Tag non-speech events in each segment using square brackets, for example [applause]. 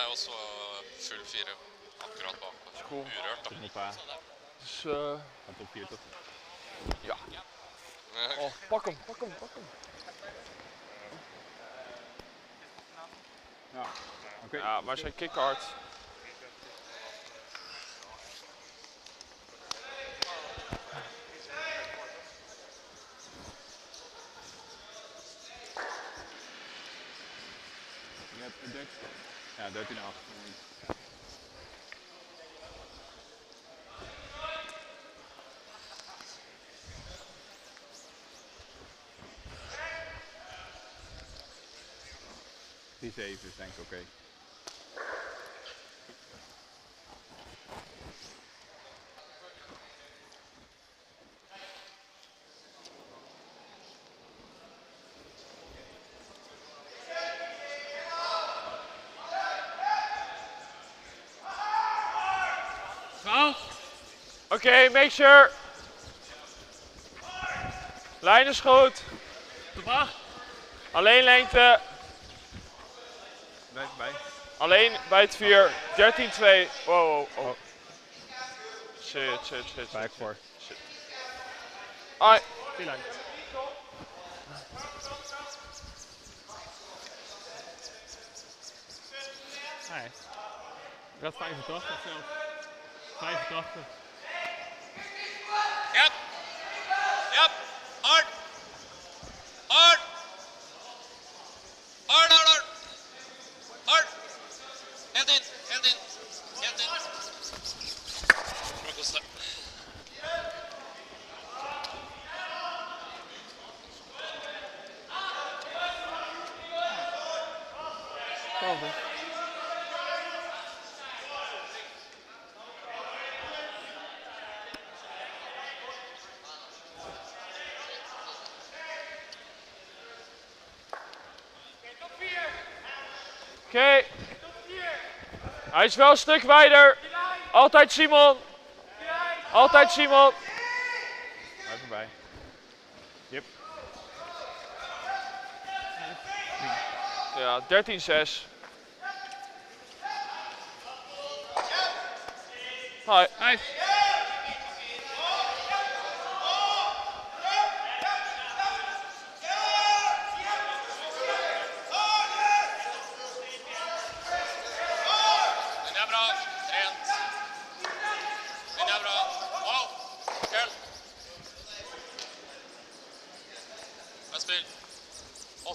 er også full fire akkurat bak. Urørt, da. Dus eh, Van top 4 toch? ja. Oh, pak hem, pak hem, pak hem. Ja. Oké. Ja, maar zijn kicken hard. Je hebt een 13. Ja, 13 8. Die 7 is denk ik oké. Oké, make sure. Lijn is goed. Alleen lengte. Blijf bij. Alleen bij het 4. 13, 2. Wow, wow, oh. Shit, shit, shit. Back voor. Ai. Nee. Ik had 85 zelf. 85. Yep. Yep. Hard. Hard. Hard, hard, hard. Hard. Helt inn, helt inn. Helt inn. Frokost, da. Oké. Hij is wel een stuk wijder. Altijd Simon. Altijd Simon. Blijf erbij. Yep. Ja, 13, 6. Hi. Nice. Den er bra. Trent. Den er bra. Wow. Køll. Bra spill. 8-8.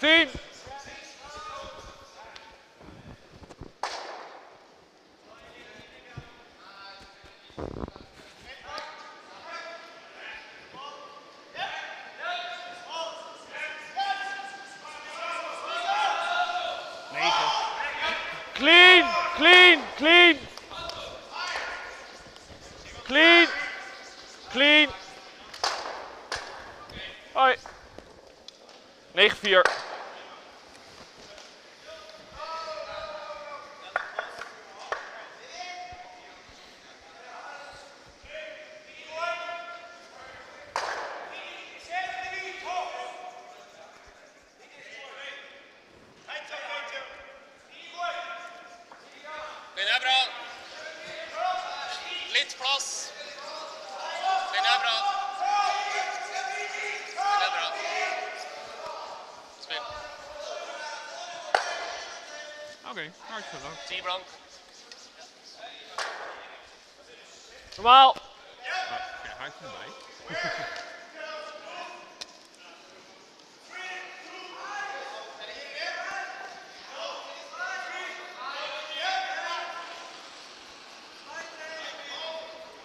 Tien. Clean, clean, clean. Clean, clean. Hoi. 9-4. Den er bra. Litt plass. Den er bra. Den er bra. Spill. Leuk. 10 blank. Normaal. Ja, hartstikke bij.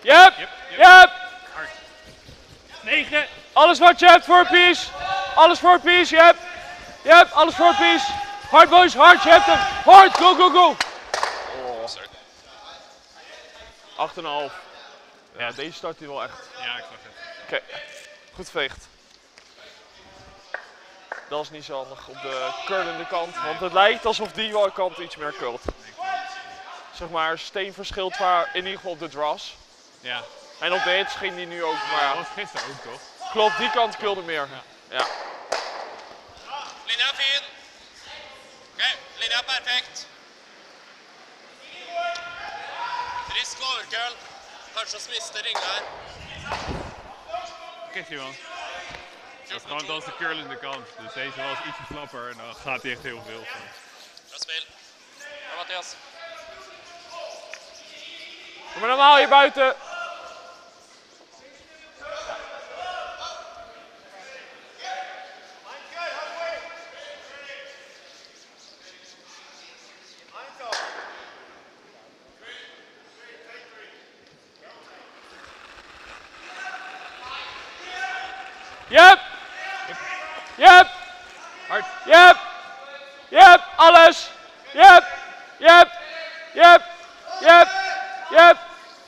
Yep, yep. 9. Alles wat je hebt voor piece. Alles voor piece, yep. Yep, alles voor piece. Hard boys, hard, je hebt hem. Hard, go, go, go. Sorry. 8,5. Ja, deze start hij wel echt. Ja, ik zag het. Oké, goed veegt. Dat is niet zo handig op de curlende kant, want het lijkt alsof die wel kant iets meer curlt. Zeg maar, steen verschilt waar in ieder geval op de draws. Ja. En op de hits ging die nu ook, maar Dat ja. was gisteren ook toch? Klopt, die kant kulde meer. Ja. Ok, linja perfekt. Frisk overkøll. Kanskje å miste ringen her. Kijk Simon. Dat is gewoon dan de curlende kant. Dus deze was ietsje slapper en dan gaat hij echt heel veel. spill. Bra, Mathias. Kom maar normaal hier buiten. Yep. Yep. Hard. Yep. Yep. Alles. Yep. Yep. Yep. Yep. Yep.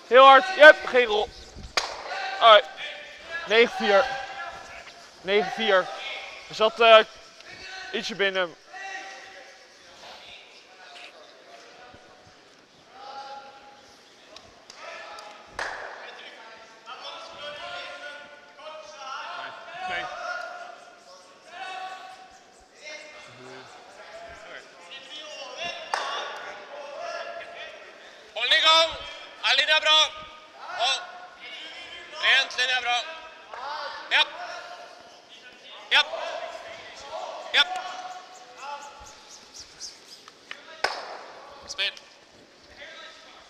Heel hard. Yep. Geen rol. Alright. 9-4. 9-4. Er zat eh, ietsje binnen hem. Twee. Hold den i gang. Er linja bra? Hold. Rent, linja bra. Ja. Ja. Ja. Spill.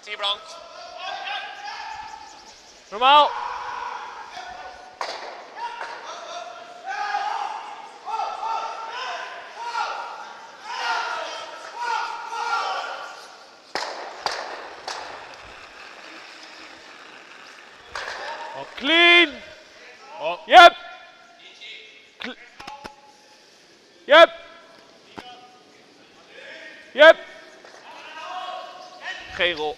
Ti blank. Normaal. Clean. Oh. Yep. Cl- yep. Yep. Geen rol.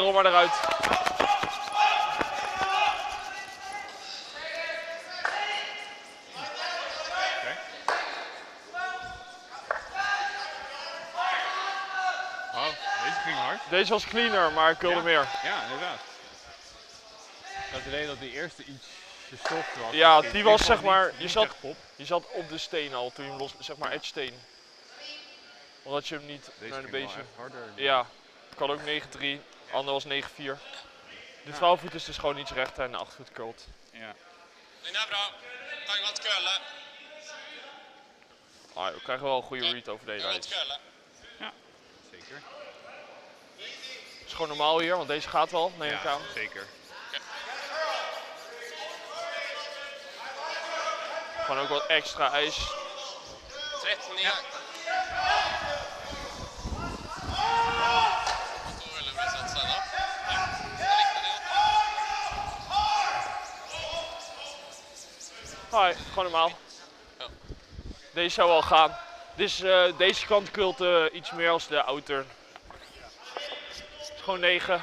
Rol maar eruit. Oh, deze ging hard. Deze was cleaner, maar ik wilde Ja. meer. Ja, inderdaad. Dat idee dat die eerste iets soft was. Ja, die was zeg maar, je zat, je zat op de steen al toen je hem los, zeg maar edge steen. Omdat je hem niet Deze naar de echt harder. Ja, kan ook 9-3, ander was 9-4. De 12 voet is dus gewoon iets rechter en de 8 voet curlt. Ja. Linja bra. Kan godt kølle. Ah, we krijgen wel een goede read over deze Kan kølle. Zeker. Het is gewoon normaal hier, want deze gaat wel, neem ik Ja, aan. zeker. Gewoon ook wat extra ijs. 13 i gang. To veldig bra satt seg da. Ja, jeg likte det godt. Hi, gewoon normaal. Deze zou wel gaan. Eh, deze kant kult eh, iets meer als de outer. Gewoon 9.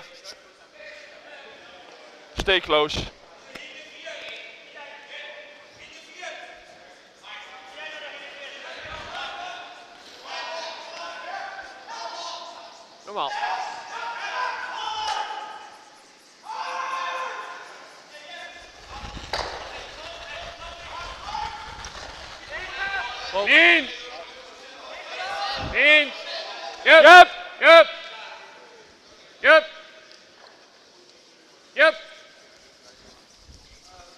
Stay close. Normaal. In! In! Yep. Yep. Yup! Yup! Yup!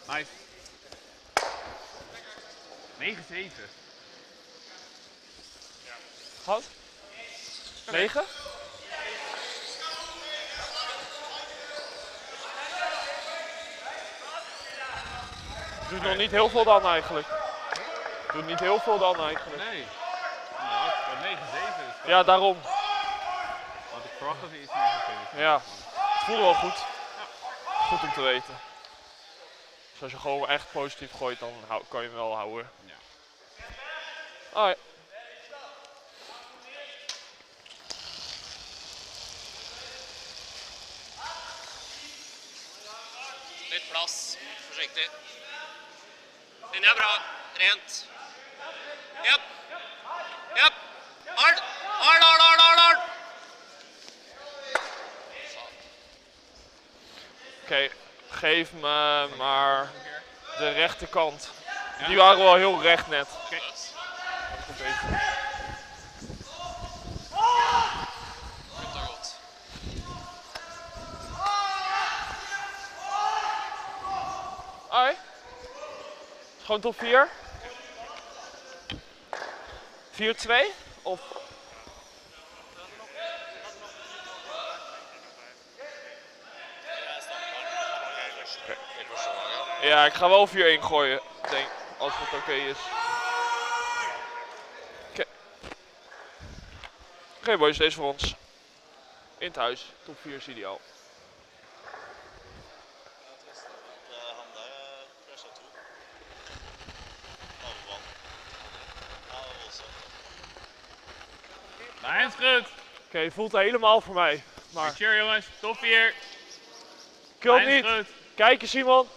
Nice. 9-7. Wat? 9? Doet nog niet heel veel dan eigenlijk. Doet niet heel veel dan eigenlijk. Nee. Nou, dat 9-7 is wel- Ja, daarom. Want ik verwacht dat hij iets meer vinden. Ja. Het voelde wel goed. Goed om te weten. Dus als je gewoon echt positief gooit, dan hou- kan je hem wel houden. Ja. Alright. Litt plass. Forsiktig. Linja bra. Rent. Japp. Japp. Hard, hard, hard, hard. Oké, Geef me maar de rechterkant. Die waren wel heel recht net. Goed even. Goed og godt. Hoi. Gewoon top 4. 4-2? Of? Ja, ik ga wel 4-1 gooien. Denk, als het oké is. Oké. Oké boys, deze voor ons. In het huis. Top 4 is ideaal. Han der flasha to. Nabobanen. Ja, det var voldsomt. Lions goed. Oké, voelt helemaal voor mij. Maar Cheer jongens, top 4. kill Lions niet. goed. Kijken Simon.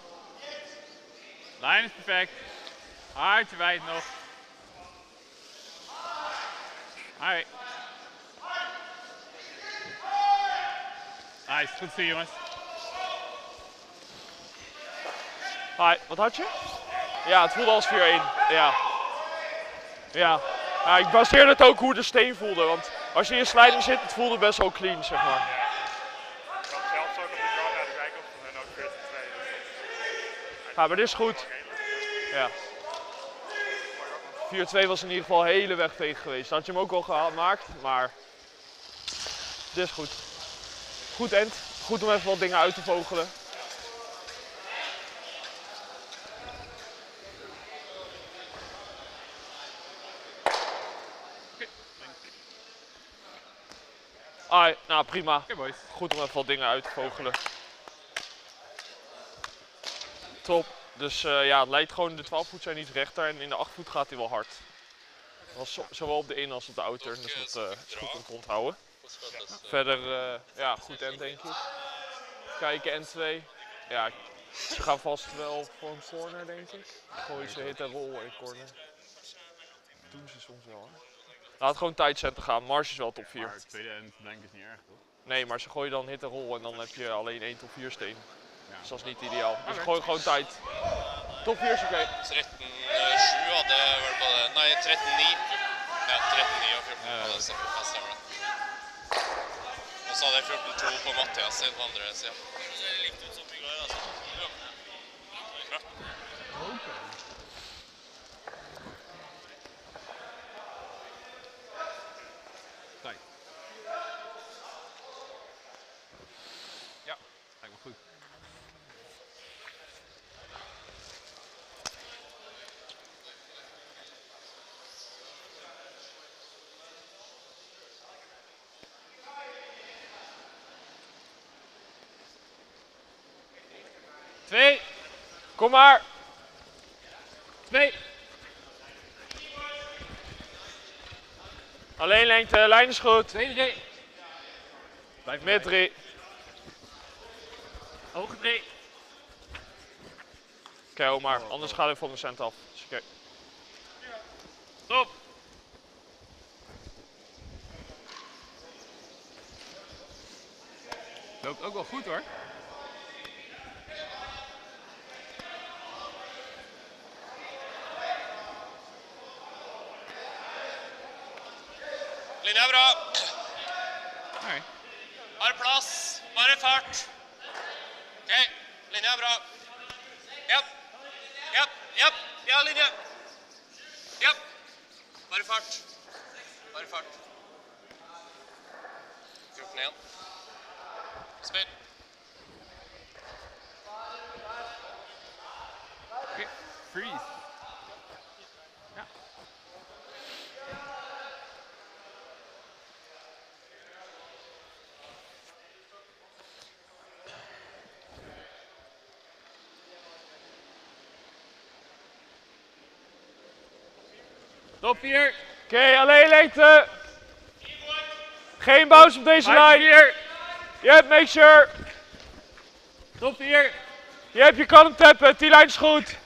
Lijn is perfect. Hartje wijd nog. Hoi. Nice, goed zien jongens. Hi, wat had je? Ja, het voelde als 4-1. Ja. Ja. ja. Ik baseerde het ook hoe de steen voelde. Want als je in je sliding zit, het voelde best wel clean, zeg maar. zelfs ook op de naar de zijkant en ook 14 2. Ja, maar dit is goed. Ja. 4-2 was in ieder geval hele weg tegen geweest. Had je hem ook wel gemaakt, maar dit is goed. Goed end. Goed om even wat dingen uit te vogelen. Ai, nou prima. Boys. Goed om even wat dingen uit te vogelen. Top. Dus eh, ja, het lijkt gewoon, de 12 voet zijn iets rechter en in de 8 voet gaat hij wel hard. Dat was zo- zowel op de in- als op de outer, dus dat eh, is goed om te onthouden. Verder, eh, ja, goed end denk ik. Kijken N2. Ja, ze gaan vast wel voor een corner denk ik. Gooi ze hit en roll in corner. Doen ze soms wel hè. Laat gewoon tijd zetten gaan, Mars is wel top 4. Maar tweede en denk ik is niet erg toch? Nee, maar ze gooien dan hit en roll en dan heb je alleen 1 tot 4 steen. Dus dat is niet ideaal. Dus gooi gewoon tijd. Top 4 is oké. 13-7 hadde vel på det. Nei, 13-9. Ja, 13-9 og 14 Ja, på det. stemmer. Og så hadde jeg 14-2 på Mathias sin på andre sida. Det likte ut som i går, altså. Tijd. Ja, lijkt me goed. Twee. Kom maar. Twee. Alleen lengte, lijn is goed. Tweede drie. Blijf Mid 3. Hoge drie. Oké, Omar. Anders gaat hij van de cent af. Dus oké. Top. Loopt ook wel goed hoor. Linja er bra. Nej. Har plass. Bare fart. OK. Linja er bra. Japp. Japp. Japp. Ja, linje. Japp. Bare fart. Bare fart. 14 igjen. Spill. Oké, Freeze. Ja. Top 4. Oké, alleen lengte. Geen bounce op deze lijn. 4. Yep, make sure. Top 4. Yep, je kan hem tappen. Die lijn is goed.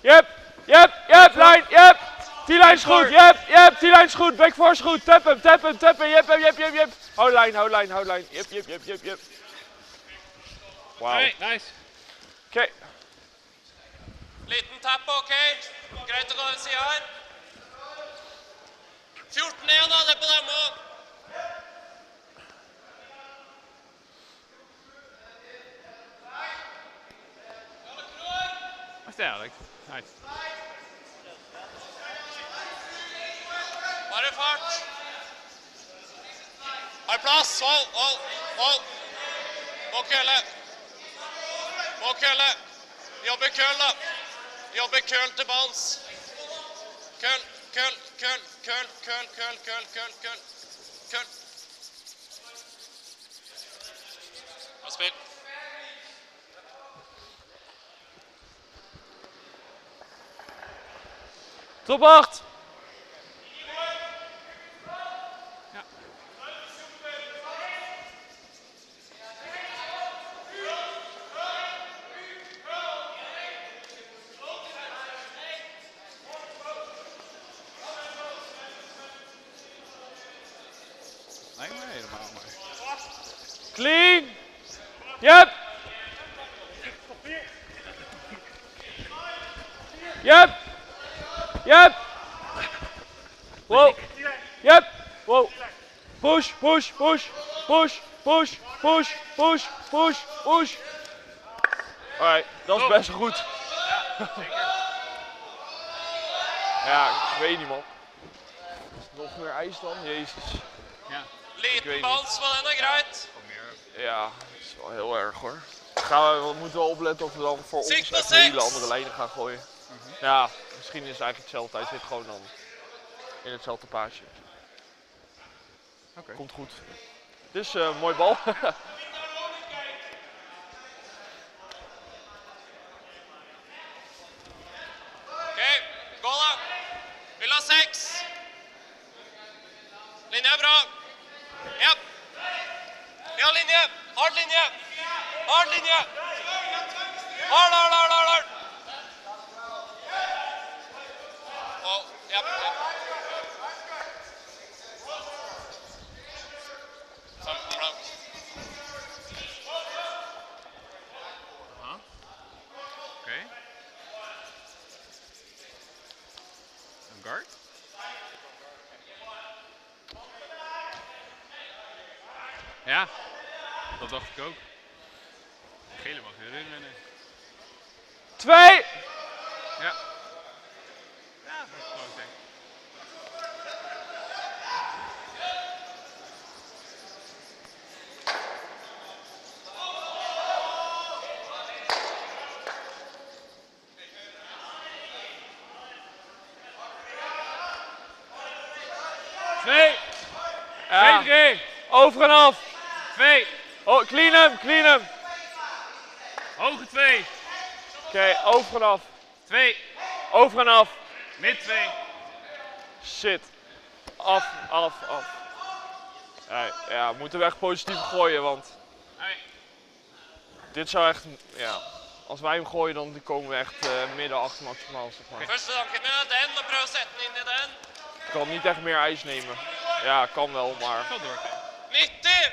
Yep, yep, yep, lijn, yep. Die lijn is goed. Yep, yep, die lijn is goed. Back goed. Tap hem, tap hem, tap hem. Yep, yep, yep, yep, yep. Hou lijn, hou lijn, hou lijn. Yep, yep, yep, yep, yep. Wauw. Hey, nice. Oké. Liten tapp, OK? Greit å gå den sida her. 14 igjen, da. Det er på dem òg. Bare fart. Har plass. Hold, hold, hold. Må kølle. Må kølle. Jobbe køl, da. Jobbe køl til banns. Køl, køl, køl, køl, køl, køl, køl, køl, køl. Køl. Bra spill. push, push, push, push, push, push, push. Alright, dat is best goed. Ja, ik weet niet man. Nog meer ijs dan? Jezus. Ja. Leten van in de. Ja, dat is wel heel erg hoor. Gaan we, moeten wel opletten of we dan voor ons echt hele andere lijnen gaan gooien. Mhm. Ja, misschien is het eigenlijk hetzelfde. Hij zit gewoon dan in hetzelfde paasje. Komt goed. Dus eh mooi bal. [laughs] OK, gå da. Vil ha seks. Linje er bra. Ja. Ja, linje. Hard linje. Hard linje. Hard, hard, hard, hard, hard. Oh, ja. ja. Femten blank. Oké. Een guard? Ja, dat dacht ik ook. De gele mag erin rennen. Twee! Ja. Ja, dat is wel oké. Twee! Ja, Twee, over en af. twee, Oh, clean hem, clean hem. hoge twee, Oké, over en af. twee, Over en af. mid twee. Shit. Af, af, af. Ja, ja, we moeten we echt positief gooien, want Hey. dit zou echt, ja. Als wij hem gooien, dan komen we echt eh, midden acht maximaal, zeg maar. Første tanken er den, og prøv å sette den inn i den. Ik kan niet echt meer ijs nemen. Ja, kan wel, maar Zo door. 90!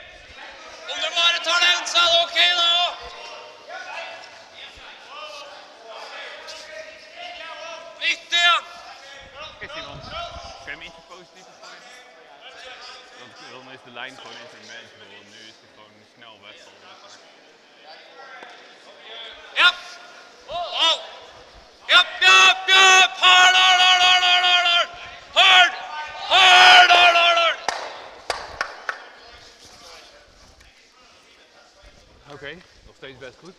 Om du bare tar den, så er det OK, da òg. 90, ja! Is iemand? Kun je hem ietsje positiever gooien? Dan, dan de lijn gewoon intermanageable. Nu is hij gewoon snel weg. Ja! Oh! Japp, japp, japp! Hard, hard, hard, hard, hard, hard, hard! Hard! Hard! Oké, nog steeds best goed.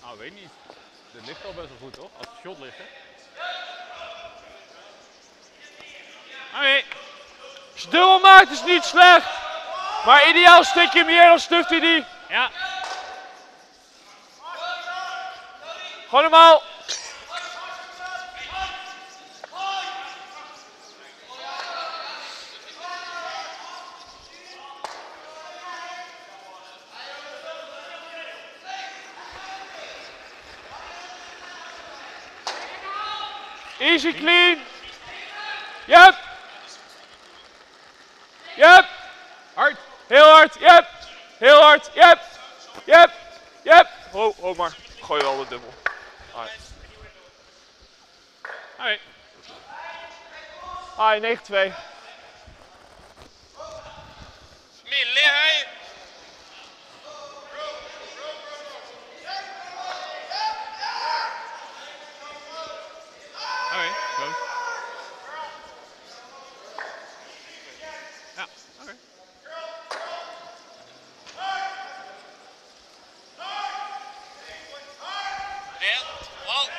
Nou, weet niet. Dit ligt al best wel goed, toch? Als het shot ligt, hè? Als je dubbel maakt is niet slecht. Maar ideaal stik je hem hier, dan stuft hij die. Ja. Gewoon normaal. Easy clean. Yep. Yep. Hard. Yep. Yep. Yep! Ho, ho maar. Gooi wel de dubbel. Hi. Oké. Hi, 9-2. Millie, hei! Oké, close. Ja, oké. Rent. Hold.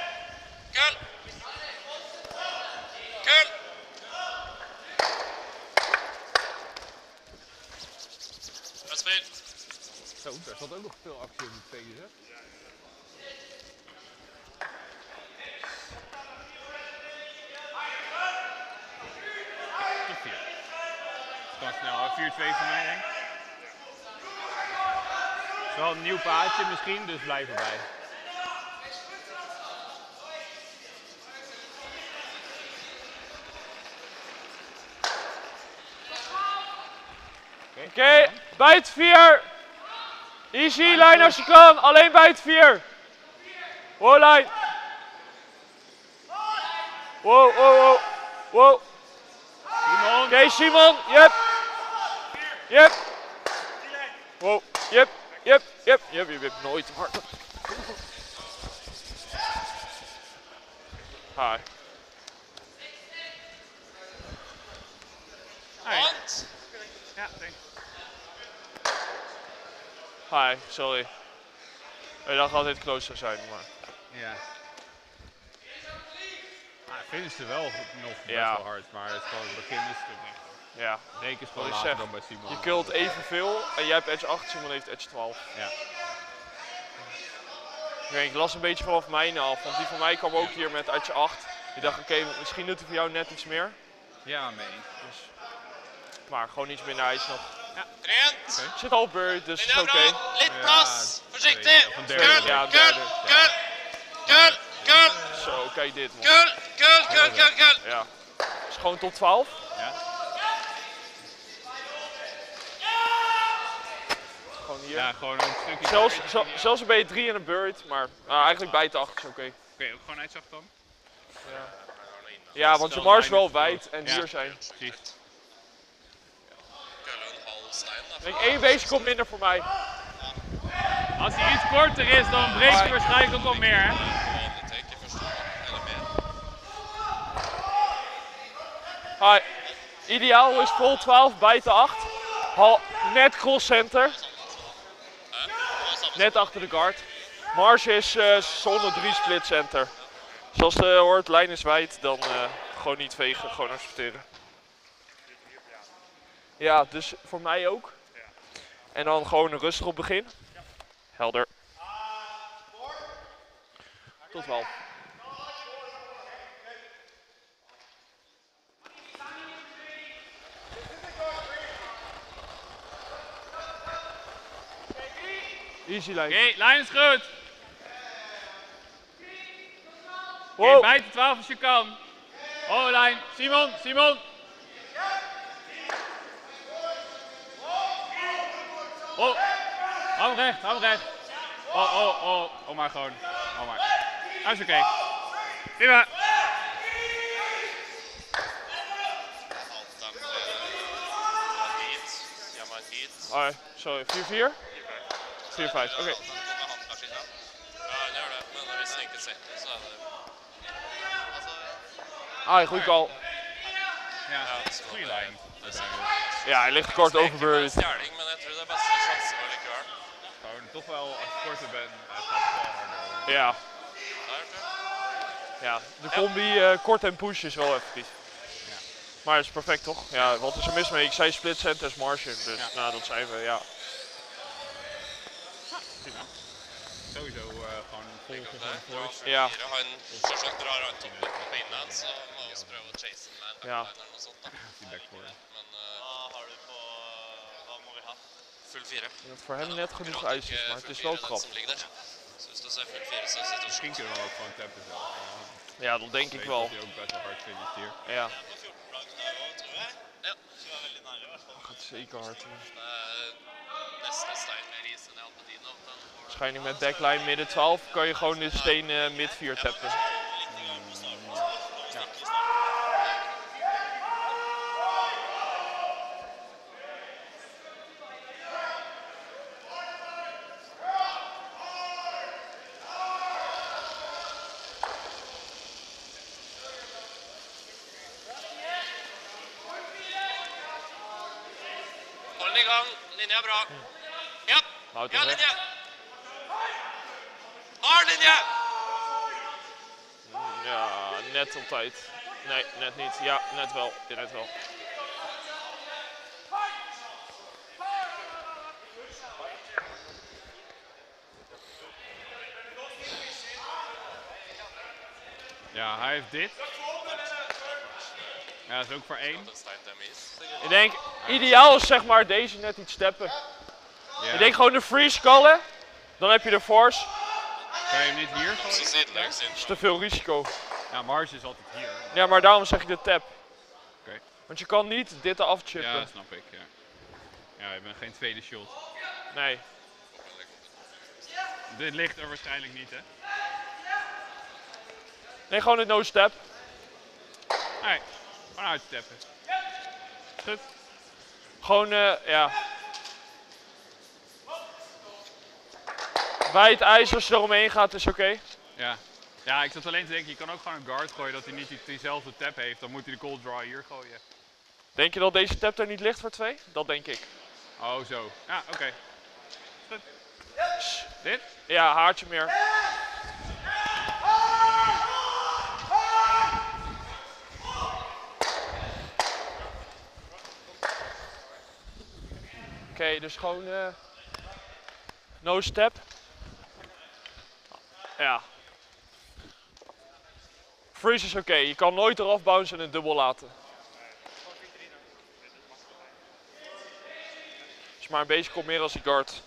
Kull. Kull. Bra spill. Daar zat ook nog veel actie tweede set. Tot 4. Kan snel, 4-2 voor mij denk ik. Het is wel een nieuw paadje misschien, dus blijf erbij. Oké, bij het 4. Easy, lijn als je kan. Alleen bij het 4. Wow, lijn. Wow, wow, wow. Wow. Simon, Oké, Simon. Yep. Yep. Wow. Yep. Yep. Yep. Yep. Yep. yep. Nooit hard. Hi. Hand. Ja, denk ik. Hi. Sorry. Ik dacht altijd close zou zijn, maar... Ja. Ah, finish er wel nog best Ja. wel hard, maar het, is gewoon, niet. Ja. Reken is gewoon lager dan bij Simon. Je killt evenveel en jij hebt edge 8, Simon heeft edge 12. Ja. Ik, weet, ik las een beetje vanaf mijne af, want die van mij kwam ook hier met edge 8. Ik dacht, oké, misschien doet hij voor jou net iets meer. Ja, mee. Maar gewoon iets minder ijs nog. Rent. Zit al beurt, dus Den het is oké. bra. Litt Ja. Ja, Kull. derde. Kull. Kull. Kull. Zo, kijk dit man. Kull. Kull. Kull. Kull. Kull. Ja. Het is gewoon tot 12. Ja. Gewoon hier. Ja, gewoon een stukje. Zelfs, Oké, zel- zelfs een B3 en een bird, maar ah, eigenlijk bij het 8 is oké. ook gewoon uitzag dan. Ja, want je mars is wel wijd en Ja. hier zijn. Precies. Denk één beestje komt minder voor mij. Als hij iets korter is, dan breekt hij waarschijnlijk ook al meer. Hè? Hi. Ideaal is vol 12, buiten 8. Hal, net cross center. Net achter de guard. Mars is eh zonder 3 split center. Zoals je hoort, lijn is wijd, dan eh, gewoon niet vegen, gewoon accepteren. Ja, dus voor mij ook. En dan gewoon een rustig op begin. Helder. Tot wel. Easy lijn. Oké, lijn is goed. Oké, Wow. bijt de 12 als je kan. Oh, lijn. Simon, Simon. Oh, hou hem recht, hou hem recht. Oh, oh, oh, oh maar gewoon. Oh maar. Dat is oké. Prima. Man hit. Alright, sorry. 4-4? 4-5, oké. Ah, goede call. Ja, goede lijn. Ja, hij ligt kort over bird. stjeling, men jeg tror det er beste sjansen allikevel. Gewoon toch wel, als je korter bent, eh, gaat het wel harder. Ja, ja. de combi eh, kort en push is wel effectief. Maar het is perfect toch? Ja, wat is er mis mee? Ik zei split centers margin, dus Ja. nou dat zijn we, ja. Prima. Sowieso eh, gewoon volgen van voice. Ja. en Ja. Denk dat voor hem net genoeg Akkurat ijs is, ikke maar het is wel krap. som ligger der. Så hvis du ser full fire, så sitter Misschien kunnen we ook gewoon tappen zelf. Ja, dat denk ik wel. dat hij ook best wel hard finisht hier. Ja. Fall. Gaat zeker hard. doen. Eh, Waarschijnlijk met backline midden 12 kan je gewoon de steen eh, mid 4 tappen. Litt grann på starten, så når vi stikker i starten. Hold den i er bra. Ja. Houd Ja, hem linje. Hard linje. Ja, net op tijd. Nee, net niet. Ja, net wel. Ja, net wel. Ja, hij heeft dit. Ja, dat is ook voor één. Ik denk, ideaal is zeg maar deze net iets steppen. Ja. Ik denk gewoon de freeze callen. Dan heb je de force. Kan je hem niet hier inn. Dat is te veel risico. Ja, marge is altijd hier. Ja, maar daarom zeg ik de tap. Oké. Want je kan niet dit eraf Ja, chippen. dat snap ik. Ja, ja je bent geen tweede shot. Nee. Dit ligt er waarschijnlijk niet, hè? Nee, gewoon het no step. Nee, gewoon uitsteppen. Goed. Gewoon, eh, ja. Wijd ijs als je eromheen gaat is oké. Ja. ja, ik zat alleen te denken, je kan ook gewoon een guard gooien dat hij niet die, diezelfde tap heeft. Dan moet hij de cold draw hier gooien. Denk je dat deze tap er niet ligt voor twee? Dat denk ik. Oh, zo. Ja, oké. Dit? Ja, haartje meer. Oké, dus gewoon eh no step. Ja. Freeze is oké, je kan nooit eraf bouncen en een dubbel laten. Is maar een beetje komt meer als die guard.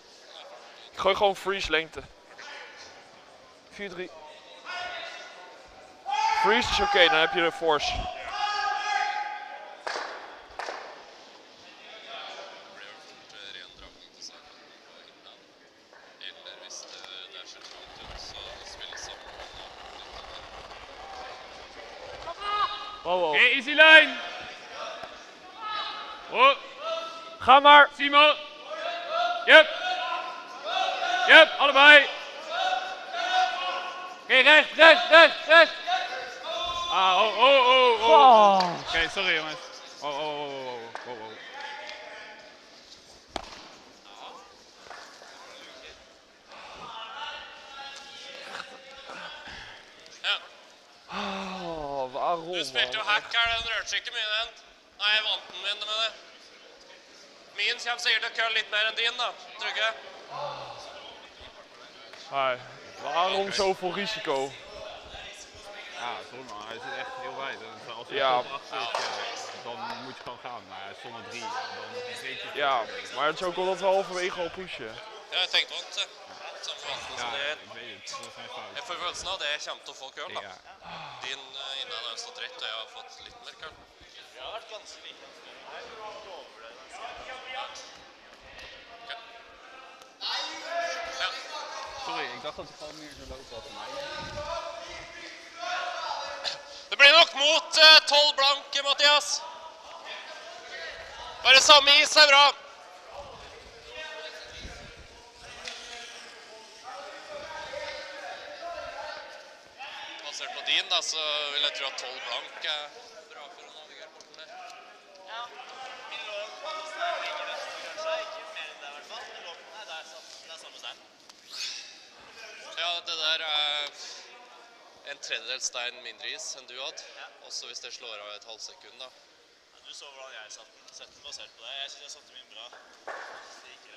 Ik gooi gewoon freeze lengte. 4-3. Freeze is oké, dan heb je de force. Det blir jo fort ren dragning til saken på innland. Eller hvis det, det er så trangt ut, så spille sammen. Wow, wow. Oké, easy line! Oh, Ga maar! Simon! Yep! Yep, allebei! Oké, recht, recht, recht, recht! Ah, oh, oh, oh, oh. Oh. Oké, sorry jongens. Oh, oh, oh, oh, oh, oh, oh. Ja. Oh, waarom? Du spilte jo man? hack her, den rørte ikke mye, den. Nei, jeg vant den min med det. Min kommer sikkert til å kølle litt mer enn din, da. Tror du ikke? Hey, waarom zoveel risico? Ja, man, hij zit echt heel wijd. En Als hij Ja. achter is, ja, dan moet je gewoon gaan. Maar hij is zonder drie, ja, dan weet je het Ja, maar het is ook wel dat we halverwege al pushen. Ja, det. Samme forventning Ja, det ik weet het. Dat is mijn fout. Jeg får følelsen av det kommer til å få køll, da. Ja. Din uh, innan har stått rett, og jeg har fått litt mer køll. Vi har vært ganske. Det. Blir nok mot tolv 12 blank, Mathias. Bare samme is er bra. Basert på din, da, så vil jeg tro at 12 blank er Det der er en tredjedel stein mindre is enn du hadde. Også hvis det slår av et halvsekund, da. Ja, du så hvordan jeg satte den. Basert på det. Jeg synes jeg satte min bra. Det gikk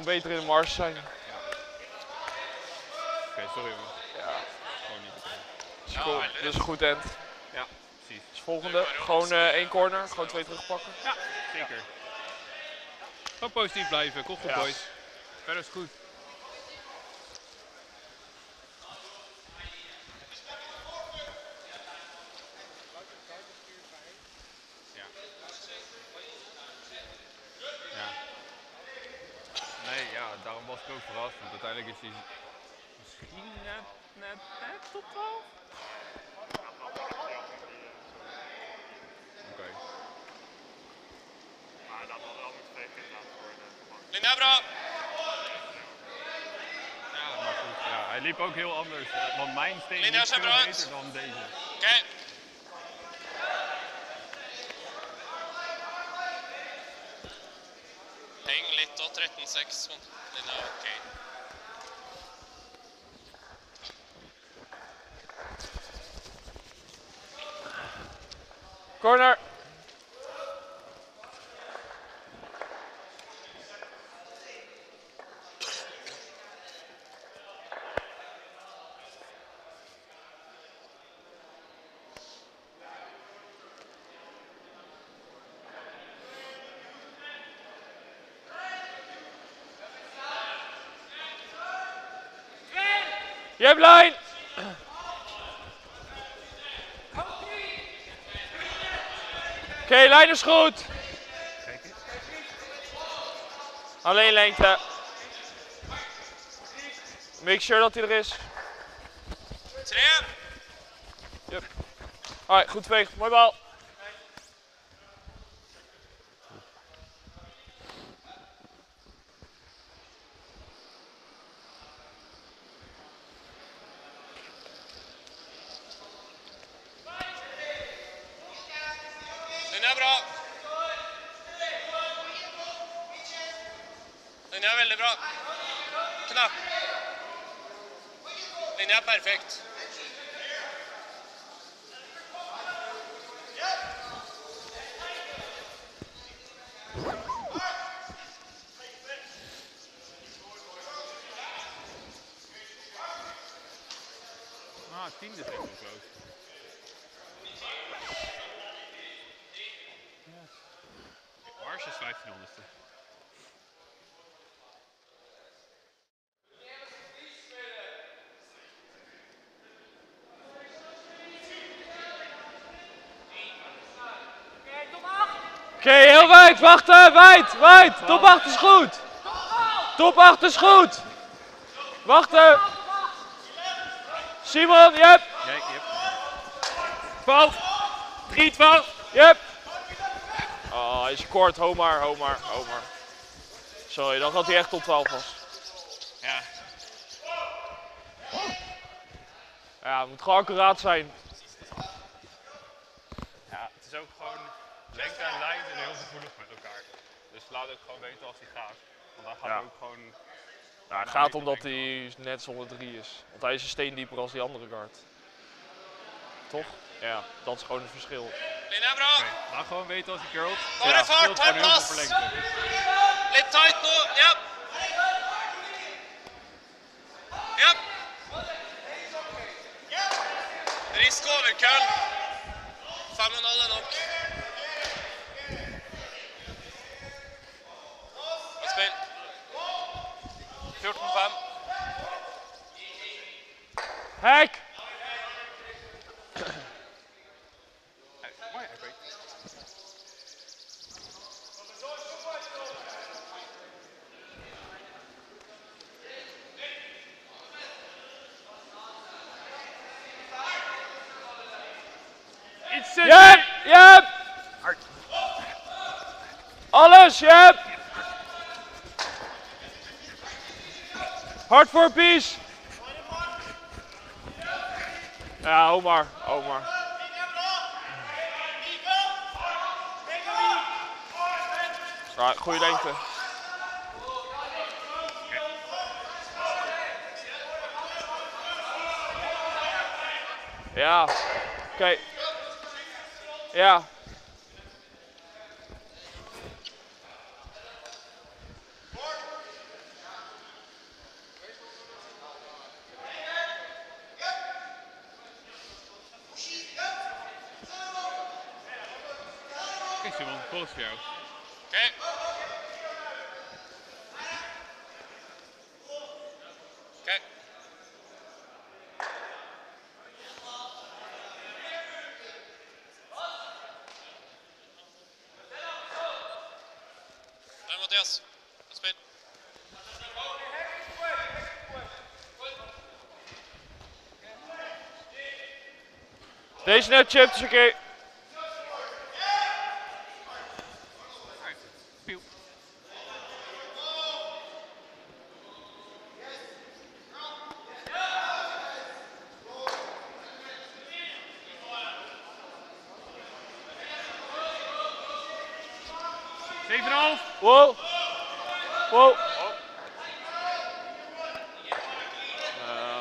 gewoon beter in de mars zijn. Oké, sorry man. Ja. Gewoon niet oké. Dus een goed end. Ja, precies. Dus volgende. Gewoon eh, één corner. Gewoon twee terugpakken. Ja, zeker. Gewoon positief blijven. Kom goed Ja. boys. Verder is het goed. Ja. Ja. Nee, ja, daarom was ik ook verrast. Want uiteindelijk is hij misschien net, net, net tot 12. Oké. Maar dat had wel moeten twee keer laten worden. Linebra! Ja, maar goed. Ook heel anders. eh, Want mijn steen liep veel beter dan deze. Oké. Heng litt da, 13-6. Men den er ok. Corner. Je hebt lijn. Oké, lijn is goed. Alleen lengte. Make sure dat hij er is. Tre! Alright, goed veeg. Mooi bal. Den er bra. Den er veldig bra. Knapp. Den er perfekt. Ah, tiende is echt wel close. Ja. Mars is 15 honderdste. Oké, heel wijd. Wachten, wijd, wijd. Top 8 is goed. Top 8 is goed. Wachten. Simon, yep. Jij, yep. 12. 3, 12. Yep. Oh, hij is kort. Homar, Homar, Homar. Sorry, dan had hij echt tot 12 was. Ja. Ja, het moet gewoon accuraat zijn. ja, het is ook gewoon lengte en lijn zijn heel gevoelig met elkaar. Laat ook gewoon weten als hij gaat. Want dan gaat Ja. hij ook gewoon... Nou, het gaat omdat hij net zonder 3 is. Want hij is een steen dieper als die andere guard. Toch? Ja, dat is gewoon het verschil. Er bra. Oké, laat gewoon weten als hij curlt. Ja, scheelt ta gewoon heel veel plass. voor lengte. Litt tight nå. Ja. Ja. Risk overkøll. Fem og en halv er nok. Og spill. 14-5. Hek! Eh, Maar ja, ik weet. Iets te Yep, yep. Alles, yep. Voor peace. Ja, Omar, Omar. Right, goede lengte. Ja, oké. Ja. Oké Simon, volgens voor jou. Oké. Oké. Mattias. Spill. Deze net chips, is oké. Zeven en een half. Wow. Wow. Uh,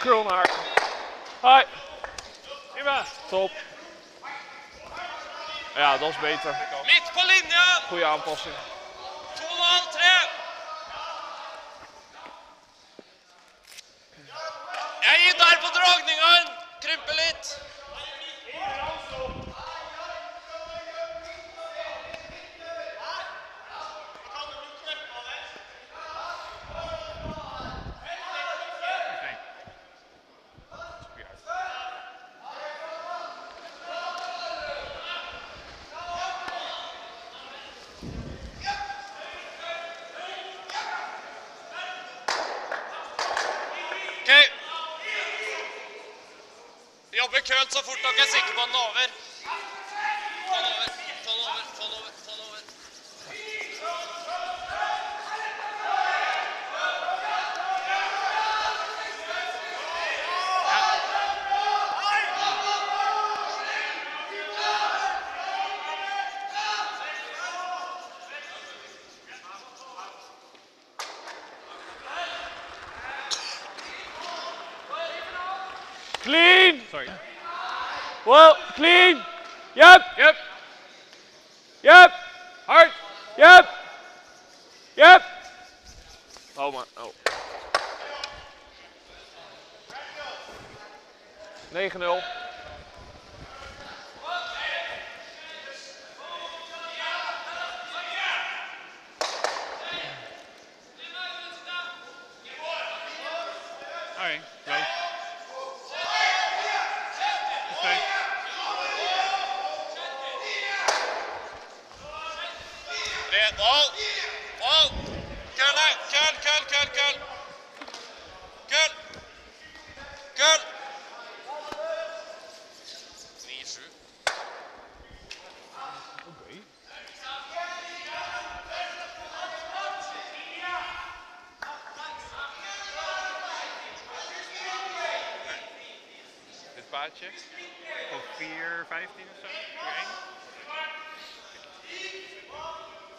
curl naar. Hi. Prima. Top. Beter. Mitt på linjen! Goede aanpassing. Jobber så fort dere er sikre på at den er over. Wow, clean. Yep. Yep. Yep. Hard. Yep. Yep. Oh man. Oh. 9-0. Alright, close. Okay. Red, hold, hold. Køl her, køl, køl, køl, køl. Køl. Køl. 9-7. Oké. Dit paadje. Voor 4, 15 of zo. 4,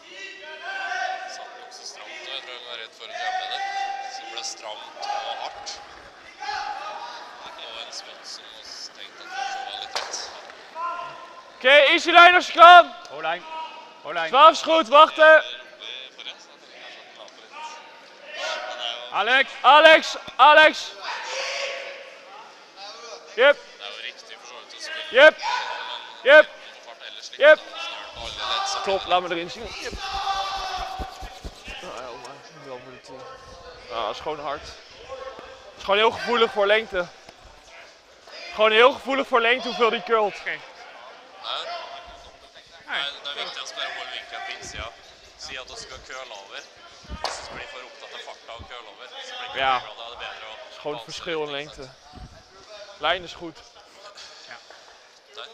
1. Satt nokså stramt, og jeg tror han var redd for å jamme det. Så det ble stramt og hardt. Det var en spot som var stengt at det var litt rett. Oké, easy lijn als je kan. Holijn. Holijn. 12 is goed, wachten. Alex. Alex, Alex. Yep, det er jo riktig å yep, yep. Yep. Top, laat me erin zien. Nou maar wel voor de 10. Nou, dat is gewoon hard. Het is gewoon heel gevoelig voor lengte. Gewoon heel gevoelig voor lengte hoeveel die curlt. Nei, Nei, det er viktig å bare holde vinkelen på innsida. Si at du skal køle over. Hvis du blir for opptatt av farta og køle over, så blir det ikke Ja. er det bedre å Het is gewoon verschil in lengte. Lijn is goed. Der.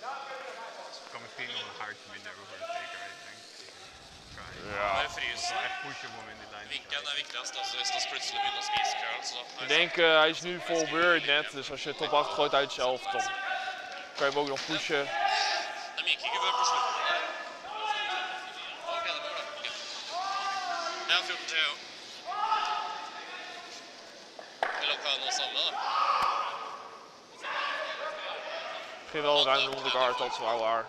Ik kan misschien nog een haartje minder hebben voor de zekerheid, denk ik. Try. Bare Ik frys. zal echt pushen om in die lijn te Vinkelen er viktigst. Altså, hvis det plutselig begynner å spise køl, så Ik denk, eh, hij is nu vol beurt net. Dus als je top 8 gooit uit zelf, dan kan je hem ook nog pushen. De gikk ikke før på slutten der. Ok, det var bra. Ok. Jeg har 14 til, jeg òg. Vil dere ha noe samme, da? Ik ging wel ruim de hard, dat is wel waar.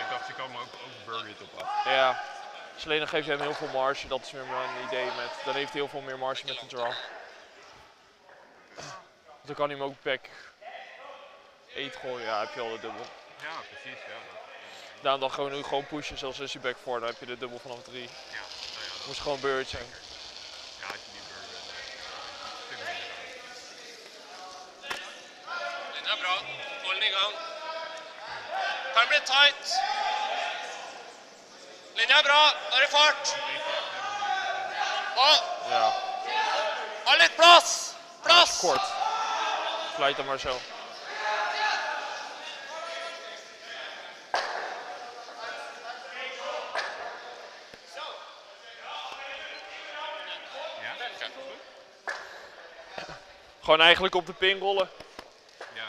Ik dacht, je kan me ook, ook burger op af. Ja. Dus alleen dan geef je hem heel veel marge. Dat is weer mijn idee met. Dan heeft hij heel veel meer marge met de draw. Dan kan hij hem ook back 8 gooien, ja, heb je al de dubbel. Ja, precies. Ja, Daarom dan gewoon, nu gewoon pushen, zelfs als hij back 4, dan heb je de dubbel vanaf 3. ja, nou ja, dat, Moest gewoon beurt zijn. ja, als je hebt. Stuk minder dan. Linja bra. Hold den i gang. Kan bli tight. Linja bra. Nå er det fart. Og Ja, ha litt plass. Plass. kort. Maar zo. Ja? Gewoon eigenlijk op de pin rollen. Ja.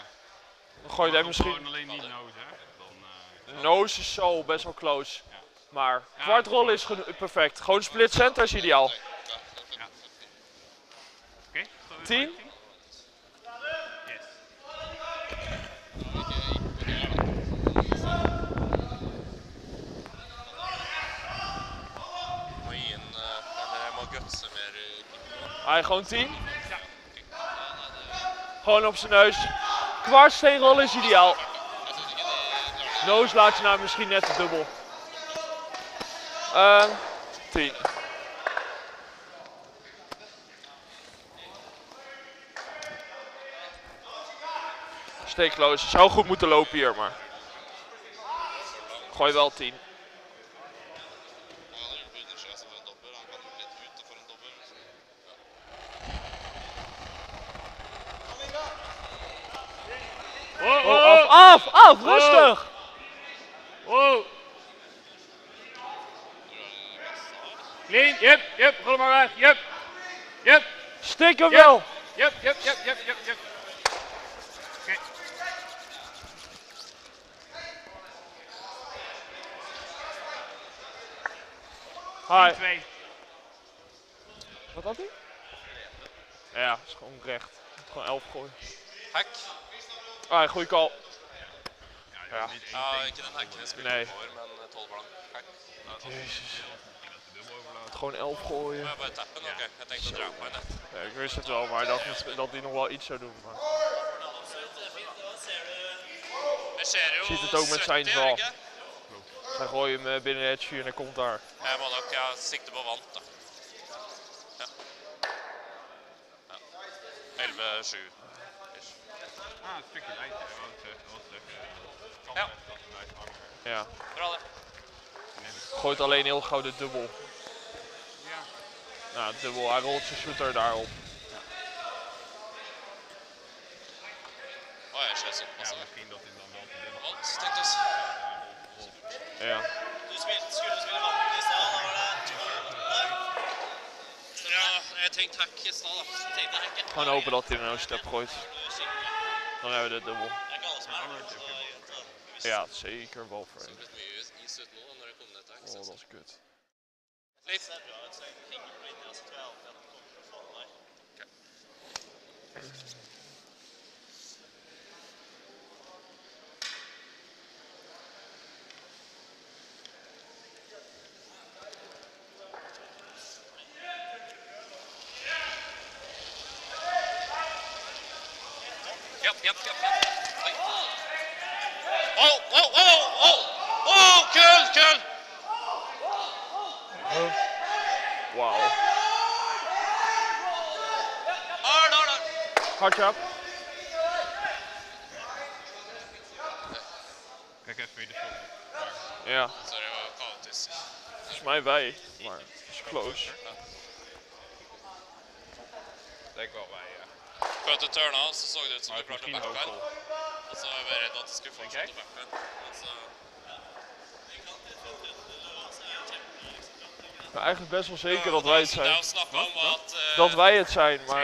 Dan gooi je hem Gewoon misschien. alleen niet nose, hè? Dan, eh, Nose is zo best wel close. Maar kwart rollen is perfect. Gewoon split center is ideaal. Oké, zo is 10? het. Yes. Må gi en, eh, eller jeg må gutse mer. i- Hij gewoon 10. Gewoon op zijn neus. Kwart steenrollen is ideaal. Nose laat je nou misschien net te dubbel. Ehm 10. Stay close. Zou goed moeten lopen hier, maar. Gooi wel 10. Ja, det begynner seg som en dobbel. Han kan jo litt utenfor en dobbel. Oh, Oh, af, af, af, rustig! Wow. Clean, yep, yep, rol hem maar weg, yep. Yep, Stik hem Ja. wel! yep, yep, yep, yep, yep, yep. Oké, Hi. 2. Wat had hij? Ja, is gewoon recht. Moet gewoon 11 gooien. Hekk. Ah, goeie call. Ja, Ja. ikke den hekken jeg spilte Nee. eh, 12 blank. Hekk. Jezus. Dat de overlaat. Gewoon 11 gooien. Må jeg bare tappe den? Ok, jeg tenkte å dra på en. jeg. Ja, ik wist het wel, maar ik dacht dat hij nog wel iets zou doen. Maar. Ziet het ook met zijn 70, val. ikke? Dan gooi je hem eh, binnen het vuur en hij komt daar. Jeg må nok ja, på vant, da. Ja. ja. 11-7. ish. Ah, een stukje lijntje, hè, ik ik eh, Ja. best dat het blijft hangen. Ja. Det. Gooit alleen heel gauw de dubbel. Ja. Nou, dubbel, hij rolt zijn shooter daarop. Å, jeg ser såpass. Ja, misschien dat hij dan wel te dubbel Vant, tenkte jeg. Ja. Du spilte, skulle spille vann i stad, da var det Så ja, jeg tenkte hekk i stad, da. Tenkte hekket. Gewoon hopen dat hij er nou een step gooit. Dan hebben we de dubbel. Ja, zeker wel voor hem. Oh, dat is kut. Litt. ser bra ut, så jeg henger på linja, så tror jeg alltid at den kommer til å få den der. Ja, ja, ja. ja. Oi. Oh, oh, oh, oh! Oh, kul, kul! Wauw. Hard, hard, hard. Hard job. Kijk even wie de is. Ja, Sorry, det var kaotisk. volgens mij wij. Maar het is close. Denk wel wij, ja. Før du turna, så så det ut som Maar du het is klarte å backe goal. Og så var jeg redd at du skulle fortsette å backe. Eigenlijk best wel zeker dat wij het Det zijn. er eh, Dat wij het zijn, maar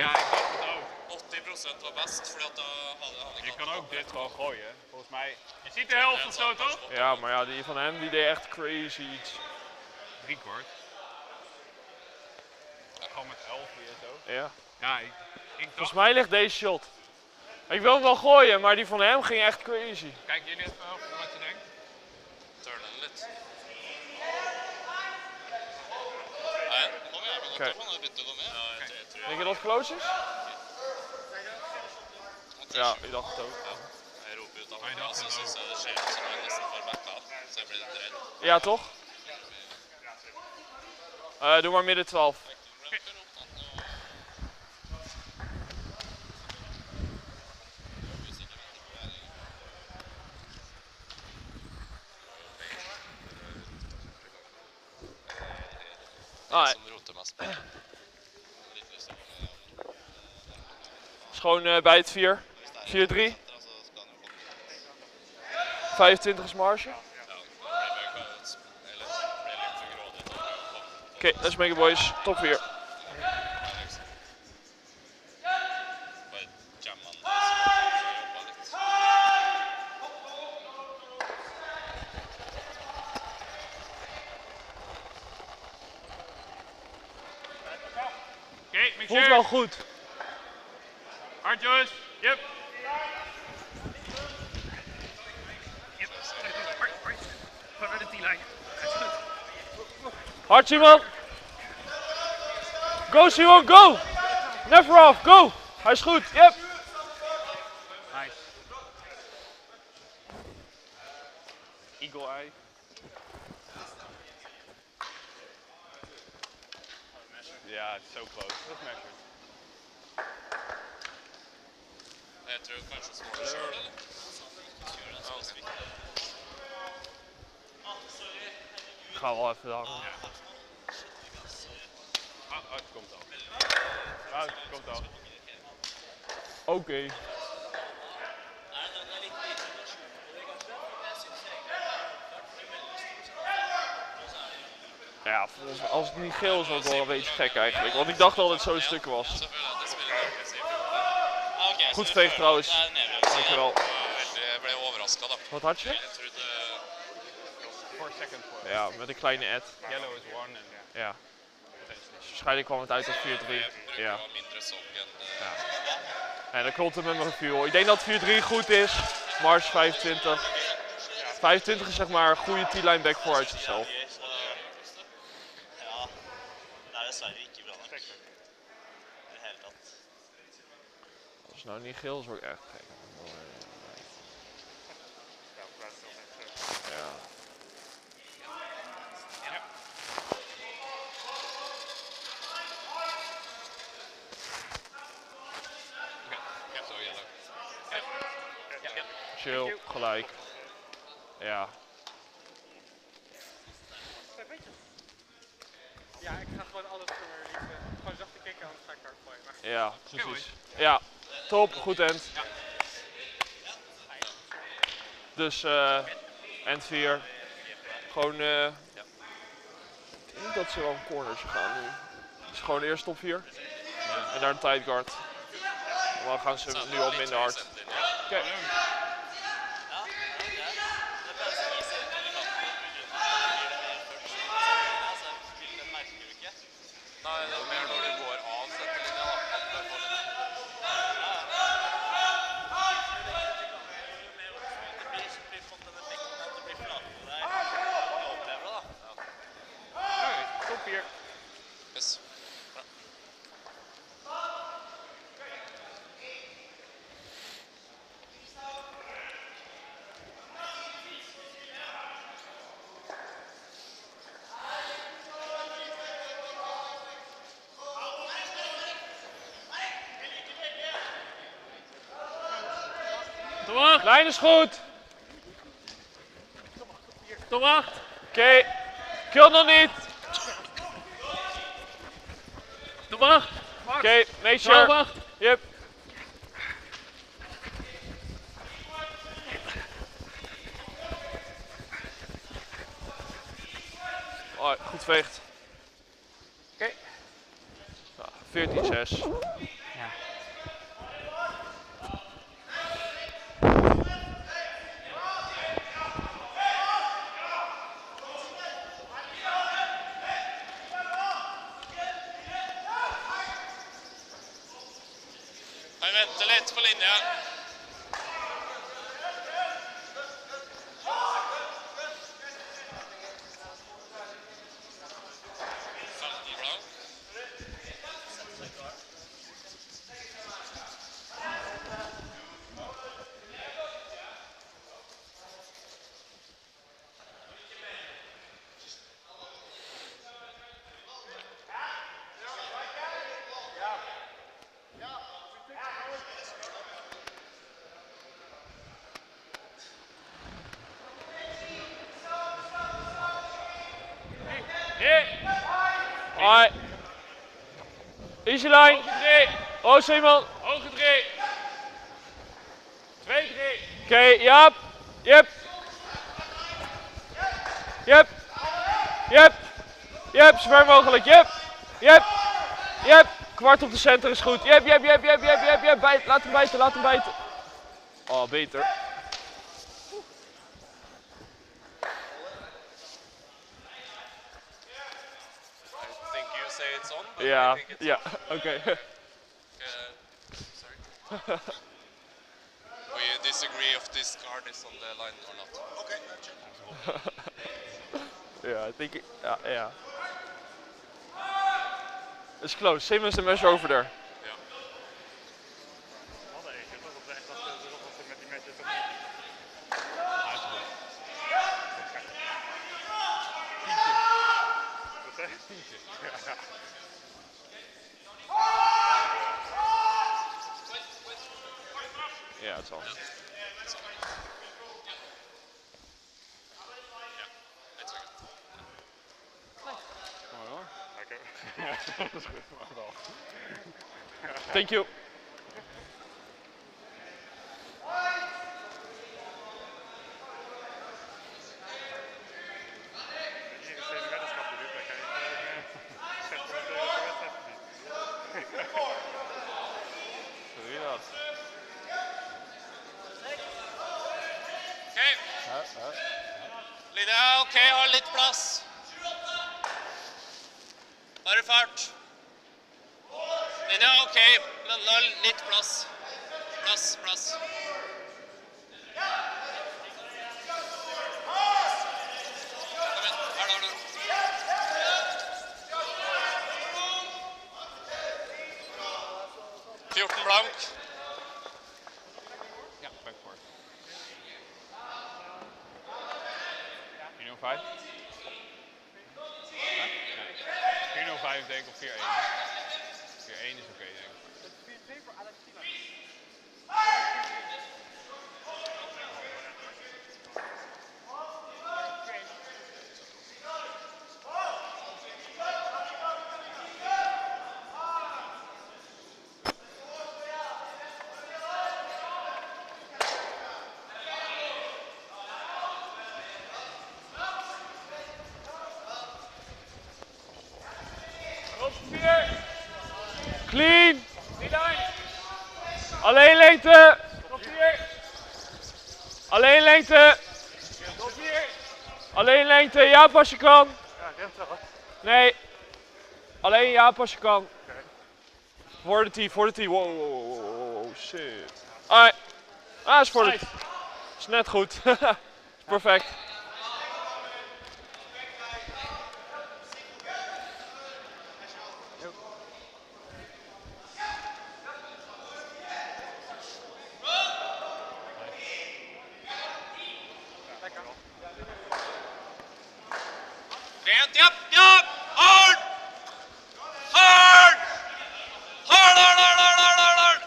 Ja, ik dacht het ook. 80 var best, fordi at da hadde han Je kan ook dit gewoon gooien. Volgens mij. Je ziet de helft of zo toch? ja, maar ja, die van hem die deed echt crazy iets. Drie kwart. Gewoon met 11 weer zo. Ja. Ja, ik, ik. Volgens mij ligt deze shot. Ik wil hem wel gooien, maar die van hem ging echt crazy. Kijk jullie even op wat je denkt. turnen litt. Nei, kom igjen, men Oké. da får han begynne å gå med. Ja, jeg tror- jeg tror- Denk je dat het close is? Ja, ik dacht het ook. Jeg roper ut Nei, alle, da og så skal syns jeg det ser ut som jeg nesten får backa. Så jeg blir litt redd. Ja, toch? Eh, doe maar midden 12. Ah, is gewoon eh, bij het 4. 4-3. etter, så skal han jo komme. 25 is marge. Oké, let's make it boys. Top 4. Bare jamme han. så jobber litt. Oké, make Voelt wel goed. Hard jongens. Yep. Yep. Hard, hard. Gewoon naar de T-line. Dat is goed. Hard Simon. Go Simon, go. Never off, go. Hij is goed, yep. Nice. Eagle eye. Ja, it's so close. That's measured. Jeg tror kanskje smålig sjøl, eller? Kjører en spesifikk. Ik ga wel even dan. Ah, ah, het komt al. Ah, het komt al. Oké. Nei, den er litt liten versjon på det, kanskje. Jeg synes egentlig det er veldig stort. Ja, volgens- als het niet geel is, wel een beetje gek eigenlijk. Want ik dacht al dat het zo'n stuk was. Goed veeg trouwens. Dankjewel. Wat had je? Ja, met een kleine ad. Yellow is one Ja. waarschijnlijk kwam het uit op 4-3. jeg bruker Ja. En dat klopt het met mijn review. Ik denk dat 4-3 goed is. Mars 25. 25 is zeg maar een goede T-line back voor uit zichzelf. Så, ja, det er dessverre ikke bra nok. I det hele tatt. Als het nou niet geel is, word ik echt gek. Ja. Chill, gelijk. Ja. Ja, ik ga gewoon alles voor releasen. Gewoon zachte kicken, anders ga ik hard. Maar Ja, precies. Ja, top, goed end. Dus eh end 4. Gewoon eh ik denk dat ze wel een cornertje gaan nu. Dus gewoon eerst top 4. En daar een tight guard. Gaan ze nu al minder hard. Oké ja, det, det er bare så vi ser til kanten på grunn av at det blir det mer først. Altså, bildet merker du ikke. Nei, det er mer når du går av settelinja, da. At du får litt Det blir, det blir fått den effekten at det blir flatere der. Jeg opplever det, da. Alright, top here. Yes. Tom Lijn is goed. Tom 8. Oké. Kill nog niet. Tom 8. Oké, make sure. Yep. Oh, goed veegt. Oké. Nou, 14-6. Han venter litt på linja. Femten blank. Hoi. Easy line. Oh, Simon. Hoge drie. Twee, drie. Oké, Jaap. Jep. Jep. Jep. Jep, zo ver mogelijk. Jep. Jep. Jep. Kwart op de center is goed. Jep, jep, jep, jep, jep, jep, jep. Bijt, laat hem bijten, laat hem bijten. Oh, beter. I think you say it's on, but I Ja, think it's ja, oké. Uh, sorry. we disagree if this card is on the line or not. Okay, [laughs] Ja, I think, ja, ja. It's close. Simmons and mesh over there. 5 denk ik op 4-1. 4-1 is oké. Alleen lengte. Ja, als je kan. Nee. Alleen ja, als je kan. Voor de tee, voor de tee. Wow, shit. Alright. Ah, is voor de Is net goed. [laughs] perfect. Rent, ja, ja! Hard! Hard! Hard, hard, hard, hard, hard, hard, hard!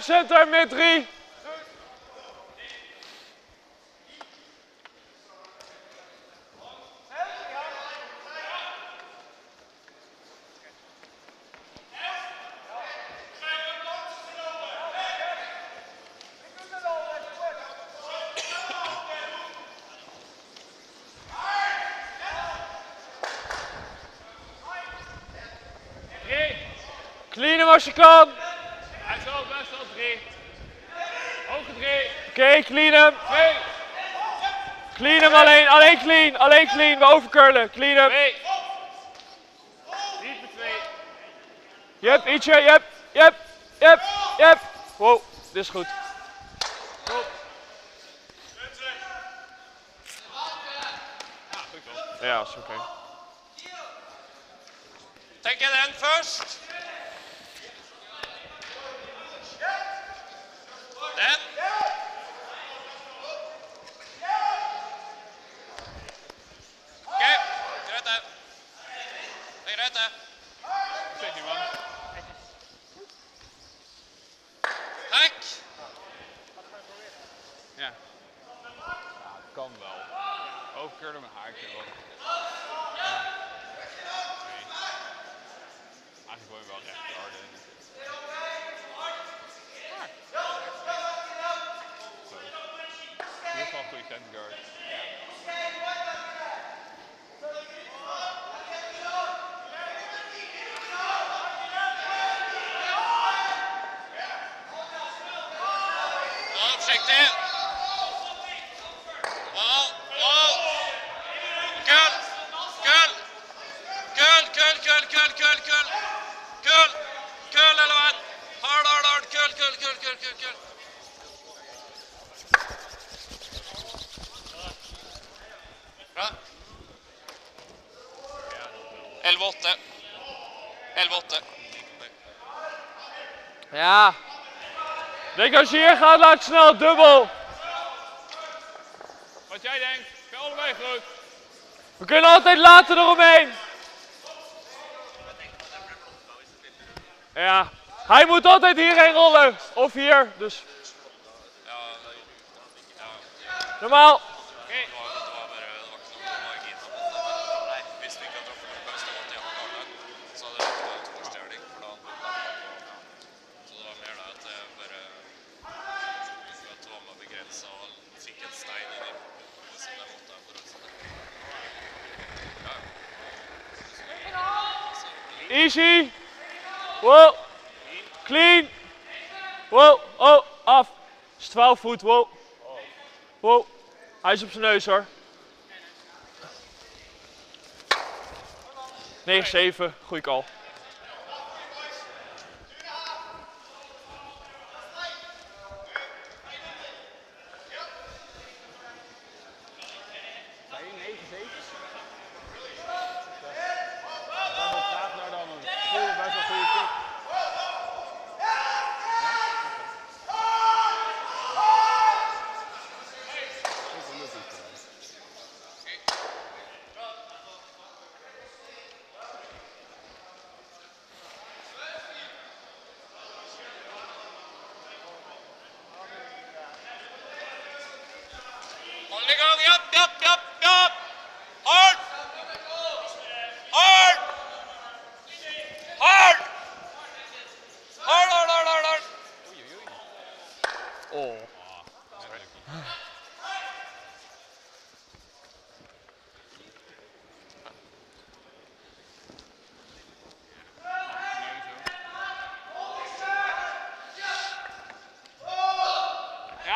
Buitencenter met drie. Clean hem als je kan. Hij is wel best wel 3. Hoge 3. Oké, clean hem. Clean hem alleen, alleen clean, alleen clean. We overcurlen, clean hem. 2. Diepe 2. Jep, ietsje, jep, jep, jep, jep. Wow, dit is goed. Ja, is oké. Tenk den først. Den. Ok, greit det. Det er greit det. Zeg die man. Ja. Ja, het kan wel. Overcurlen met haakje wel. Nee. Eigenlijk wil je wel recht harden. Zo. In ieder geval een goede center guard. Ja, försiktig! Ja, ja. Kul! Kul! Kul, kul, kul, kul, kul, kul! Kul! Kul hele veien! Hard, hard, hard! Kul, kul, kul, kul, kul, kul! Bra. 11-8. 11-8. Ja. Denk als je hier gaat, laat snel dubbel. Wat jij denkt, ben allebei goed. We kunnen altijd later eromheen. Ja. Hij moet altijd hierheen rollen. Of hier. Dus normaal. 12 voet. Wow. Wow. Hij is op zijn neus hoor. 9-7. Goeie call. Zijn 9-7?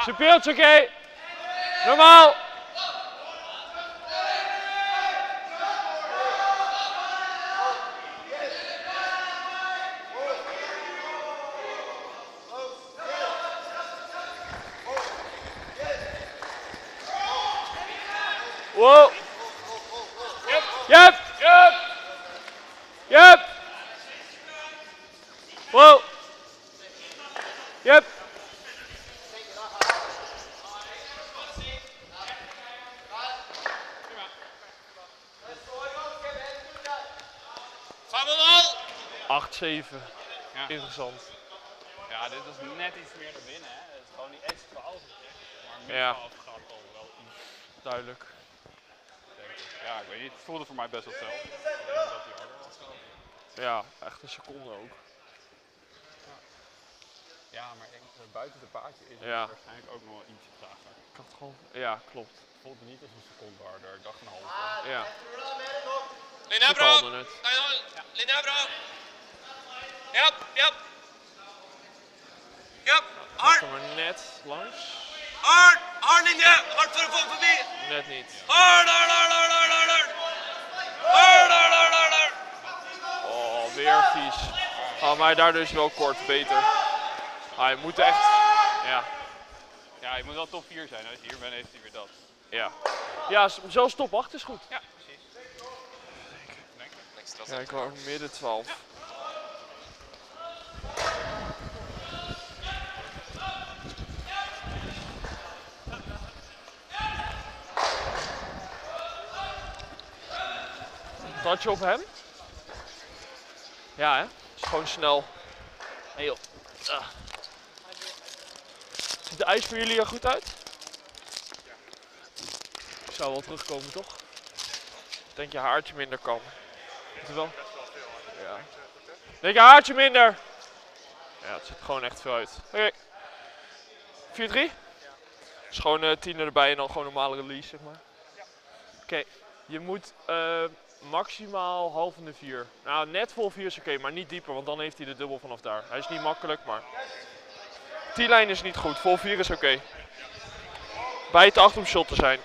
Zijn beeldje oké. Normaal. Wow. Yep. Yep. Yep. Whoa. Yep. Fem og en halv! 8-7. Ja. Interessant. Ja, dit is net iets meer naar binnen. Hè. Het is gewoon niet eens 12. Maar meer Ja. 12 gaat al wel iets. Duidelijk. denk ik. Ja, ik weet niet. Het voelde voor mij best wel die was. Ja, echt een seconde ook. Ja, maar ik buiten de paardje is het Ja. waarschijnlijk ook nog wel ietsje trager. Ik had gewoon. Ja, klopt. Het voelde niet als een seconde harder. Ik dacht een halve. Ja. Linja er Er! Japp, japp! Japp! Hard! Kom er net langs. Hard! Hard linje! Hard for å få den forbi! Net niet. Hard, hard, hard, hard, hard, hard, hard! Hard, hard, hard, hard, hard! Oh, weer vies. Ah, maar daardoor is wel kort beter. Hij moet echt. Ja. Ja, je moet wel top 4 zijn. Als je hier bent, heeft hij weer dat. Ja. Ja, zelfs top 8 is goed. Ja, precies. Denk ik. Extra Ja, ik wou midden 12. Op hem? Ja, hè? Is gewoon snel. Hey joh. Ah. Ziet de ijs voor jullie er goed uit? Zou wel terugkomen, toch? Denk je haartje minder kan? Wel? Ja. Denk je haartje minder? Ja, het zit gewoon echt veel uit. Oké. 4-3? Dus gewoon eh tiener erbij en dan gewoon normale release, zeg maar. Oké, je moet eh, maximaal half in de 4. Nou, net vol 4 is oké, maar niet dieper, want dan heeft hij de dubbel vanaf daar. Hij is niet makkelijk, maar... T-lijn is niet goed, vol 4 is oké. Bij het achter om shot te zijn.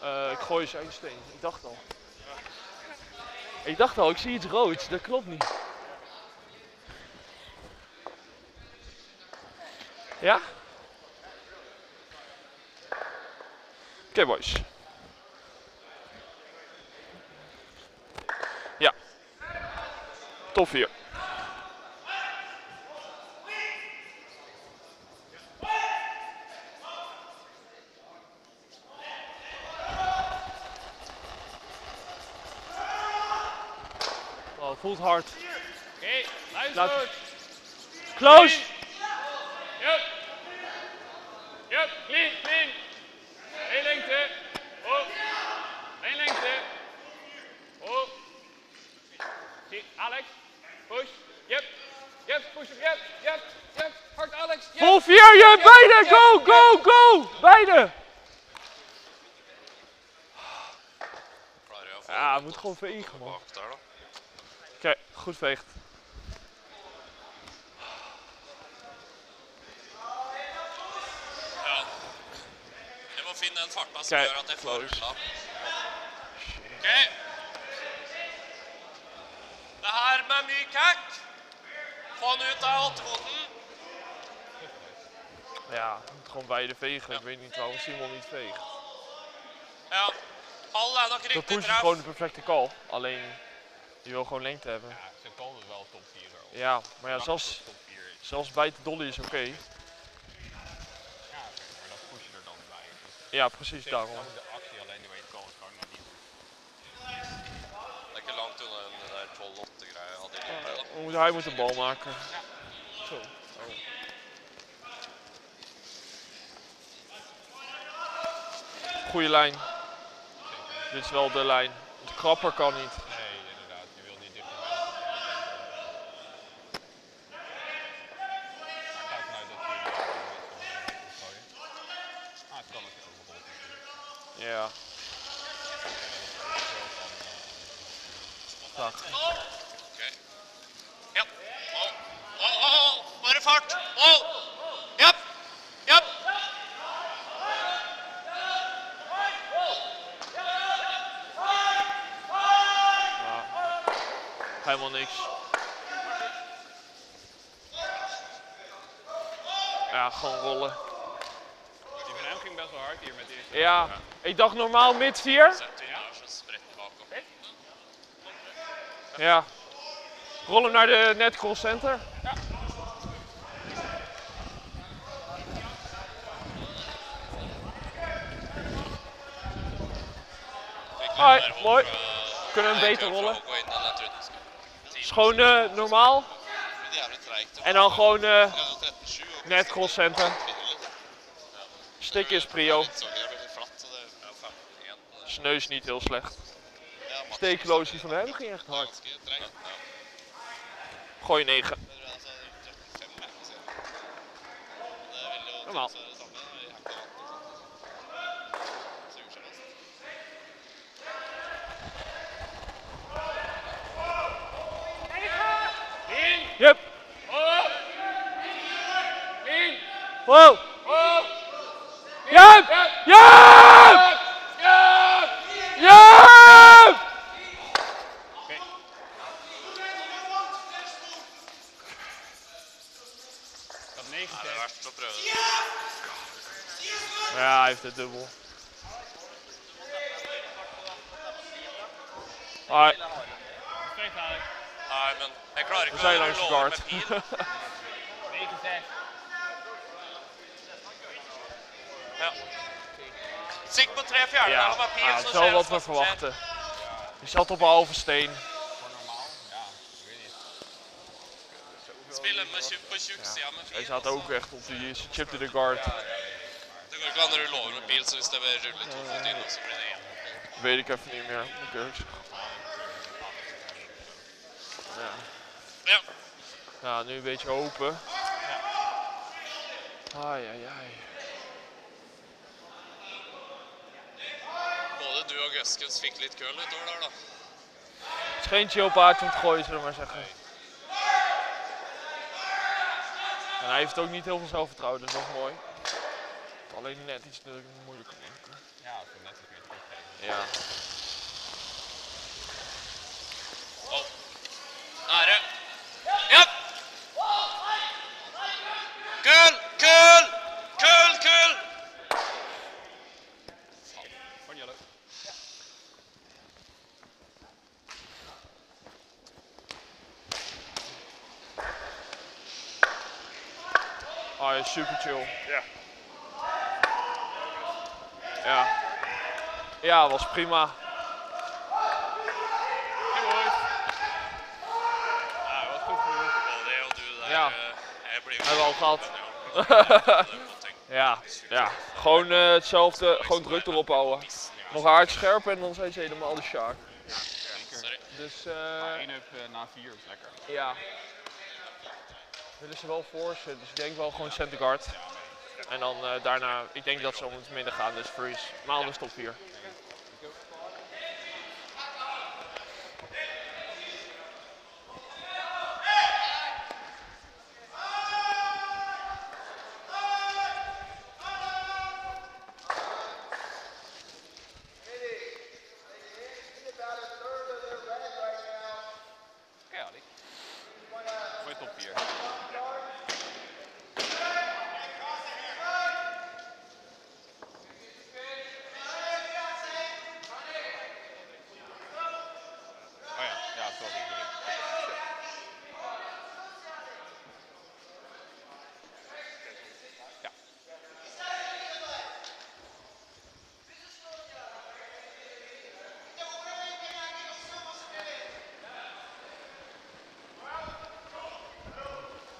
Eh, ik gooi zijn steen, ik dacht al. Ik dacht al, ik zie iets roods, dat klopt niet. Ja? Oké boys. Top 4. Oh, voelt hard. Oké, luister. Laat- Close! Yup. Yup, clean, clean. Eén lengte. Oh. Eén lengte. Oh. Alex. Push. Yep. Yep, push up. Yep, yep, yep. Hard Alex. Yep. Vol 4, je beide! Go, go, go! Beide! Få Ja, moet gewoon vegen, man. Oké, goed veegt. Ja. Jeg må finne den farta som gjør at jeg får rulla. Det her med myk hack. Få den ut av åttefoten. Ja, gewoon beide vegen. Ik weet niet waarom Simon niet veegt. Ja. Hall er nok Dan riktig push je treff. gewoon de perfecte call. Alleen, je wil gewoon lengte hebben. Ja, ze kan het wel top 4 hoor. Ja, maar ja, zelfs, Top 4 is. zelfs bijten dolly is oké. Ja, maar dat push je er dan bij. Dus Ja, precies daarom. dan de actie alleen die weet call is gewoon nog niet. Det er ikke langt unna den der 12-8-greia hadde jeg gjort. da. Dan moet- Hij moet een bal maken. Zo. Goeie lijn. Dit is wel de lijn. De krapper kan niet. Nee, inderdaad. Je wil niet dichter bij de top 4. Maar ik ga vanuit dat je inderdaad gewoon dit gewoon moet gooien. Ah, het kan ook heel goed. Ja. Dag. Ok. Ja. Oh. Oh, oh, oh. Bare fart. Oh. Japp. Japp. Ja. Helemaal niks. Ja, gewoon rollen. Die van hem ging best wel hard hier met de eerste. Ja, ik dacht normaal mid 4. Sett inn der, så spretter bakom. Ja. Rollen naar de net call center. Fikk Hoi, mooi. Kunnen Nei, beter rollen. gewoon eh, normaal. En dan gewoon Ja, så 13-7 og- net center. Stik is prio. 15-1. Det Sneus niet heel slecht. Ja, maks. Steekloosje van hem ging echt hard. Gooi 9. Men det er altså 35 max, ja. Det vil jo Normaal. tilsvare det samme i hack og vatt og sånt. Suger seg fast. Yep. Wow. Yep. Yep. Yep. Ik had 9 Ja, det er verst å prøve det. Ja, hij heeft het dubbel. Alright. Steeds Alex. Nei, men jeg klarer We ikke zijn å langs de låne guard. med pil. 9-6. Ja. Sikk på tre fjerdedeler Ja, med pil, ja, så het is ser wel vi wat we hva skjer. verwachten. Je zat op een halve steen. Ja, ik Hij zat ook echt op die ze chipte de guard. Det går kan rulle over med bil, så hvis det bare ruller to fot inn, så blir det én. Weet ik even niet meer, moet ik eerlijk zeggen. Ja. Ja. ja, nu een beetje open. Ai, ai, ai. Guskens fikk litt køl utover der, da. Het is geen chill paard om te gooien, zullen we maar zeggen. En hij heeft ook niet heel veel zelfvertrouwen, dat is mooi. Alleen net iets moeilijker maken. Ja, we net een keer teruggeven. Ja. Ære. Ja! Køl! Køl! Køl, køl! Van Jelle. Oh, hij is super chill. Ja. Ja. Ja, was prima. Ja, wat goed genoeg. Ja. eh, Hebben we al gehad. Ja. Ja, ja. Gewoon eh, hetzelfde, gewoon druk erop houden. Nog hard scherp en dan zijn ze helemaal de shark. Dus Maar eh één up eh, na vier is lekker. ja. Willen ze wel forcen, dus ik denk wel gewoon center guard. En dan eh, daarna, ik denk dat ze om het midden gaan, dus freeze. Maar anders top 4. Oké, Ali. Mooi top 4. Oh ja, ja, sorry. sorry. Ja.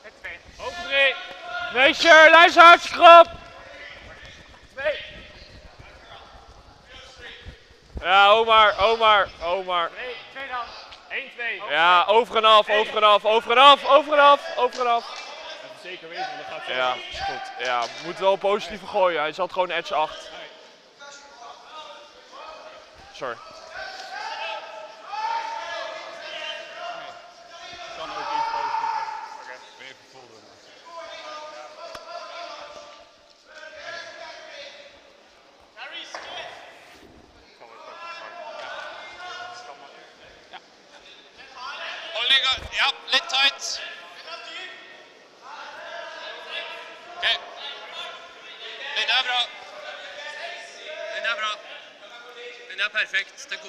Het twee. Open 3. Meester, lijst hartstikke op. Ja, Omar, Omar, Omar. Nee, twee dan. 1, 2. Ja, over en af, over en af, over en af, over en af, over en af. Even zeker weten, dan gaat het Ja, is goed. Ja, we moeten wel positief gooien. Hij zat gewoon edge 8. Sorry. Kan ook iets positiefs. Oké. Weer even vol doen. Hold i gang. Ja, litt tight. Ok. Den er bra. Den er bra. Den er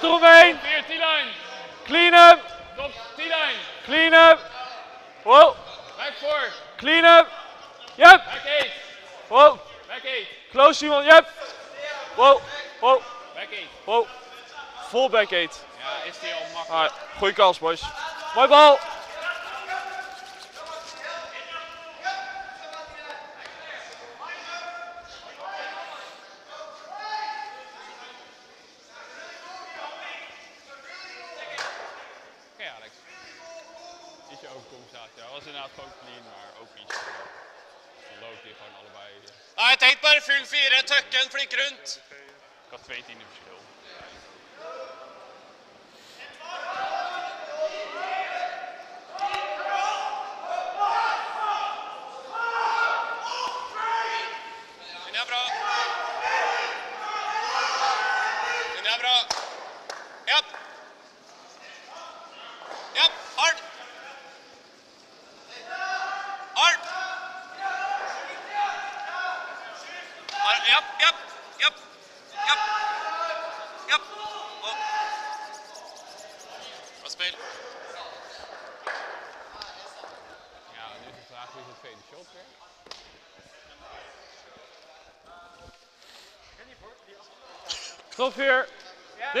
Close eromheen. 4 T-line. Clean up, Top T-line. clean up. Wow, Back 4. clean up. Yep, Back 8. wow. Back 8. Close Simon, yep. Wow, wow, Back 8. wow. Full back 8. Ja, is die al makkelijk. Alright, goeie kans boys. Mooi bal. Oké, Alex. Ietsje overcompensatie. Dat was inderdaad gewoon clean, maar ook iets. Dan loopt die gewoon allebei. Nei, jeg tenkte bare full fire, tøkken, flikk rundt. Ik had twee tienden verschil. Den er bra. Den er bra. Japp. Japp, hardt. Hardt. Har- Japp, japp, japp. Japp. Japp. Og. Bra spill. Ja, nu is de vraag wie is het tweede shot weer? Top 4. Dit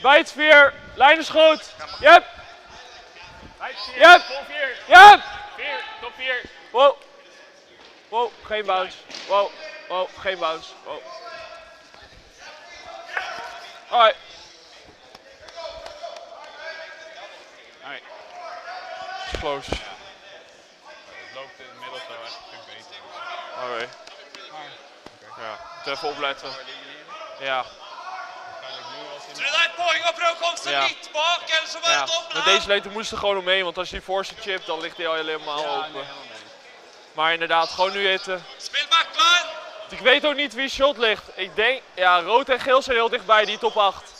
4. Lijn is goed. Yep. Yep. Yep. Top 4. Wow. Wow, geen bounce. Wow. Wow, geen bounce. Wow. Alright. Alright. Close. Het loopt in het middel zo echt een stuk beter. Alright. Ja, even opletten. Ja, Er å komme seg Ja. litt bak, eller så bare ja. Met deze leten moest er gewoon omheen, want als je die voorste chipt, dan ligt hij al helemaal open. Maar inderdaad, gewoon nu hitten. Backline! Want Ik weet ook niet wie shot ligt. Ik denk, ja, rood en geel zijn heel dichtbij, die top 8.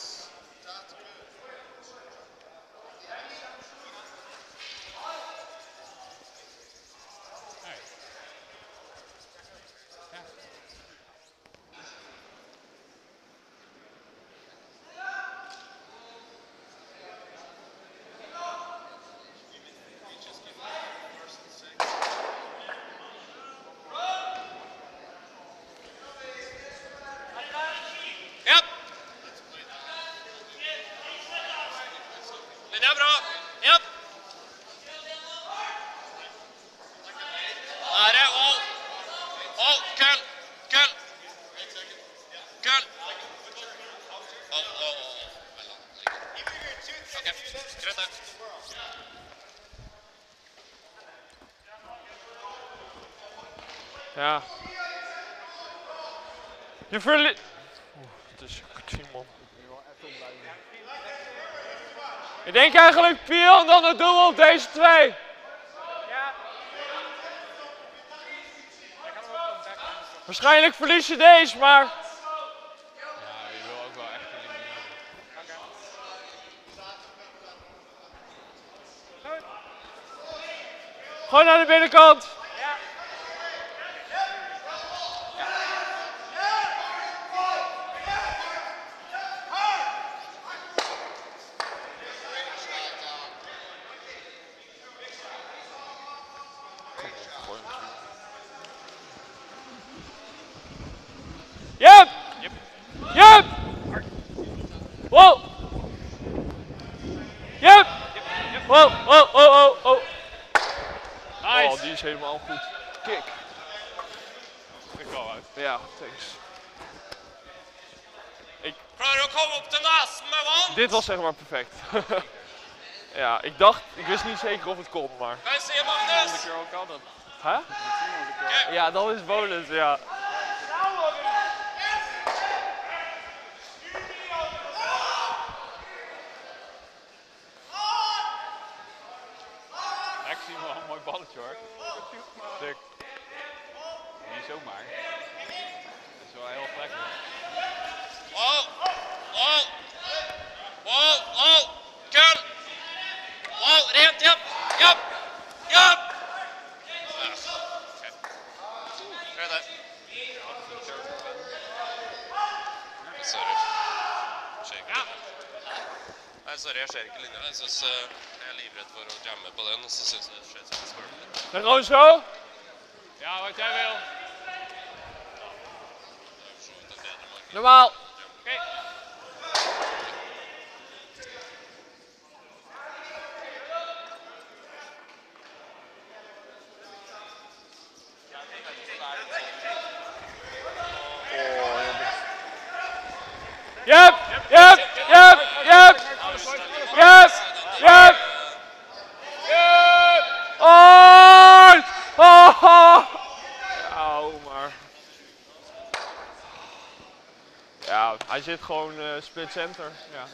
Ja. Linja er bra. Ja. Der er Ål. Ål, køll. Køll. Køll. Ål, ål, ål. Ok, greit det. Ja. Verliest. Het is een man. Ik denk eigenlijk Pion dan het dubbel op deze twee. Waarschijnlijk verlies je deze, maar. Ja, je wil ook wel echt elimineren. Gewoon naar de binnenkant. Ja. Yep. Yep. Wow. Yep. Wow, oh, oh, oh, oh. Nice! Oh, die is helemaal goed. Kick. Ik wel uit. Ja, thanks. Klarer å komme opp til nesen med vann. Dit was zeg maar perfect. [laughs] ja, ik dacht, ik wist niet zeker of het kon, maar. Hva sier Magnus? Huh? Ja, dat is bonus, ja. Jeg ser ikke linja. Jeg synes, eh, jeg er livredd for å jamme på den. og så synes jeg det skjer sånn spørsmål. Det kan du se. Ja, hva jeg vil. Normalt. Gewoon eh, split center. Ja.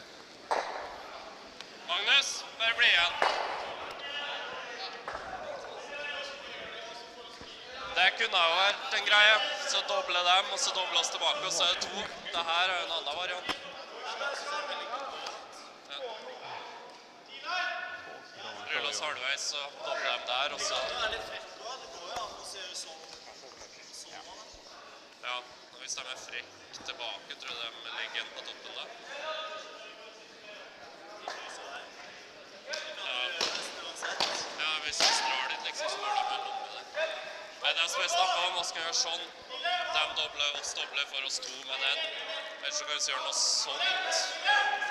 Magnus, bare bli igjen. Det kunne jo vært en greie. Så doble dem, og så doble oss tilbake, og så er det to. Det her er jo en annen variant. Rulle oss halvveis, så doble dem der, og så Ja, hvis de er frekk tilbake, tror jeg de legger en på toppen da. Ja, hvis vi drar dit, liksom, så har de med lomme der. Nei, det som jeg snakket om, vi skal gjøre sånn. De dobler, oss dobler for oss to med den. Ellers så kan vi gjøre noe sånt.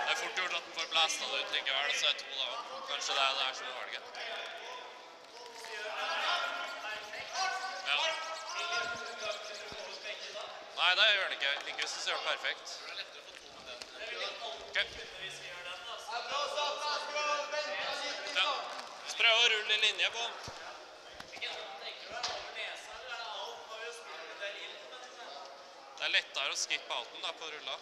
Det er fort gjort at den får blæsta det ut likevel, så er to da. Kanskje det er det her som er valget. Ja. Nei, det Lingus gjør det perfekt. Ok. Ja. Prøv å rulle linje på. Det er lettere å skippe outen da på rulla.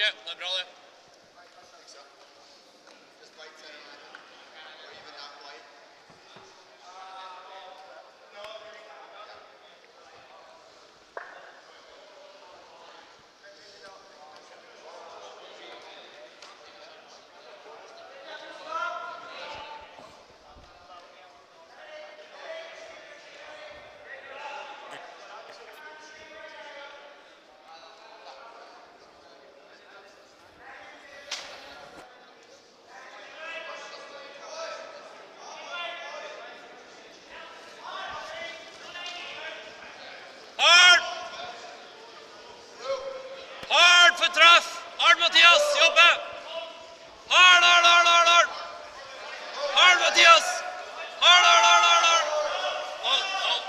Tror ikke. Det er bra, det. Hard! Hard for treff! Hard, Mathias! Jobbe! Hard, hard, hard, hard, hard! Hard, Mathias! Hard, hard, hard, hard, hard! Hold, hold.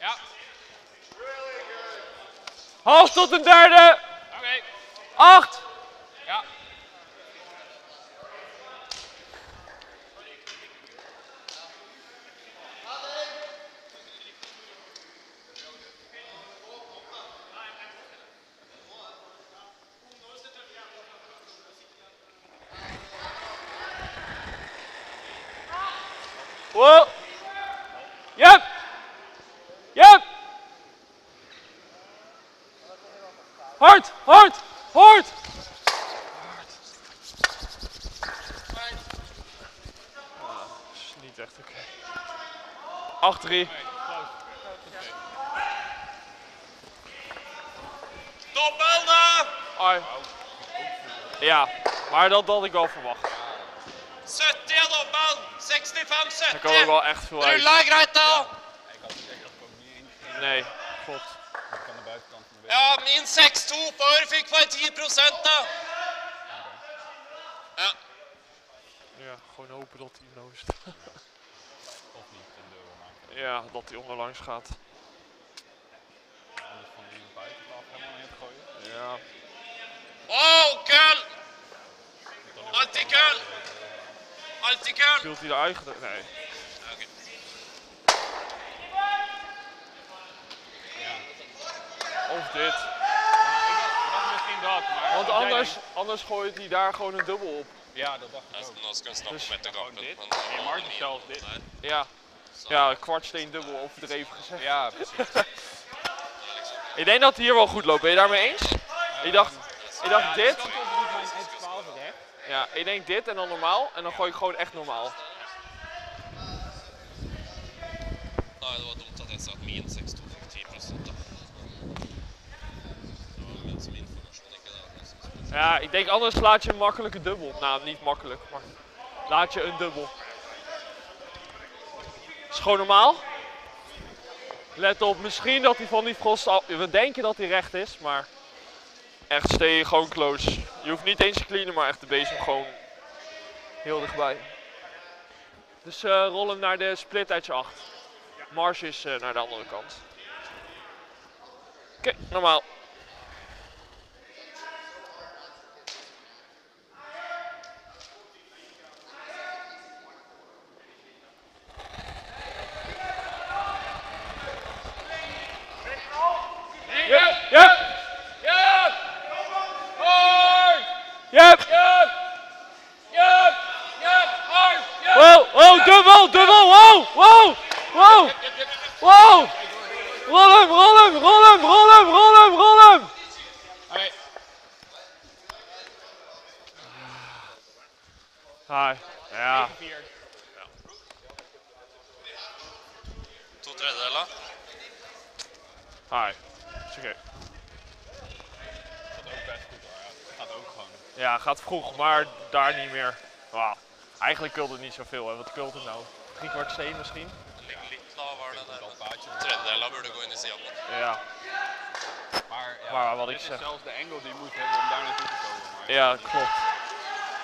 Ja, Half tot een derde. oké. Acht. Ja. Whoa. Yep. Yep. Hard, hard, hard. Ah, is niet echt oké. 8-3. Dobbel da! Ai. Ja, maar dat had ik wel verwacht. 70 er dobbel! 65, Daar kan er 70! wel echt veel uit. Rulla er greit Ja, min 6-2 oppover fikk bare 10 da! Ja. Ja, gewoon hopen dat hij noost. [laughs] Of niet een dubbel maken. Ja, dat hij onderlangs gaat. Anders van die buitenkant helemaal in gooien. Ja. Oh, køl! Anti-køl! Anti-køl! Speelt hij de eigen? Nee. Dit. Ik dacht misschien dat, maar... Want als jij anders, denkt- anders gooit hij daar gewoon een dubbel op. Ja, dat dacht ik ook. Nå skal vi snakke Dus- etter Gewoon kampen. dit. Martin zelfs dit. Ja. Ja, kwartsteen dubbel overdreven gezegd. Ja, precies. [laughs] Ik denk dat het hier wel goed loopt. Ben je daarmee eens? Ik dacht, ik dacht dit. Kant op doet mijn 1-12 recht. Ja, ik denk dit en dan normaal. En dan gooi ik gewoon echt normaal. Nei, det var dumt at jeg sa at min 6-2 fikk 10 da. Det var min som informasjon, ikke det. Ja, ik denk anders laat je een makkelijke dubbel. Nou, niet makkelijk, maar laat je een dubbel. Is gewoon normaal? Let op, misschien dat hij van die frost. We denken dat hij recht is, maar... Echt stay gewoon close. Je hoeft niet eens te cleanen, maar echt de bezem gewoon heel dichtbij. Dus eh rol naar de split edge 8. Mars is eh, naar de andere kant. Oké, normaal. Yep, yep. Yep. Hard. Yep. Yep. Yep. Yep. Hard. Yep. Whoa, whoa, dubbel, dubbel, whoa, whoa, whoa, whoa. Roll hem, roll hem, roll hem, roll hem, roll hem, roll hem. Hi. Ja. To tredjedeler. Hi. Is oké. gaat ook best goed hoor. Ja. Het gaat ook gewoon. Ja, gaat vroeg, maar daar niet meer. Wauw. Eigenlijk kult het niet zoveel, hè. Wat kult het nou? Drie kwart steen misschien? Litt lavere det der. Tredjedeler burde gå inn i sida. Ja. Maar, ja, Maar wat ik zeg. is zelfs de angle die je moet hebben om daar naartoe te komen. Maar Ja, klopt.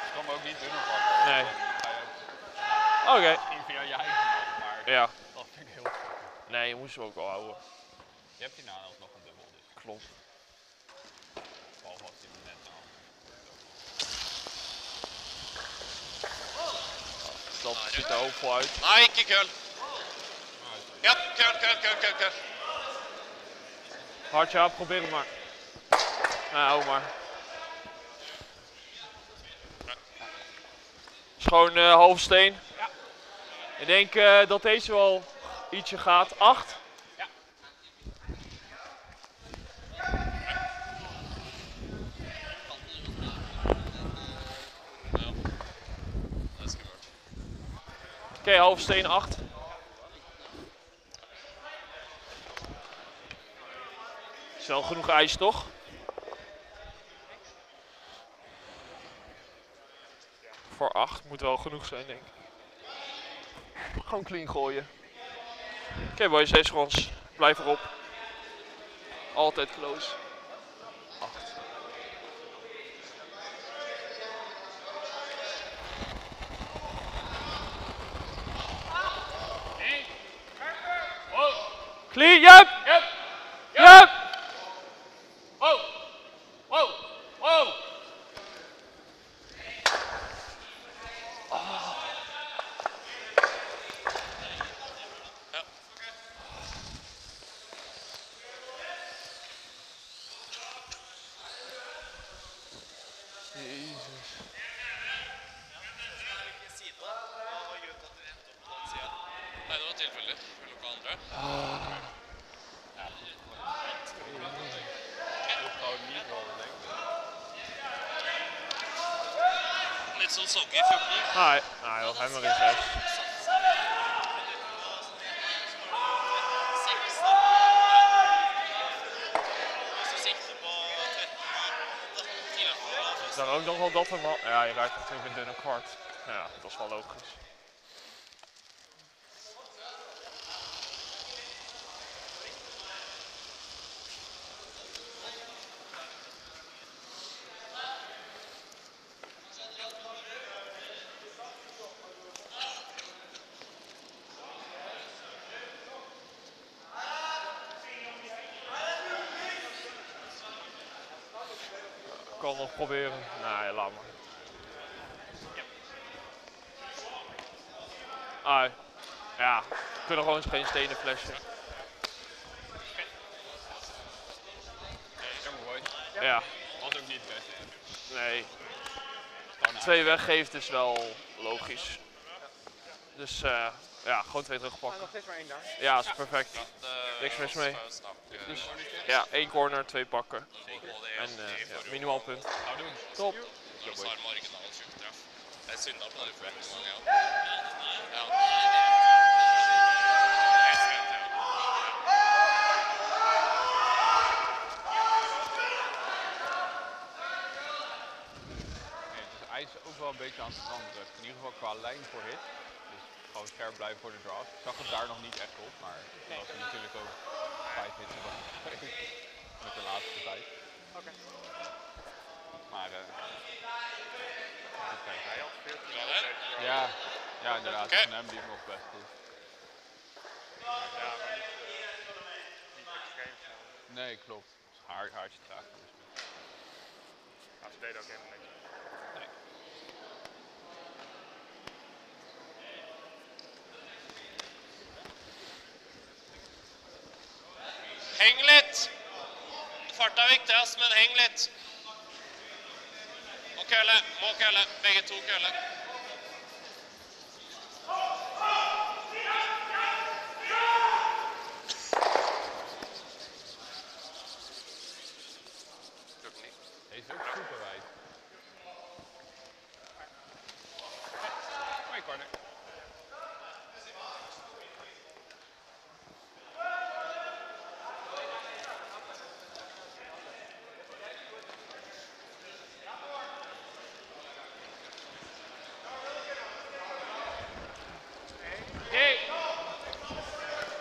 ik kan me ook niet dunner pakken. Nee. Je Oké. misschien via je eigen maar Ja. dat vind ik heel fucking. Nee, moesten we ook wel houden. Je hebt hierna nog een dubbel, dus Klopt. behalve als hij hem net nou. Dat ziet er hoopvol uit. Nei, ikke køll. Ja, køll, køll, køll, køll. køll. Hard ja, probeer het maar. Nou, hou maar. Is gewoon eh half steen. Ik denk eh, dat deze wel ietsje gaat. 8. Det er skummelt. Oké, half steen 8. Is wel genoeg ijs, toch? Voor 8 moet wel genoeg zijn, denk ik. Gewoon clean gooien. Oké, boys, deze. Blijf erop. Altijd close. Clean, yep! Yep! Yep! Wow! Seks, da. Hvis du sikter på 13 10 Dan ook nog wel dat wel. Ja, je raakt natuurlijk een dunne kwart. Ja, dat is wel logisch. Proberen. Nee, laat maar. Ah, ja, we kunnen gewoon geen stenen flesje. Boy. Ja, Was ook niet nee. Twee weggeeft is wel logisch. Dus eh, ja, gewoon twee terugpakken. nog steeds maar één daar. Ja, is perfect. Niks mis mee. eh, Dus ja, één corner, twee pakken en eh, ja, minimaalpunt. Nou doen. Top. Dat is maar ik een half uur getref. Het is in dat half uur. Ja. Dus wel een beetje aan het veranderen. In ieder geval qua lijn voor hit. Dus gewoon scherp blijven voor de draft. Ik zag het daar nog niet echt op, maar dat was natuurlijk ook vijf hits was [laughs] met de laatste tijd. Oké. Maar goed kijken. Hij had 14 Ja, ja, ja, inderdaad. Een hem die nog best is. Ja, maar niet, niet extreem snel. Nee, klopt. Haar, haartje traag. Dus. Maar ze deden ook helemaal niks. Heng litt. Farta er viktigst, men heng litt. Kølle. Må kølle. Begge to kølle.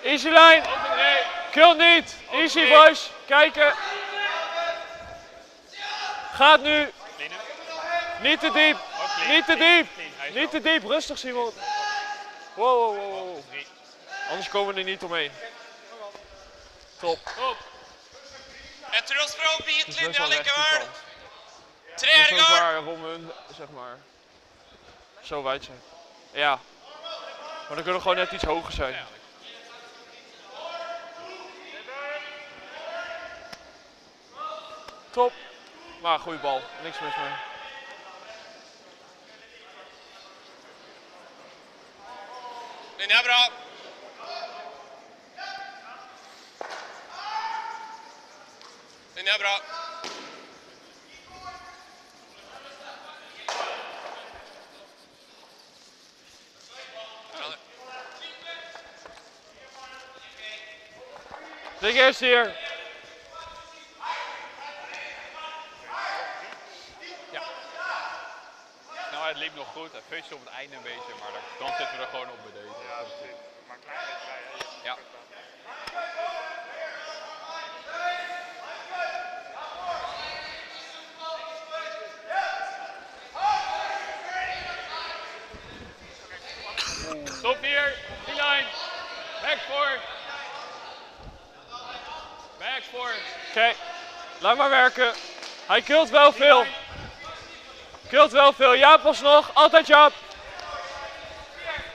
Easy line. Kill niet. Easy boys. Kijken. Gaat nu. Niet te diep. Niet te diep. Niet te diep. Rustig Simon. Wow, wow, wow. Anders komen we er niet omheen. Top. Bit Het is best linja wel recht die likevel. kant. Tre Dat is ook Ergaard. waarom hun, zeg maar, zo wijd zijn. Ja. Maar dan kunnen we gewoon net iets hoger zijn. Top. Maar goede bal. Niks mis mee. Linja bra. Linja er bra. Big eerst hier. Op het einde een beetje, maar dan, dan zitten we er gewoon op bij deze. Ja, precies. Maar een klein beetje bij, Ja. Stop hier. D-line. Back voor. Back voor. Oké. Laat maar werken. Hij killt wel veel. Killt wel veel. Jaap alsnog. Altijd Jaap.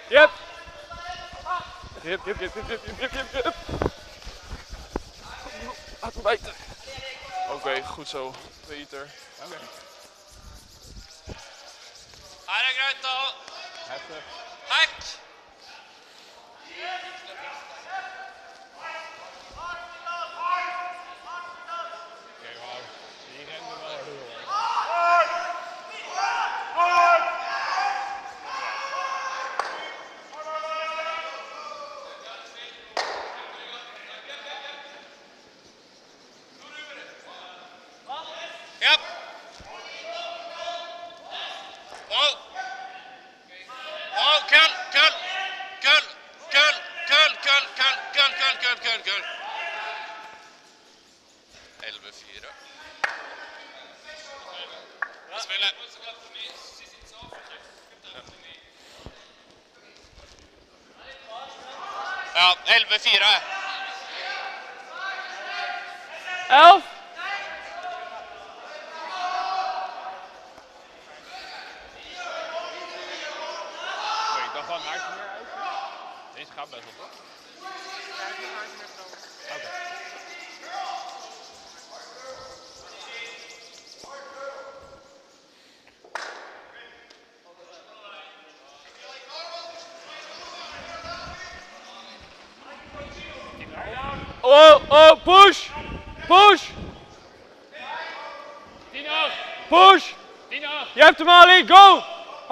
Yep. Yep, yep, yep, yep, yep, yep, yep, yep. Oké, goed zo. Beter. Oké. Her er greit da. Heftig. Hekk.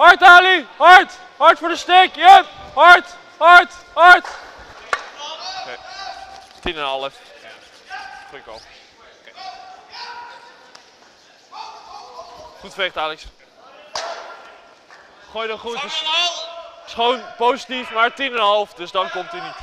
Hard Ali. Hard. Hard voor de stick. Yep. Hard. Hard. Hard. Oké. Tien en half. Goeie kop. Goed vecht Alex. Gooi er goed. Is gewoon positief, maar tien en een half. Dus dan komt hij niet.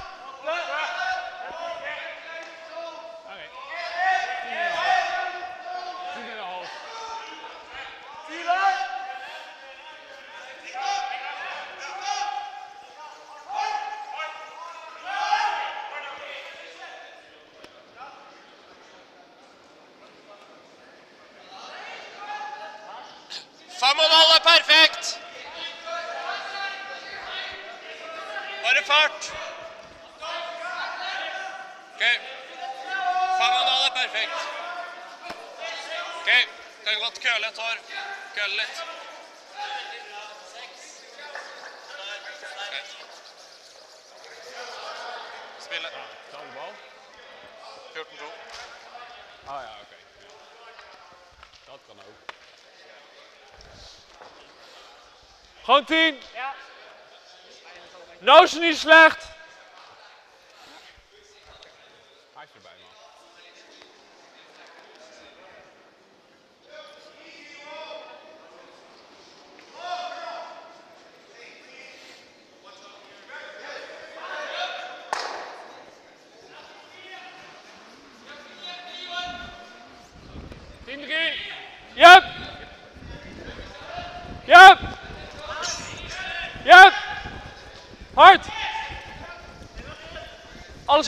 Gewoon tien. Ja. is niet slecht.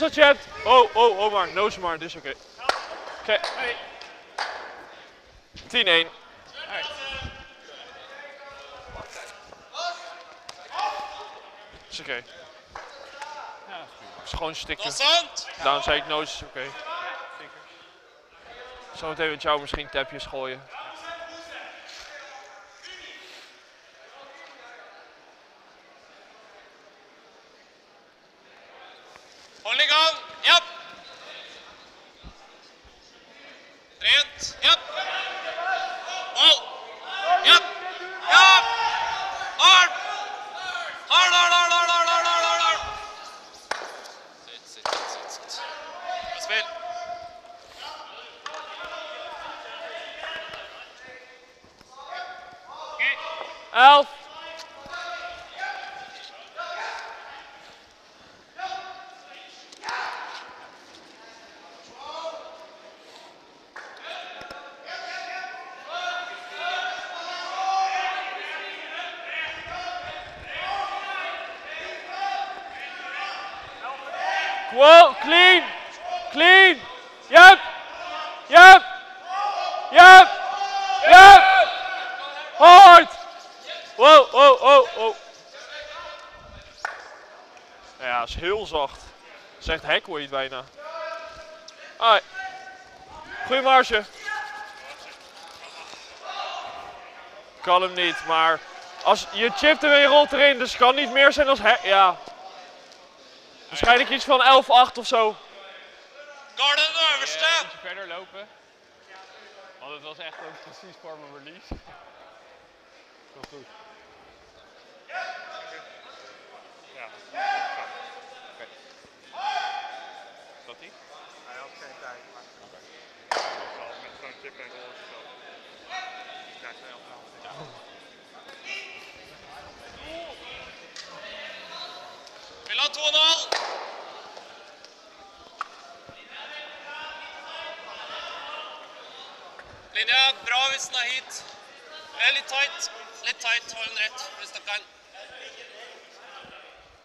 Alles wat je hebt. Oh, oh, oh maar. Noos maar. Dit is oké. Oké. 10-1. Is oké. Is gewoon stikken. Daarom zei ik noos is oké. Zometeen met jou misschien tapjes gooien. Zegt Hackweight bijna. Ai. Goeie marge. Kan hem niet, maar als je chipt hem en je rolt erin, dus het kan niet meer zijn als he Ja. Waarschijnlijk iets van 11-8 of zo. Garden överste. Eh, verder lopen. Want het was echt ook precies voor mijn release. Snel. Vill ha 2-0. Linja, bra hvis den er hit. Det er litt tight. Litt tight, hold den rett hvis dere kan.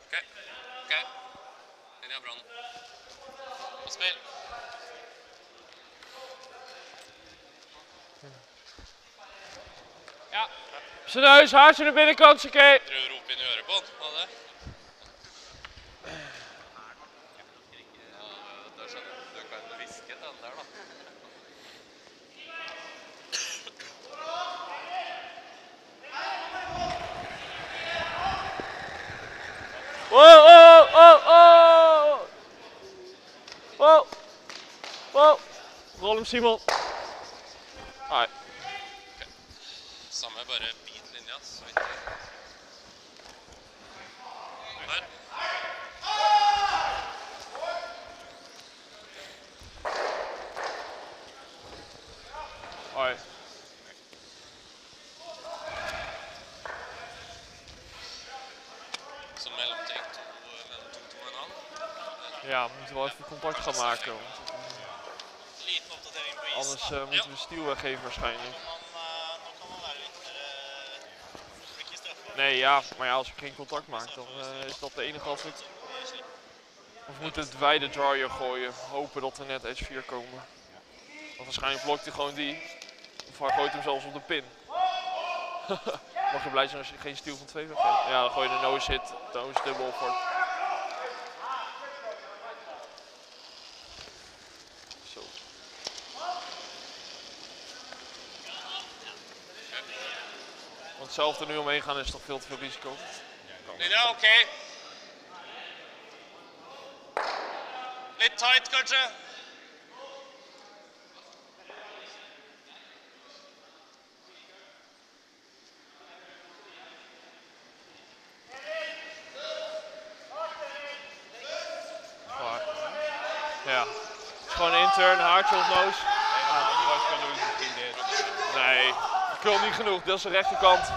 Ok, ok. Linja er bra nå. Og spill. zijn neus, naar binnenkant, oké. Drie in de. Oh, oh, oh, oh! Wow! Wow! oh, oh. oh. hem, Simon. Nå kan man være litt mer eh, får ikke straffe. Nee, ja, maar ja, als we geen contact maken, dan eh, is dat de enige afwit. Of we moeten het wijde dryer gooien. Hopen dat er net H4 komen. Want waarschijnlijk blokt hij gewoon die. Of hij gooit hem zelfs op de pin. [laughs] Mag je blij zijn als je geen stiel van 2 weggeeft. Ja, dan gooi je de nose hit, nose dubbel voor. Zelf er nu omheen gaan is toch veel te veel risico. Linja, OK. Litt tight, kanskje? Maar, ja. Het is gewoon intern, haartje of noos. Ik wil niet genoeg. Dit is de rechterkant.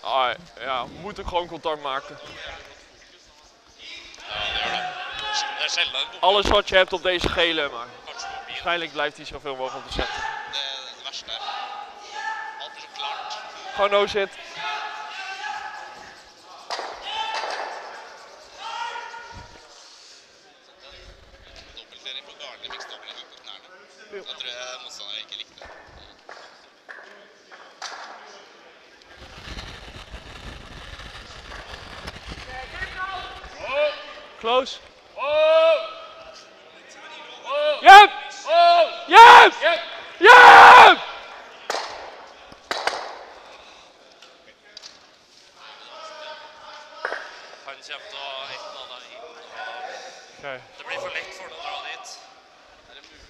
Ah, ja, we moeten gewoon contact maken. Alles wat je hebt op deze gele, maar waarschijnlijk blijft hij zoveel mogelijk så klart. Gewoon no zit. Dobbeltrening på garden i mixdouble er mot knærne. Det tror jeg motstanderen ikke likte. Close. Yep! Yep! Yep! Han kommer til å ha et eller annet inn. og Oké. Det blir for lett for ham å dra dit. Er det mulig?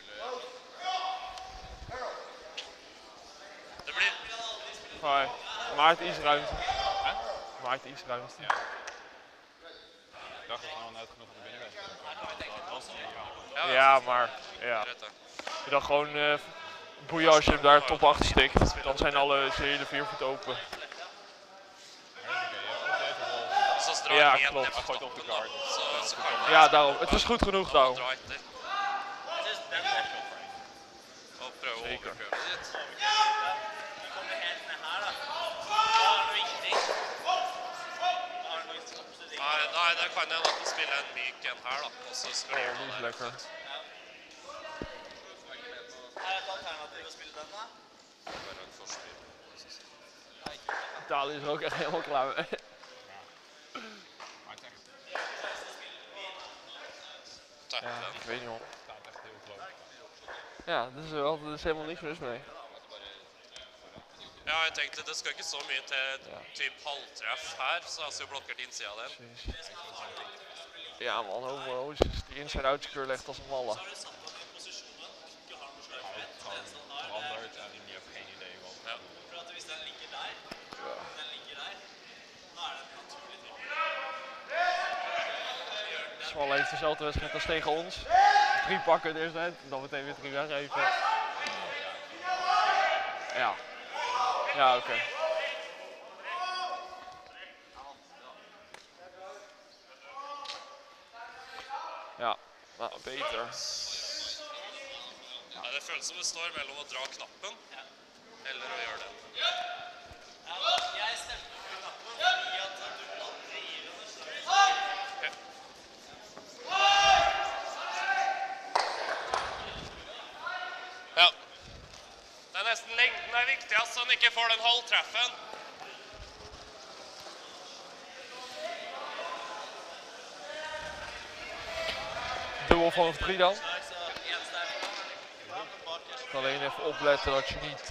Det blir Hoi. Maakt iets ruimte. Maakt iets ruimte. Ik dacht dat we nog net genoeg van de binnenwedstrijd was. Ja, Ja, maar ja. Greit, da. Je dan gewoon eh boeien als je hem daar top achter stikt. Dan zijn alle hele vier voet open. Ja, klopt. Gooit op de guard. Ja, daarom. Het is goed genoeg daarom. Zeker. er er toppstilling. Nei, nei, det kan han spiller en myk en her, da. Og så der. lekker. Er det et alternativ å spille den, da? Bare en forspill. Italië is er ook echt helemaal klaar mee. Echt, Ja, ik weet niet hoor. het staat echt heel close. Ja, dat is, wel, er is helemaal niks mis mee. Ja, jeg tenkte det skal ikke så mye til Ja. typ halvtreff her, så jo blokkert innsida der. Ja man, homo is die inside-out secure legt als een malle. Har du satt opp i posisjonen? Du har noe slags Gewoon veranderd en die heeft geen idee wat. Ja. For at hvis den ligger der, den ligger der, da er det en naturlig trippel. Zwolle heeft dezelfde wedstrijd als tegen ons. Drie pakken eerste set, dan meteen weer drie weggeven. Ja. Ja, oké. Ja, nou, beter. Ja, det føles som det står mellom dra knappen eller å gjøre det. Ja, jeg stemte for knappen fordi at du aldri gir den større. Ja. Det er nesten lengden er viktigst, så han ikke får den halvtreffen. Dubbel vanaf drie dan. Alleen even opletten dat je niet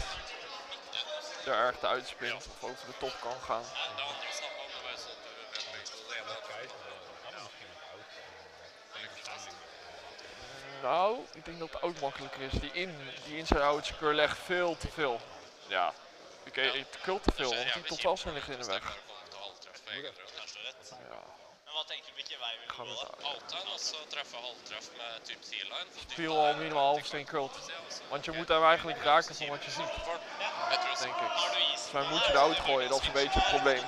er erg te uitspint of over de top kan gaan. Nei, det andre samme om det var sånn at du vet begge to det ene. Kwijt, maar dat kan misschien nog oud. Lekker standing. Nou, ik denk dat het ook makkelijker is. Die in, die inside out secure legt veel te veel. Ja, oké, het kult te veel, want die tot 12 zijn ligt in de weg. Egen prøve. Ja, Men hva tenker du hvilken vei vil du ga gå, met da? uit. Altijd og så treffe halvtreff med typ T-line. for dytta Viel al minimaal halfsteen ja, og så- Want je moet hem eigenlijk raken van wat je ziet, denk ik. Is Dus wij moeten de out gooien, dat is een beetje het probleem.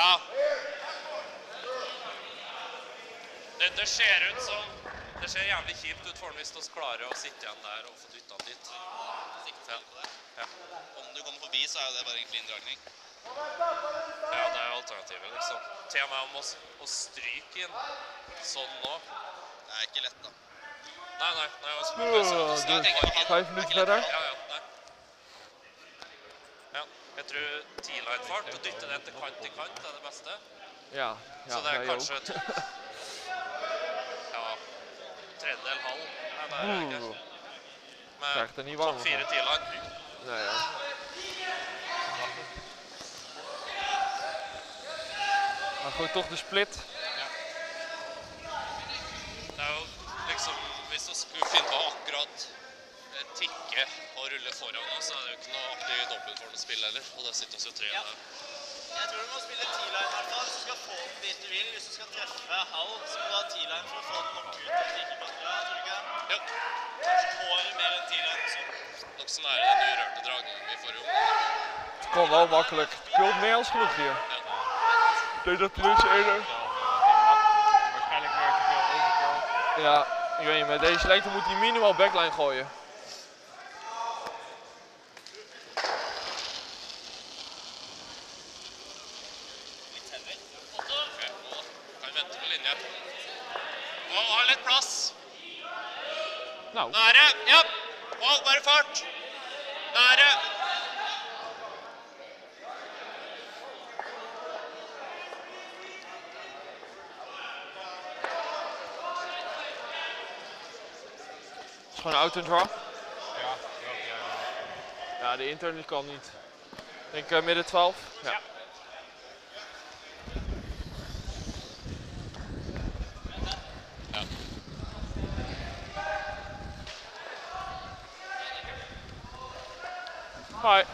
Ja. Jeg. Det, det ser ut som Det ser jævlig kjipt ut for ham hvis vi klarer å sitte igjen der og få dytta han dit. Ja. Ja. Om du kommer forbi, så er jo det bare egentlig inndragning. ja, det er alternativet, liksom. Til og med om å, å stryke inn sånn nå. Det er ikke lett, da. Nei, nei. nei jeg, jeg, jeg, jeg, jeg, jeg, jeg, jeg. Nei. Jeg tror T-line-fart, å dytte den til kant til kant, er det beste. Ja, ja Så det er kanskje [laughs] ja, tredjedel halv. Nei, det er ikke. Oeh, Med topp fire T-line. Nee, ja. Maar gewoon toch de split. Det er jo liksom Hvis du skulle finne på tikke og rulle foran oss, så er det jo ikke noe artig dobbeltfordespill heller. Og det sitter oss jo tre Ja. der. Jeg tror du må spille T-line i hvert fall hvis du skal få den dit du vil. Hvis du skal treffe halv, så må du ha T-line for å få den nok ut. av stikkebøtta, tror du ikke det? Ja. Kanskje håret mer enn T-line også. Nære den urørte dragningen vi får jo. Het kon wel makkelijk. Kult meer als genoeg hier. Ik denk dat Lunch eerder. Waarschijnlijk veel overcurl. Ja, ik weet niet, met deze lengte moet hij minimaal backline gooien. Ok, nå kan vi vente på linje. Og ha litt plass. Nou, Nære. Ja. Og bare fart. Is gewoon een auto draw. Ja, ja, ja. Ja, de intern die kan niet. Ik denk eh, midden 12. Ja. Hi. Wat had je? Ik har en 10 til, så det hadde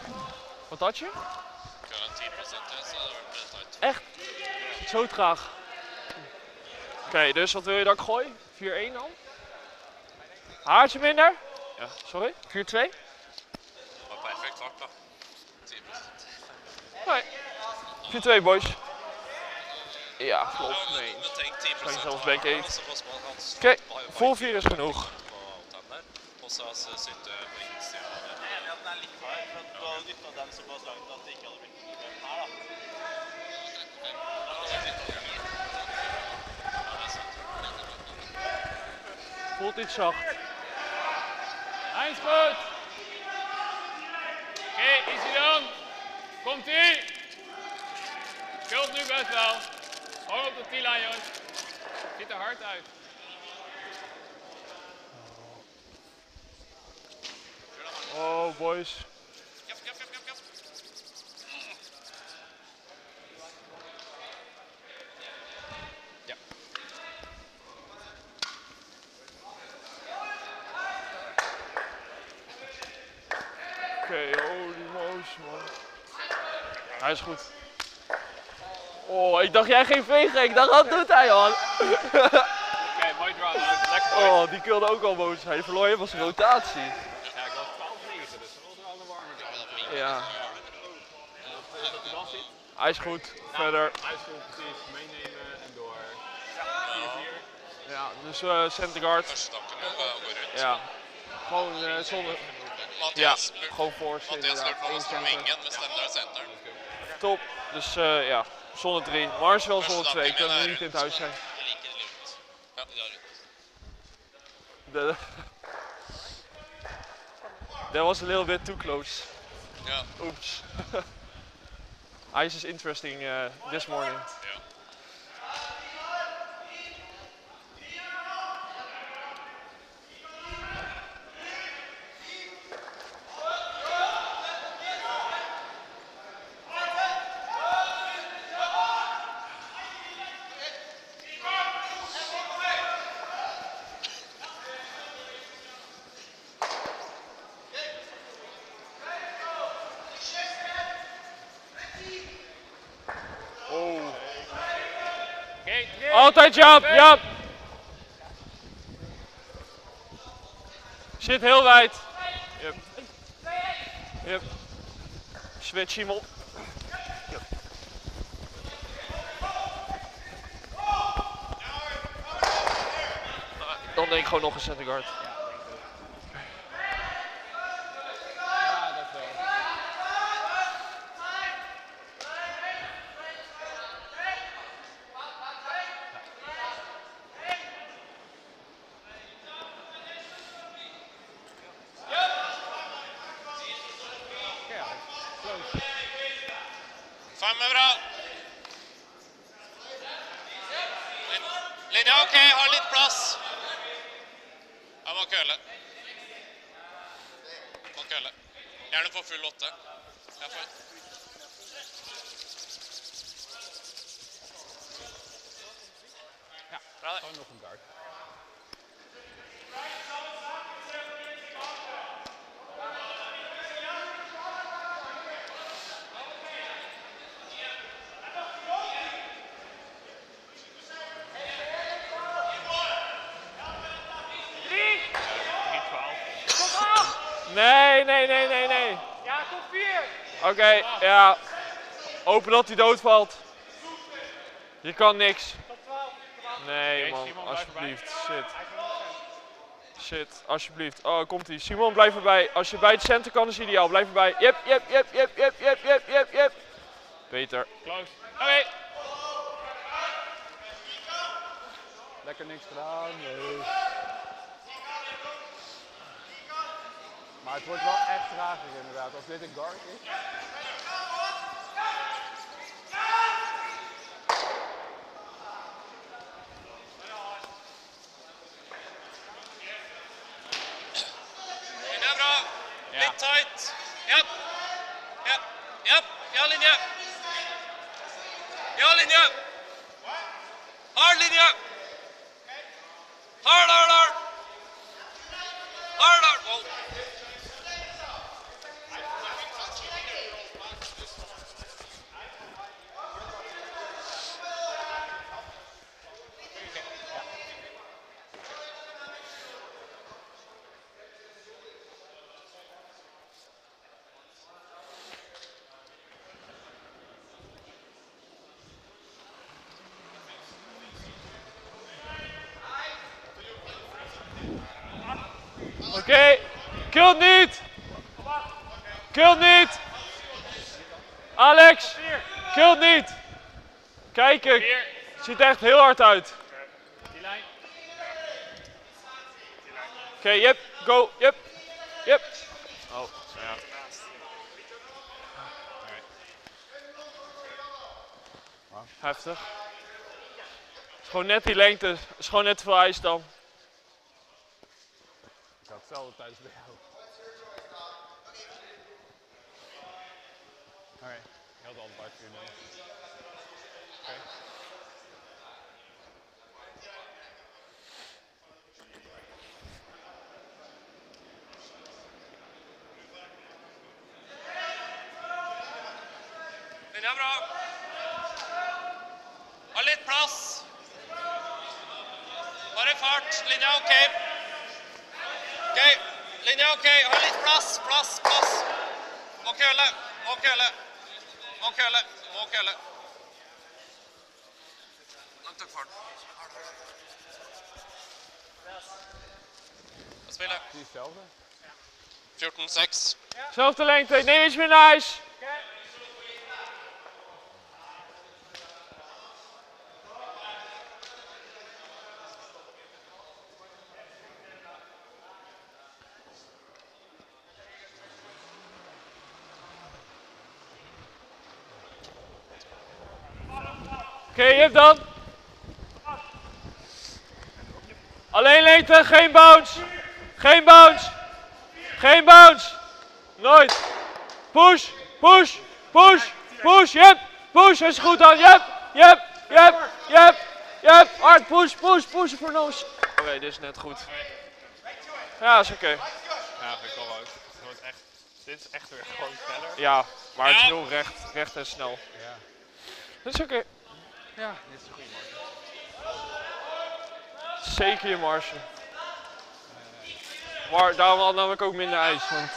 vært litt tight. Echt? Zo traag. Oké, dus wat wil je dat ik gooi? 4-1 dan? Haartje minder? Ja. Sorry? 4-2? Det var perfekt fart, da. 10 Nee. 4-2 boys. Ja, klopt. Nee. men, men tenk 10 Kan je zelfs back Oké, vol bare 4 is genoeg. Enig i at den litt hard, for at du hadde dytta den såpass langt at det ikke hadde blitt noe problem her, da. Voelt iets zacht. Hij is goed. Oké, easy dan. Komt ie. Kult nu best wel. Gewoon op de T-line, jongens. Ziet er hard uit. Oh boys. Japp, japp, japp, japp, japp. Oké, holy moos man. Hij is goed. Oh, ik dacht jij geen vegen. Ik dacht, wat doet hij man? Oké, mooi draw. Lekker boy. Oh, die kilde ook al boos. Hij verloor helemaal zijn rotatie. Ja, ik was 12-9, dus dat was wel een warme draw. Ja, hij is goed. Verder. Hij is goed, precies. Meenemen en door. 4-4. Ja, dus eh center guard. Ja. Gewoon eh, zonder. Ja, Mathias, gewoon voorste Mathias inderdaad. Eén å stå center. wingen med Stendal center. Top. Dus eh, ja, zonder drie. Mars wel. Ik tanken kan er niet in het huis zijn. De, that was a little bit too close. Ja. Oops. [laughs] Ice is interesting uh, this morning. Ja. Oh. Oké, Altijd jump, jump. Zit heel wijd. Yep. Yep. Switch op. Yep. Dan denk ik gewoon nog een center guard. Kjempebra. Lin- Linja OK, har litt plass. Jeg må køle. Må køle. Gjerne få full åtte. Ja. Bra det. Oké, ja. Hopen dat hij doodvalt. Je kan niks. Nee man, alsjeblieft. Shit. Shit, alsjeblieft. Oh, komt ie. Simon, blijf erbij. Als je bij het center kan, is ideaal. Blijf erbij. Yep, yep, yep, yep, yep, yep, yep, yep, yep. Beter. Close. Oké. Lekker niks gedaan. Nee. Maar het wordt wel echt trager inderdaad. Als dit een guard is. Linja bra. Litt tight. Ja. Ja. Ja, ja linje. Ja, linje. Hard linje. Hard, hard, hard. Hard, hard. Oh. Oké, kill niet! Kill niet! Alex, kill niet! Kijken, ziet echt heel hard uit. Oké, yep, go, yep, yep. Oh, ja. Heftig. Het gewoon net die lengte, het is gewoon net veel ijs dan. Ik had hetzelfde tijdens bij jou. all Barkuno. Hetzelfde. 14-6. Zelfde lengte, neem iets meer naar ijs. Oké, je hebt dan. Alleen lengte, geen bounce. Geen bounce. Geen bounce. Nooit. Push, push, push, push, yep. Push, is goed dan, yep, yep, yep, yep, yep. Hard, push, push, push voor nose. Oké, dit is net goed. Ja, is oké. Ja, vind ik wel leuk. Het wordt echt, dit is echt weer gewoon sneller. Ja, maar het is heel recht, recht en snel. Ja. Dat is oké. Ja, dit is een goede marge. Zeker je marge. Maar daarom had namelijk ook minder ijs, want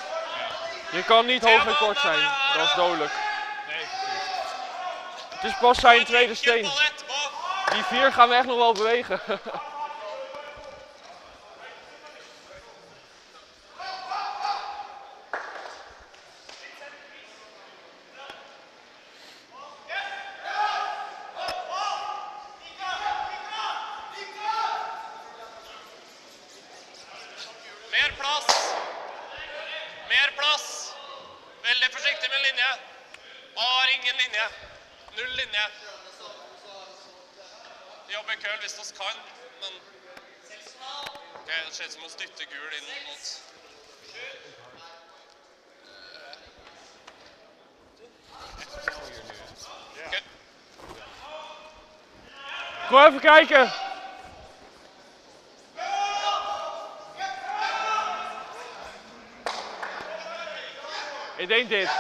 je kan niet hoog en kort zijn. Dat is dodelijk. Het is pas zijn tweede steen. Die vier gaan we echt nog wel bewegen. [laughs] Mer plass. Mer plass. Veldig forsiktig med linje. Har ingen linje. Null linje. Køl hvis vi kan, men Ok, Det ser ut som å dytte gul inn mot Ok. Kom even kijken. Ik denk dit.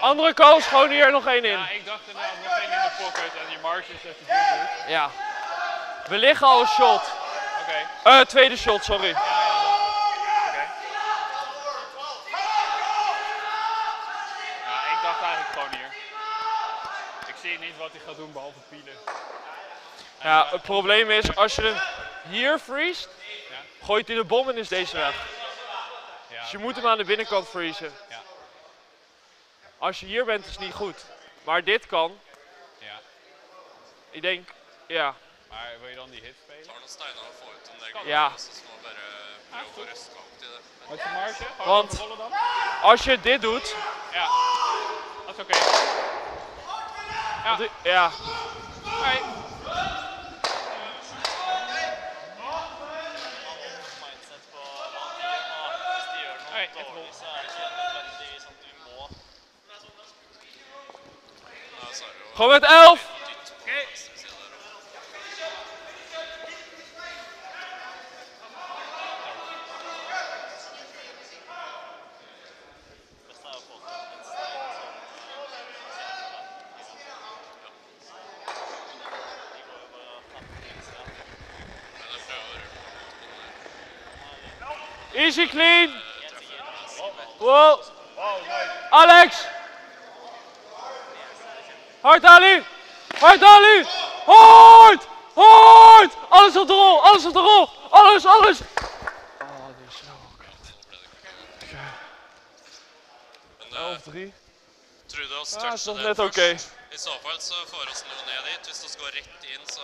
Andere kans, gewoon hier nog één in. Pocket en je marge is goed doet. Ja. We liggen al een shot. Oké. Eh, tweede shot, sorry. Oké. Ja, ik dacht eigenlijk gewoon hier. Ik zie niet wat hij gaat doen behalve pielen. Ja, het probleem is, als je hem hier freest, Ja. gooit hij de bom en is deze weg. Ja, Dus je moet hem aan de binnenkant freezen. Ja. Als je hier bent, is het niet goed. Maar dit kan. Ik denk, ja. Maar wil je dan die hit spelen? Arnold Steiner voor dan denk ik. Ja. Dat is maar bij de? Want als je dit doet. Ja, dat is oké. Ja. ja. Hey. Gewoon met 11! Oss Ja, net først? oké. I så fall så får oss noe ned dit. Hvis vi går rett inn, så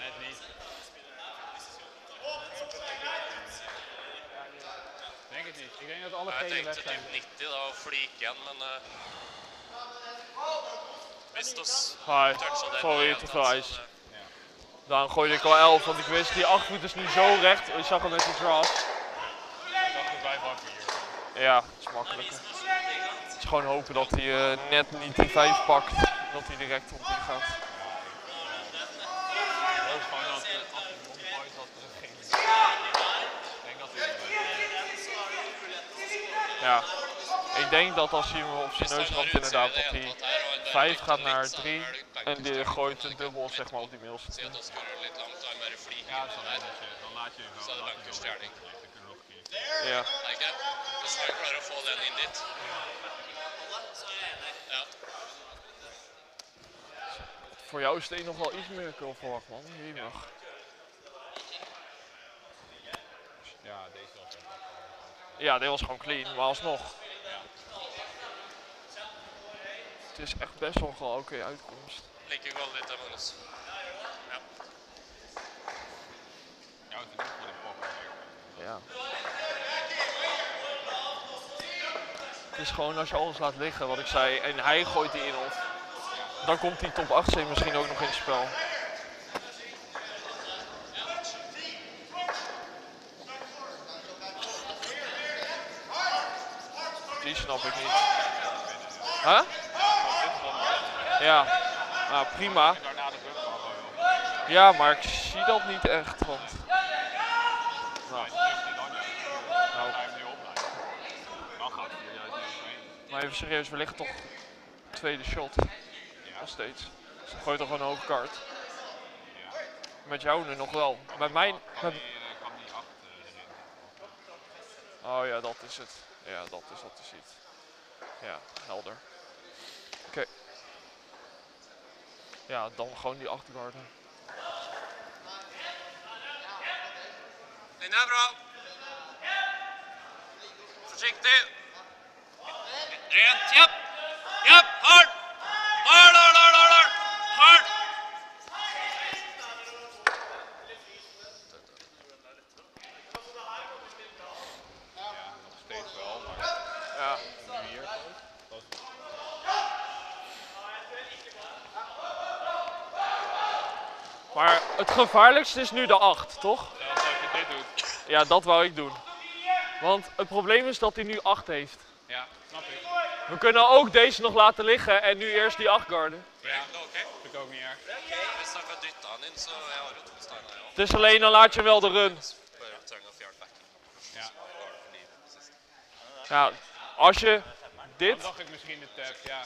Net niet. Denk het niet. Ik denk dat alle Jeg tenkte typ 90 da, og flik igjen, men eh, Hvis vi toucher Sorry, ned, te da, veel så ijs. det- Daarom gooide ik al 11, want ik wist die 8 voet is niet zo recht. Je zag met die draft. Ik dacht dat wij hier. Ja, dat is makkelijker. Is gewoon hopen dat hij eh, net niet die 5 pakt. Dat hij direct op die gaat. Je. Ik. Ja. Ik denk dat als hij hem op zijn neus ramt inderdaad, dat hij hele tatt her, og han bare 5 dytter gaat naar så er 3 det begge en die gooit de dubbel zeg maar op die middelste. Fliker Ja, dan, je, laat je je je een keer. Ja. Den inn dit. Ja. Voor jou is het een nog wel iets meer verwacht man. Jemig. Ja, deze was. Ja, dit was gewoon clean, maar alsnog. Het is echt best wel gewoon oké uitkomst. Like goal dit, da, Magnus. Ja. Ja, het is gewoon als je alles laat liggen, wat ik zei, en hij gooit die in of. Dan komt die top 8 C misschien ook nog in het spel. Die snap ik niet. Huh? Ja, nou prima. Ja, maar ik zie dat niet echt. Want... Nou, Hij is niet lang. Nou, ga je hem nu opleiden. Dan gaat hij er juist niet overheen. Maar even serieus, we liggen toch tweede shot. Nog steeds. Dus dan gooi je toch gewoon een hoge kaart. Ja. Met jou nu nog wel. Bij mij... Kan Met... die, eh, kan die acht eh, erin. Oh ja, dat is het. Ja, dat is wat je ziet. Ja, helder. Oké. Ja, dan gewoon die achtergarden. Den er bra. And yep, yep, hard, hard, hard, hard, hard, hard, hard. Maar het gevaarlijkste is nu de 8, toch? Ja, als je dit doet. Ja, dat wou ik doen. Want het probleem is dat hij nu 8 heeft. We kunnen ook deze nog laten liggen en nu eerst die 8 garden. Ja, ok. vind ik ook niet erg. Het is alleen dan laat je wel de run. Ja. Ja, als je Dan dit, dacht ik misschien de tap, ja.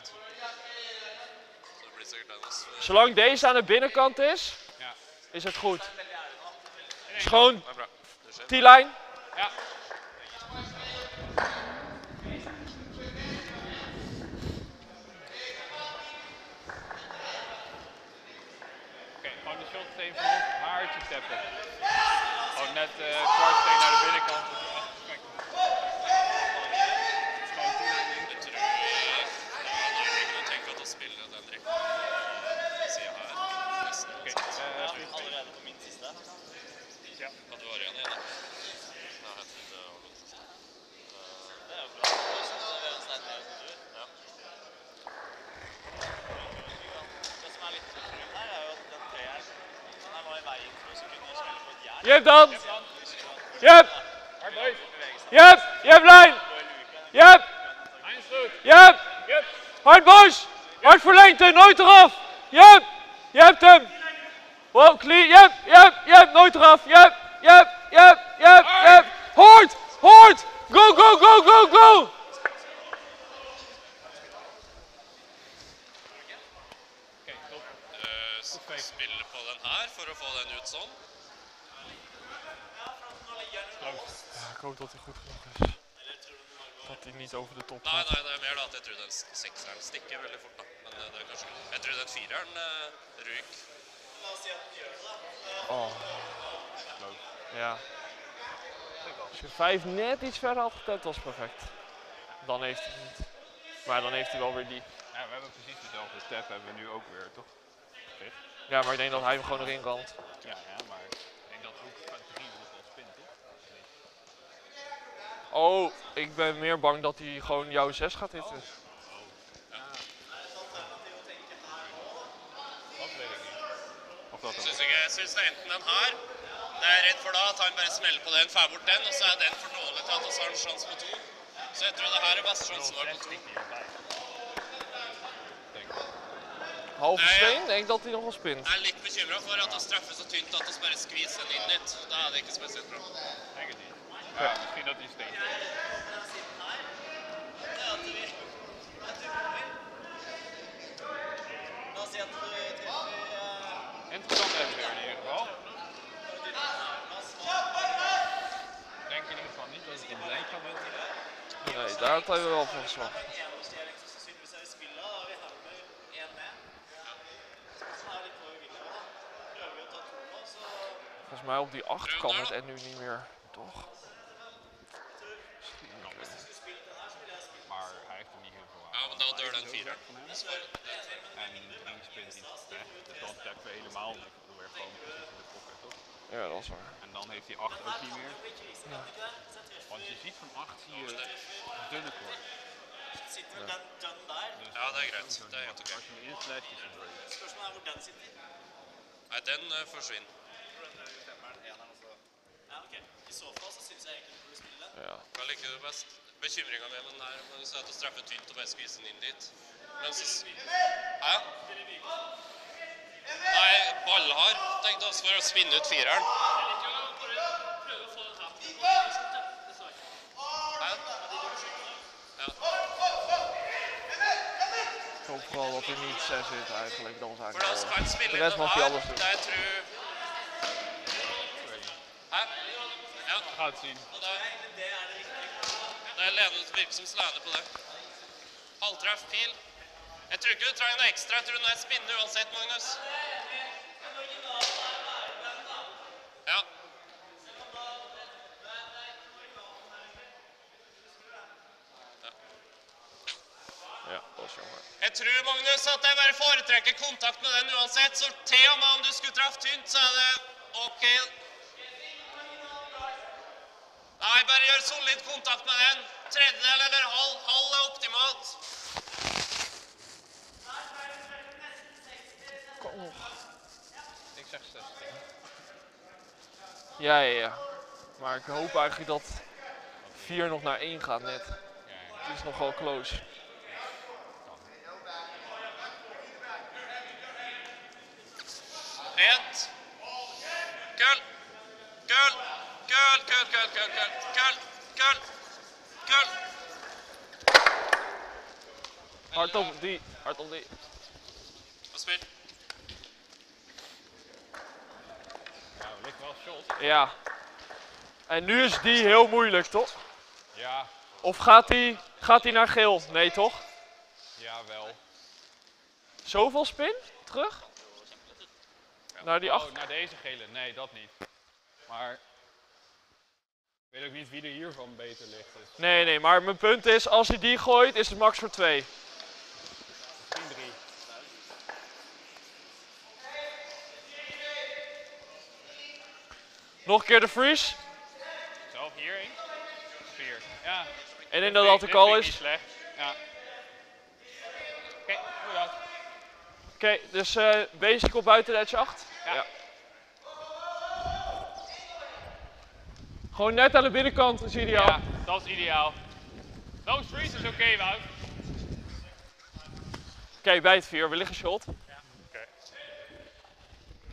Også. zolang deze aan de binnenkant is, Ja. is het goed. Het is gewoon Det bra. Det skjer. T-line. Ja. Oké, van ons haartje. Gewoon net eh kwartsteen naar de binnenkant. dat je echt perfect is. Het is gewoon toeleiding. Jeg tror ja, Norge kunne tenke at å spille den rekka sida her. Nesten. Oké, eh, free spin. Allerede på min siste. Ja, at du har igjen igjen. Ja, jeg trodde det var noe sånt. Det er jo bra. Jeg synes det er en stein mer som du. Ja. Det som er litt kult her, er jo at den treeren den er nå i veien for å kunne spille på et jern. Je hebt dan. Ikke Je hebt. Hard boys. Je hebt. Je hebt lijn. Je hebt. Eins goed. Je hebt. Yep. Hard boys. Hard verlengd, nooit eraf. Je hebt. Je hebt hem. Wow, clean. Je hebt. Je hebt. Je hebt nooit eraf. Je hebt. Je hebt. Je hebt. Je hebt. Je hebt. Hoort. Hoort. Go, go, go, go, go. Eh, spille på den her for å få den ut sånn. Ik hoop dat hij goed genoeg is. Dat hij niet over de top Nei, gaat. nei, det er mer da at jeg tror den sekseren stikker veldig fort. da. Men eh, det er kanskje Jeg tror den fireren uh, ryker. Oh. Ja. Als je vijf net iets verder had getapt, was perfect. Dan heeft hij het niet. Maar dan heeft hij wel weer die. Ja, we hebben precies dezelfde tap hebben we nu ook weer, toch? Ja, maar ik denk dat hij hem gewoon erin kan. Ja, ja, maar ik denk dat ook van drie nog wel spint, toch? Oh, ik ben meer bang dat hij gewoon jouw 6 gaat hitten. Dat weet ik niet. Of dat Syns ikke, jeg syns det enten den her Det er redd for da, at han bare smeller på den, får bort den, og så er den for dårlig til at vi har en sjanse på to. Så jeg tror det her er beste sjansen vår på to. Halve steen, denk dat hij nog wel spint. Jeg er litt bekymra for at vi straffer så tynt at vi bare skviser den inn hit. Da er det ikke spesielt bra. Denk het niet. Ja, misschien dat hij steeds. Interessant hebben we in ieder geval. Denk in ieder geval niet dat het een lijn kan. Nee, daar had hij wel van slag. enjustering som sannsynligvis i spillet. Da har vi Hammer 1 med. Som litt på vilje. da. Prøver vi å ta to nå, så Volgens mij op die 8 kan het en nu niet meer, toch? Maar hij heeft er niet heel veel aan. Ja, men da dør den fireren. En drie spint iets weg. Dus dan tappen we helemaal. Dan weer gewoon in de pocket, toch? Ja, dat is waar. En dan heeft hij 8 ook niet meer. Want je ziet van 8 zie je dunne. Dus Ja, er greit. Det er helt ok. Als je hem inslasht, is het break. Den forsvinner. Ja. Hva liker du best? Bekymringa mi men der men så er det å straffe tynt og bare skvise den inn dit. Men så Hæ? Nei, ballhard tenkte oss for å spinne ut fireren. vooral dat hij niet 6 is eigenlijk. Dat was eigenlijk maar als het gaat spelen, de rest mag hij alles doen. Daar terug. Ja. Gaat zien. Lene virker som slene på det. Halvtreff pil. Jeg tror ikke du trenger noe ekstra. Jeg tror du er spinnende uansett, Magnus. Ja. Jeg tror, Magnus, at jeg bare foretrekker kontakt med den uansett. Så til og med om du skulle treffe tynt, så er det OK. Nei, bare gjør solid kontakt med den. Tredjedel eller halv. Halv er optimalt. Ik zeg 16. Ja, ja, ja. Maar ik hoop eigenlijk dat 4 nog naar 1 gaat net. Het is nog wel close. Rent. Kull, kull, kull, kull. Kull. Kull. Kull. Hard op die, hard op die. Spill. Nou, ligt wel shot. Ja. En nu is die heel moeilijk, toch? Ja, Of gaat die, gaat die naar geel? Nee, toch? ja wel. Zoveel spin? Terug? Naar die Oh, achter? naar deze gele. Nee, dat niet. Maar ik weet ook niet wie er hiervan beter ligt. Dus Nee, nee, maar mijn punt is, als hij die gooit, is het max voor 2. misschien drie. Nog een keer de freeze. Hier één. Vier. Ja. En in dat dat de call is. Ja. Oké, hoe dat? Oké, dus eh basic op buiten de edge 8. Ja. Gewoon net aan de binnenkant is ideaal. Ja, dat is ideaal. No streets is oké, Wout. Oké, bij het 4, we liggen shot.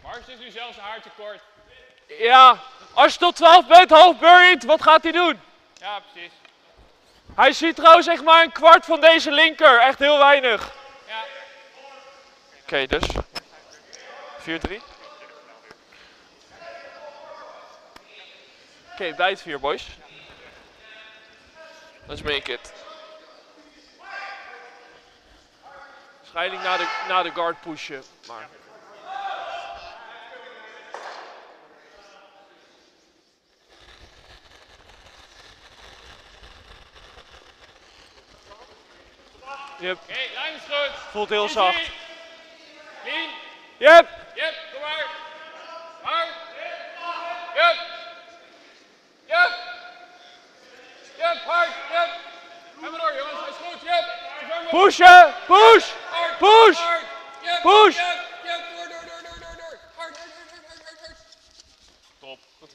Mars is nu zelfs een haar tekort. Ja, als je tot 12 bent, half buried, wat gaat hij doen? Ja, precies. Hij ziet trouwens echt maar een kwart van deze linker, echt heel weinig. Ja. Oké, dus 4-3. Oké, bij het 4, boys. Let's make it. Waarschijnlijk na de, na de guard pushen, maar... Yep, Oké, lijn is goed. voelt heel Easy. zacht. Lean. Yep, Yep, kom maar. Hard. Yep. Yep. Yep, hard. Yep. Ga maar door, jongens. Hij is goed. Yep. Pushen, push, Hard. push. Hard. Yep. Push. Yep. Yep. Door, door, door, door, door, door. Hard, hard, hard, hard, hard, hard, hard. Top. Goed.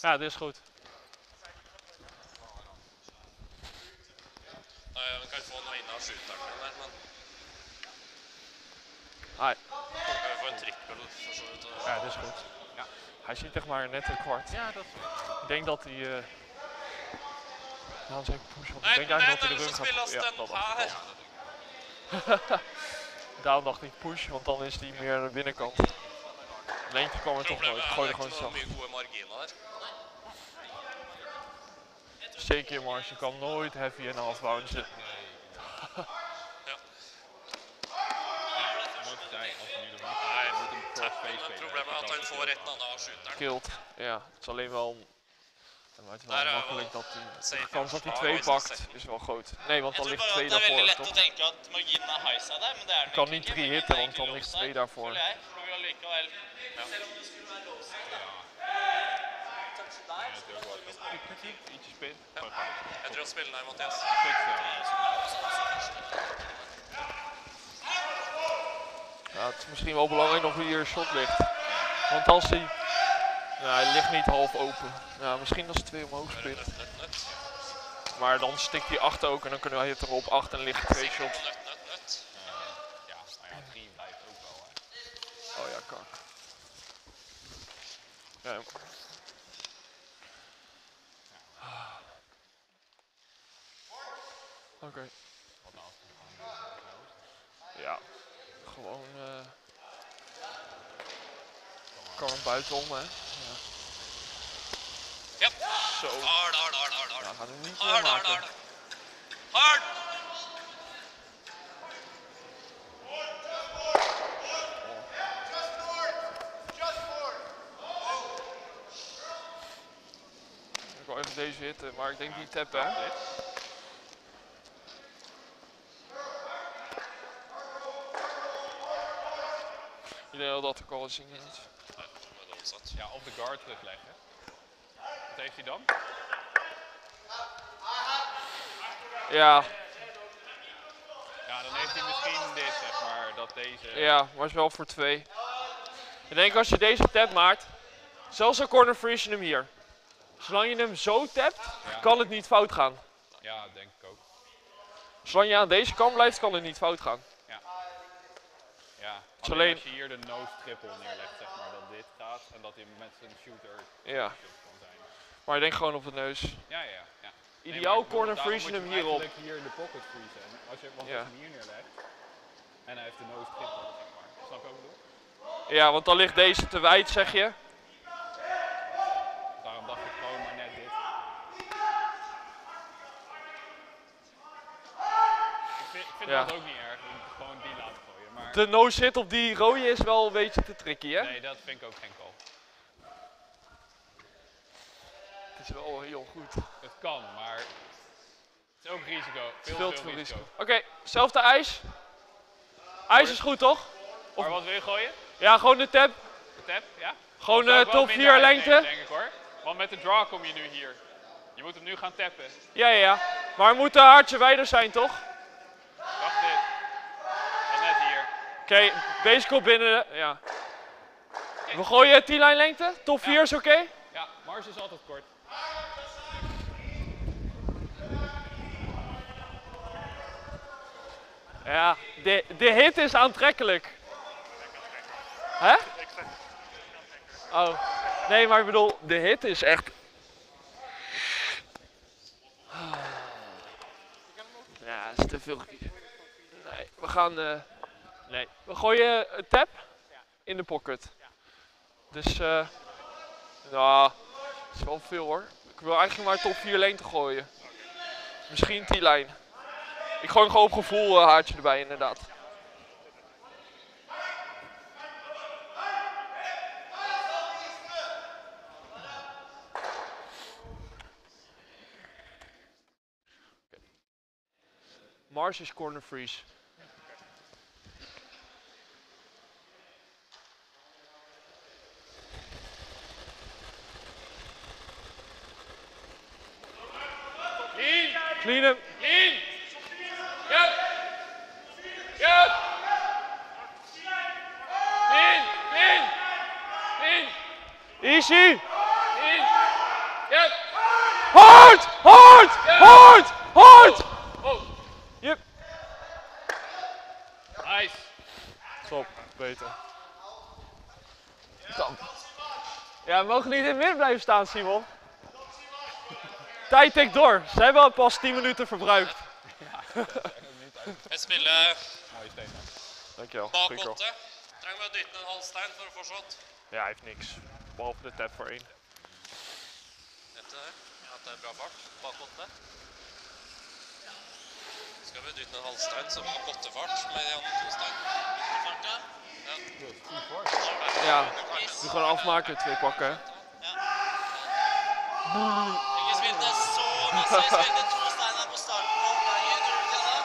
Ja, dit is goed. Nei, vi kan få noe inn av skyteren der, men Hai. vi får en trippel for så vidt. Ja, dit is goed. Hij ziet echt maar net een kwart. Ja, dat. Ik denk dat hij... eh ja, dan zeg ik push, want ik denk eigenlijk dat hij de run gaat... spilles Ja, dat dacht. [laughs] Daarom dacht ik push, want dan is hij meer aan de binnenkant. Leentje kwam er toch nooit. Ik er gooi er gewoon så zacht. mye gode marginer der. Zeker Mars, je kan nooit heavy en half bouncen. Wat zei als we nu de Nei, moet een crossface men spelen. problemet er at han får et eller annet av skyteren. Killed. Ja, het is alleen wel... Maar het is wel eh, makkelijk dat hij... De kans dat hij ja. twee Ja, pakt is wel groot. Nee, want dan ligt twee daarvoor, lett toch? å tenke at marginen er high side der, men det er den Kan niet drie hitten, want dan ligt twee daarvoor. føler jeg, tror han spiller der, Mathias. Ja, het is misschien wel belangrijk nog wie hier shot ligt. Want als hij... Nou, hij ligt niet half open. Ja, misschien als hij twee omhoog spint. Maar dan stikt hij acht ook en dan kunnen wij het erop acht en liggen twee shots. Ja, ja, ook wel. Oh ja, kak. Ja. Oké. Ja. Gewoon... eh kan buitenom, hè. Ja. Yep. Zo. Hard, hard, hard, hard, hard. Ja, gaat hem niet Hard, hard, hard. Hard! Ik wil even deze hitten, maar ik denk die tap, hè. Wel dat ik al omsatt. Ja, op de guard terugleggen. Wat heeft hij dan? Ja, Ja, Ja, dan heeft hij misschien dit, zeg maar, dat deze... Ja, maar is wel voor twee. Ik denk als je deze tap maakt, zelfs een corner freeze je hem hier. Zolang je hem zo tapt, Ja. kan het niet fout gaan. Ja, denk ik ook. Zolang je aan deze kant blijft, kan het niet fout gaan. Ja, is alleen- als je hier de nose triple neerlegt, zeg maar, dat dit gaat en dat hij met zijn shooter Ja, kan zijn. maar ik denk gewoon op de neus. Ja, ja, ja. Ideaal corner freeze hem hierop. hier in de pocket. Als je, want Ja. als je hem hier neerlegt en hij heeft de nose triple, zeg maar. Snap je wat ik bedoel? Ja, want dan ligt deze te wijd, zeg je. Daarom dacht ik gewoon maar net dit. Ik vind, ik vind Ja. dat ook niet erg, we moeten gewoon die laten gooien. Maar De no-hit op die rode is wel een beetje te tricky, hè? nee, dat vind ik ook geen call. Het is wel heel goed. Het kan, maar het is ook risico. Veel, Veel veel, te veel risico. risico. Oké, zelfde ijs. IJs is goed, toch? Maar wat wil je gooien? Ja, gewoon de tap. De tap, ja? Gewoon wel top minder 4 uitnemen, lengte. denk ik hoor. Want met de draw kom je nu hier. Je moet hem nu gaan tappen. Ja, ja, ja. Maar het moet een hartje wijder zijn, toch? Wacht dit. Dan net hier. Oké, op binnen. Ja. We gooien 10 lijn lengte. Top 4 is oké? Ja, Mars is altijd kort. Ja, de, de hit is aantrekkelijk. Hè? Oh. Nee, maar ik bedoel, de hit is echt... Ja, dat is te veel. Nee, we gaan... eh, nee, we gooien een tap in de pocket. Dus, eh... nou, dat is wel veel hoor. Ik wil eigenlijk maar top 4 lengte gooien. Misschien 10 lijn. Ik gooi gewoon op gevoel een haartje erbij, inderdaad. Mars is corner freeze. Clean hem. In! Yep! Yep! In! In! In! Yep! Hard! Hard! Hard! Hard! Oh! Yep. Nice. Top, beter. Dan. Ja, we mogen niet in het midden blijven staan, Simon. Tijd tikt door. Ze hebben al pas 10 minuten verbruikt. Jeg spiller Mooie statement. Dankjewel. bak Prikkel. åtte. Trenger vi å dytte en halv stein for å få shot? Ja, hij heeft niks. Behalve de tap voor één. Dette her. At det er bra fart. Bak åtte. Skal vi dytte en halv stein, så bak åtte fart med de andre to stein. Fart, ja. Ja, nu gewoon afmaken, twee pakken. Ikke spilt det så masse. Vi spilte to steiner på starten av omgangen. Gjorde vi ikke det?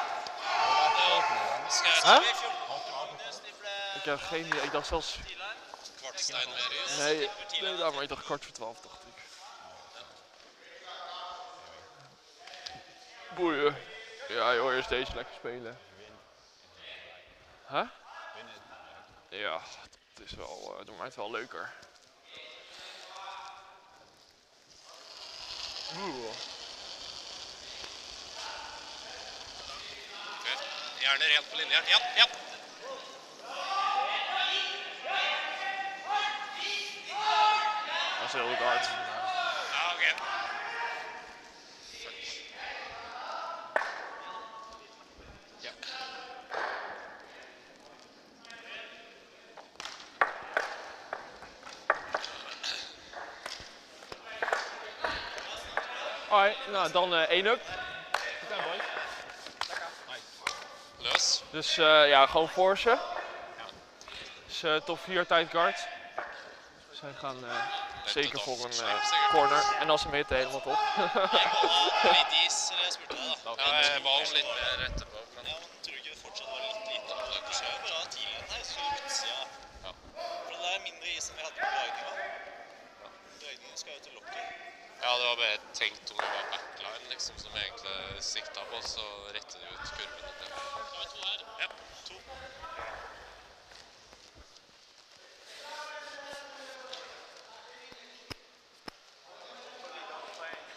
Skal jeg Hæ? Vi 14 minutter, så de ble Ik heb geen idee. Ik dacht zelfs... tidligere. kvart stein mer i? Nee, nee daar, maar ik dacht kwart voor twaalf, dacht ik. Boeien. Ja joh, eerst deze lekker spelen. Huh? Ja, het is wel, uh, doet mij het wel leuker. rule. Gjerne rent på linja. Ja, ja. That's the old guards. Nou dan eh, één up. Løs. Dus eh, ja, gewoon forcen. Dus eh, top 4 tight guard. Zij gaan eh, zeker voor een corner. En als ze hitten, helemaal top. Litt is, eller jeg spurte da. Ja, jeg var jo litt mer etterpå. Men Ja, men tror du ikke det fortsatt var litt lite? Du skal jo bare ha tidligere her, så utsida. For det er mindre is enn vi hadde på dragninga. Dragningen skal jo til lokket. ja, det var bare tenkt om det var liksom som egentlig sikta på, så retter de ut kurven. Har vi to her? Ja, to.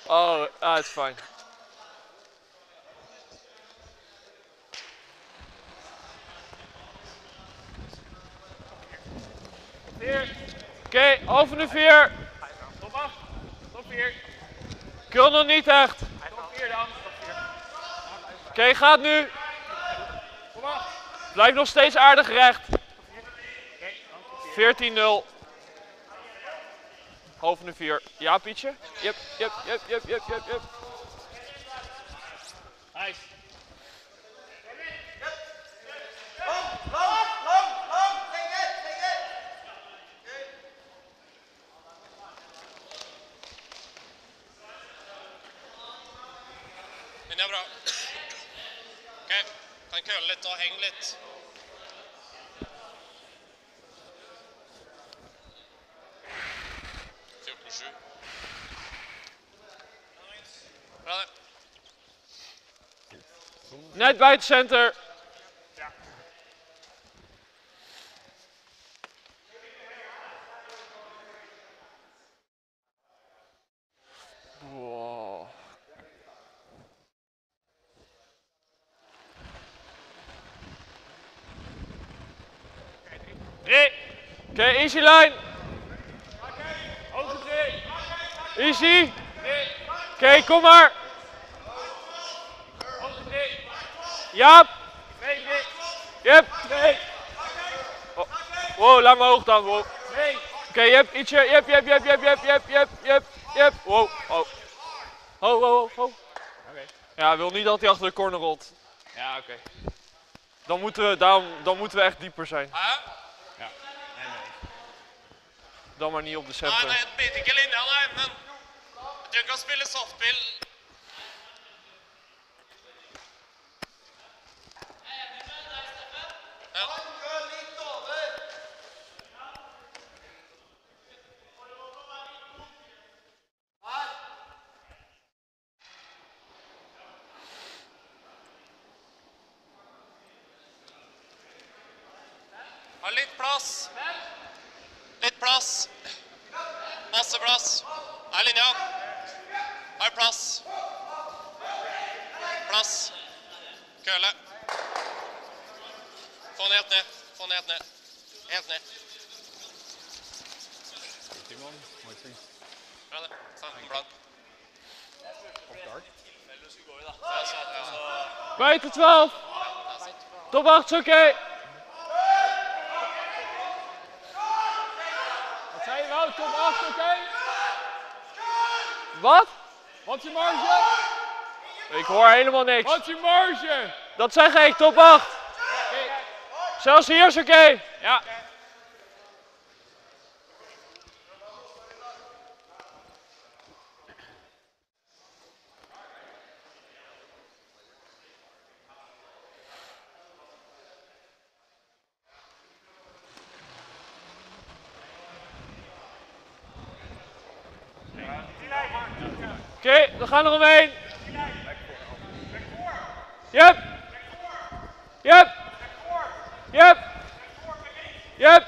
Oh, that's fine. Vier. Oké, over de vier. Top 8. Top 4. Kun nog niet echt. Oké, gaat nu. Blijf nog steeds aardig recht. 14-0. Hoofd nu 4. Ja, Pietje? Yep, yep, yep, yep, yep, yep. fortsätta. Net bij center. Easy line. Hoogte 3. Easy. 3. Oké, kom maar. Hoogte 3. Jaap. 2, 3. Yep. Oh. Wow, laat me hoog dan. Wow. 2. Oké, je hebt ietsje. Yep, yep, yep, yep, yep, yep, yep, yep, yep. Wow. Oh. Ho, ho, ho. Ja, hij wil niet dat hij achter de corner rolt. Ja, oké. Dan moeten we, daarom, dan moeten we echt dieper zijn. Hæ? Dommeren jobbet kjempe. Nei, nei, biter ikke linja, nei. Men du kan spille softbill. Ja. Så. Buiten 12. Top 8 is oké. Wat zei je wel? Top 8, oké? Wat? Wat is je marge? Ik hoor helemaal niks. Wat is je marge? Dat zeg ik, top 8. Zelfs hier is oké. Ja. Oké, we gaan er omheen. Yep. Yep. Yep. Yep.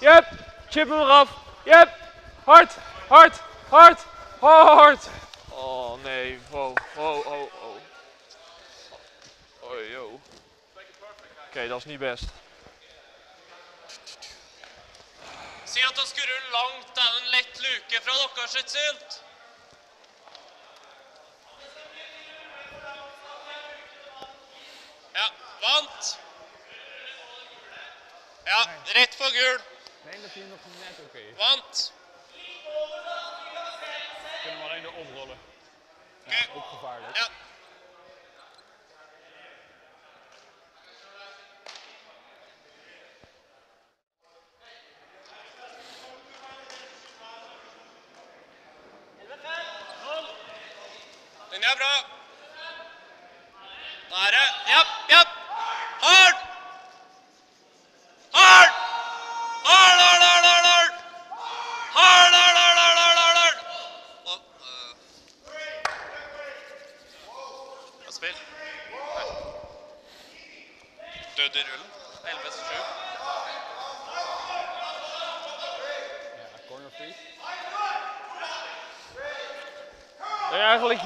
Yep. Chip hem eraf. Yep. Hard. Hard. Hard. Hard. Oh nee. Wow. Oh, oh, oh. Oh, yo. Oké, dat is niet best. Si at dere skurrer langt, det er en lett luke fra deres sitt Ja, want... Ja, rett for gul. dat nog net oké. Want... Kunnen we alleen de omrollen. Ja, ook gevaarlijk. Ja.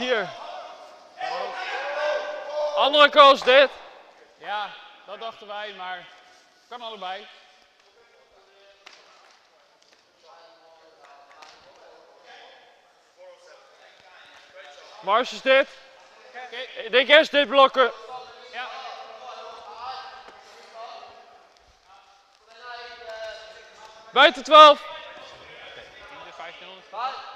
Hier? Andere coach dit? Ja, dat dachten wij, maar kan allebei. Mars is dit? Ik denk eerst dit blokken. Ja. Buiten 12. 10, 15 is goed.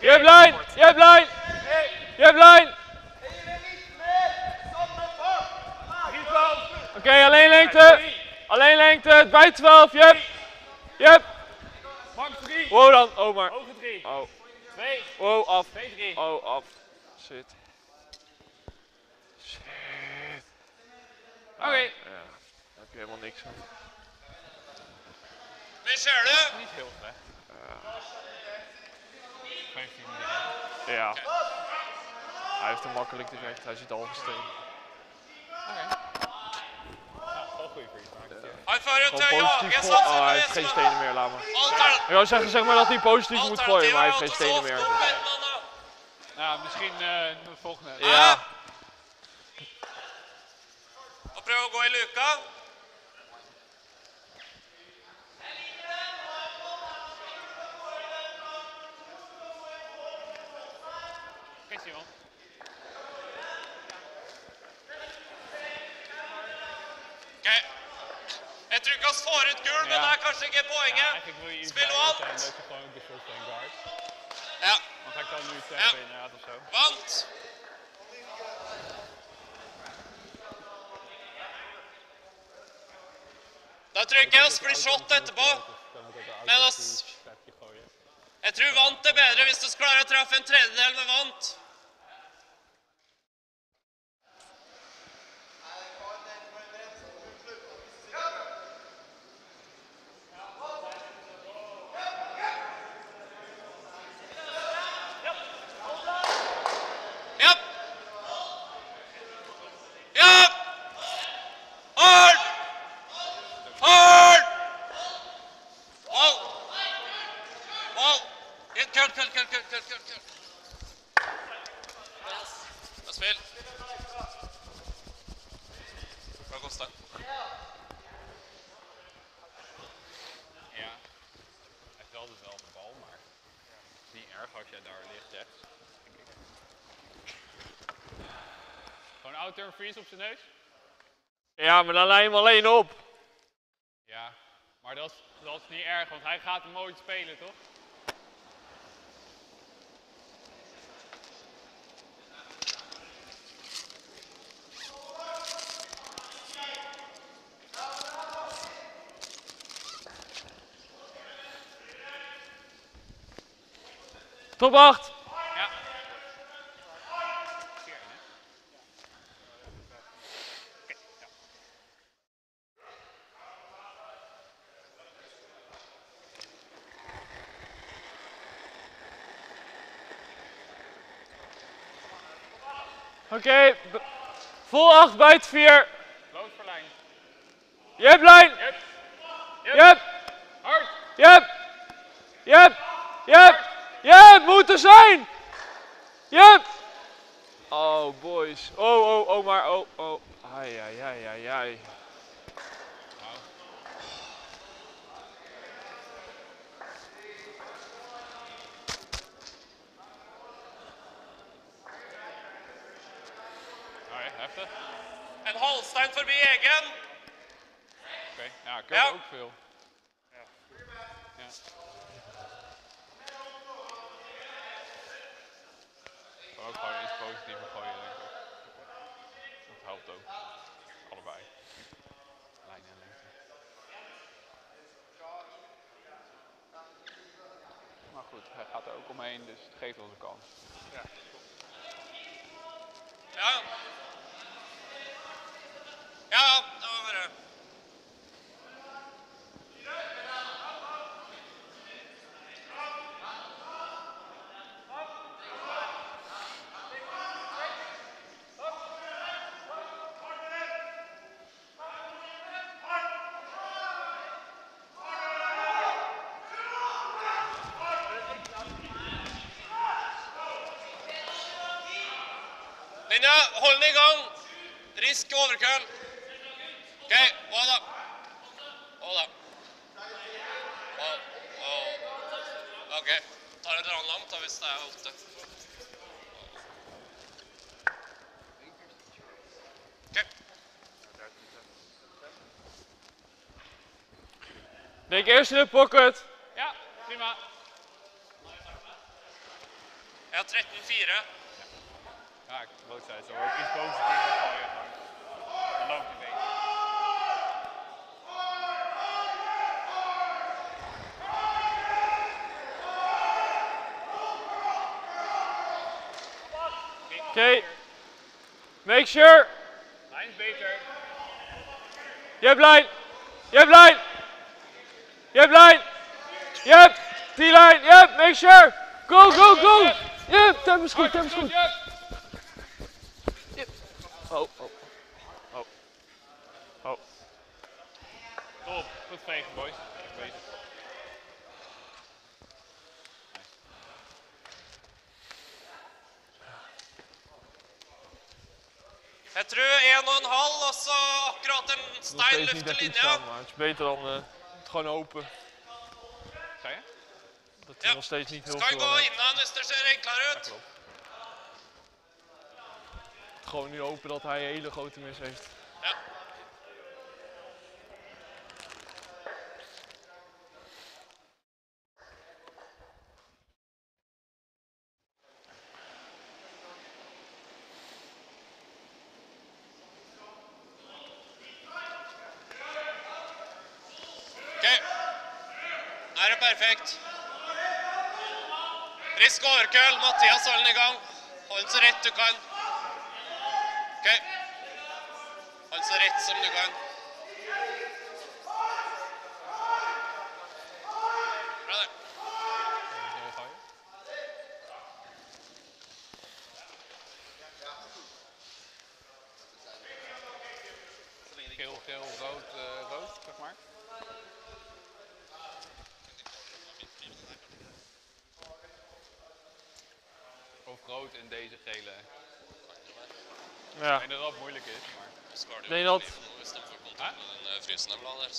Je hebt lijn! Je hebt lijn! Je hebt lijn! Oké, alleen lengte. Alleen Bij 12. Je hebt. Je hebt. Max 3. Wow dan. Oh maar. Hoge 3. Oh. 2. Wow af. 2, 3. Oh af. Shit. Shit. Oké. Ja, daar heb je helemaal niks aan. Du? Niet heel slecht. 15 Ja. Hij heeft hem makkelijk direct. Hij zit al gesteen. Ja, wel goede free throw. Han får ut Gewoon positief. voor- Oh, hij det heeft geen stenen meer, laat maar. Ik wou zeggen zeg maar dat hij positief moet gooien, maar hij heeft geen stenen meer. er. Nou, misschien eh de volgende. Ja. En tredjedel med neus? Ja, maar dan lijn hem alleen op. Ja. Maar dat is, dat is niet erg, want hij gaat hem nooit spelen, toch? Top 8. Ja. Keer één, hè? Oké, ja. Oké. Vol 8 buiten 4. Lood voor lijn. Je hebt lijn. Yep. Je hebt. Hard. Je hebt. Je hebt. Je hebt. Je hebt moeten zijn. Je hebt. Oh boys. Oh, oh, oh, maar oh, oh. Ai, ai, ai, ai, ai. Oké, heftig. En Holstein forbi egen. Oké, ja, ik heb Ja. ook veel. Ja. Maar ook gewoon iets positiefs gooien, denk ik. Dat helpt ook. Allebei. Lijn en lengte. Maar goed, hij gaat er ook omheen, dus het geeft ons een kans. Ja. Ja, Linja, hold den i gang. Risk overkøll. OK, Hva da. Hva da. OK. Tar et rann langt da, hvis det er åtte. OK. Denk eerst in de pocket. Is goed. Tempo is goed. Oh, oh. Oh. Oh. Top. Goed vegen, boys. Jeg tror en og så akkurat en Nog stein maar het is beter dan eh, het gewoon open. Zei je? Dat Ja. nog steeds niet heel Skal veel gå aan heeft. innan hvis det ser enklere ut. Gewoon nu open dat hij een hele grote mis heeft. Ja. Nå er perfekt. Frisk overkøll. Mathias, hold den i gang. Hold så du kan. OK. Hold så rett som du kan.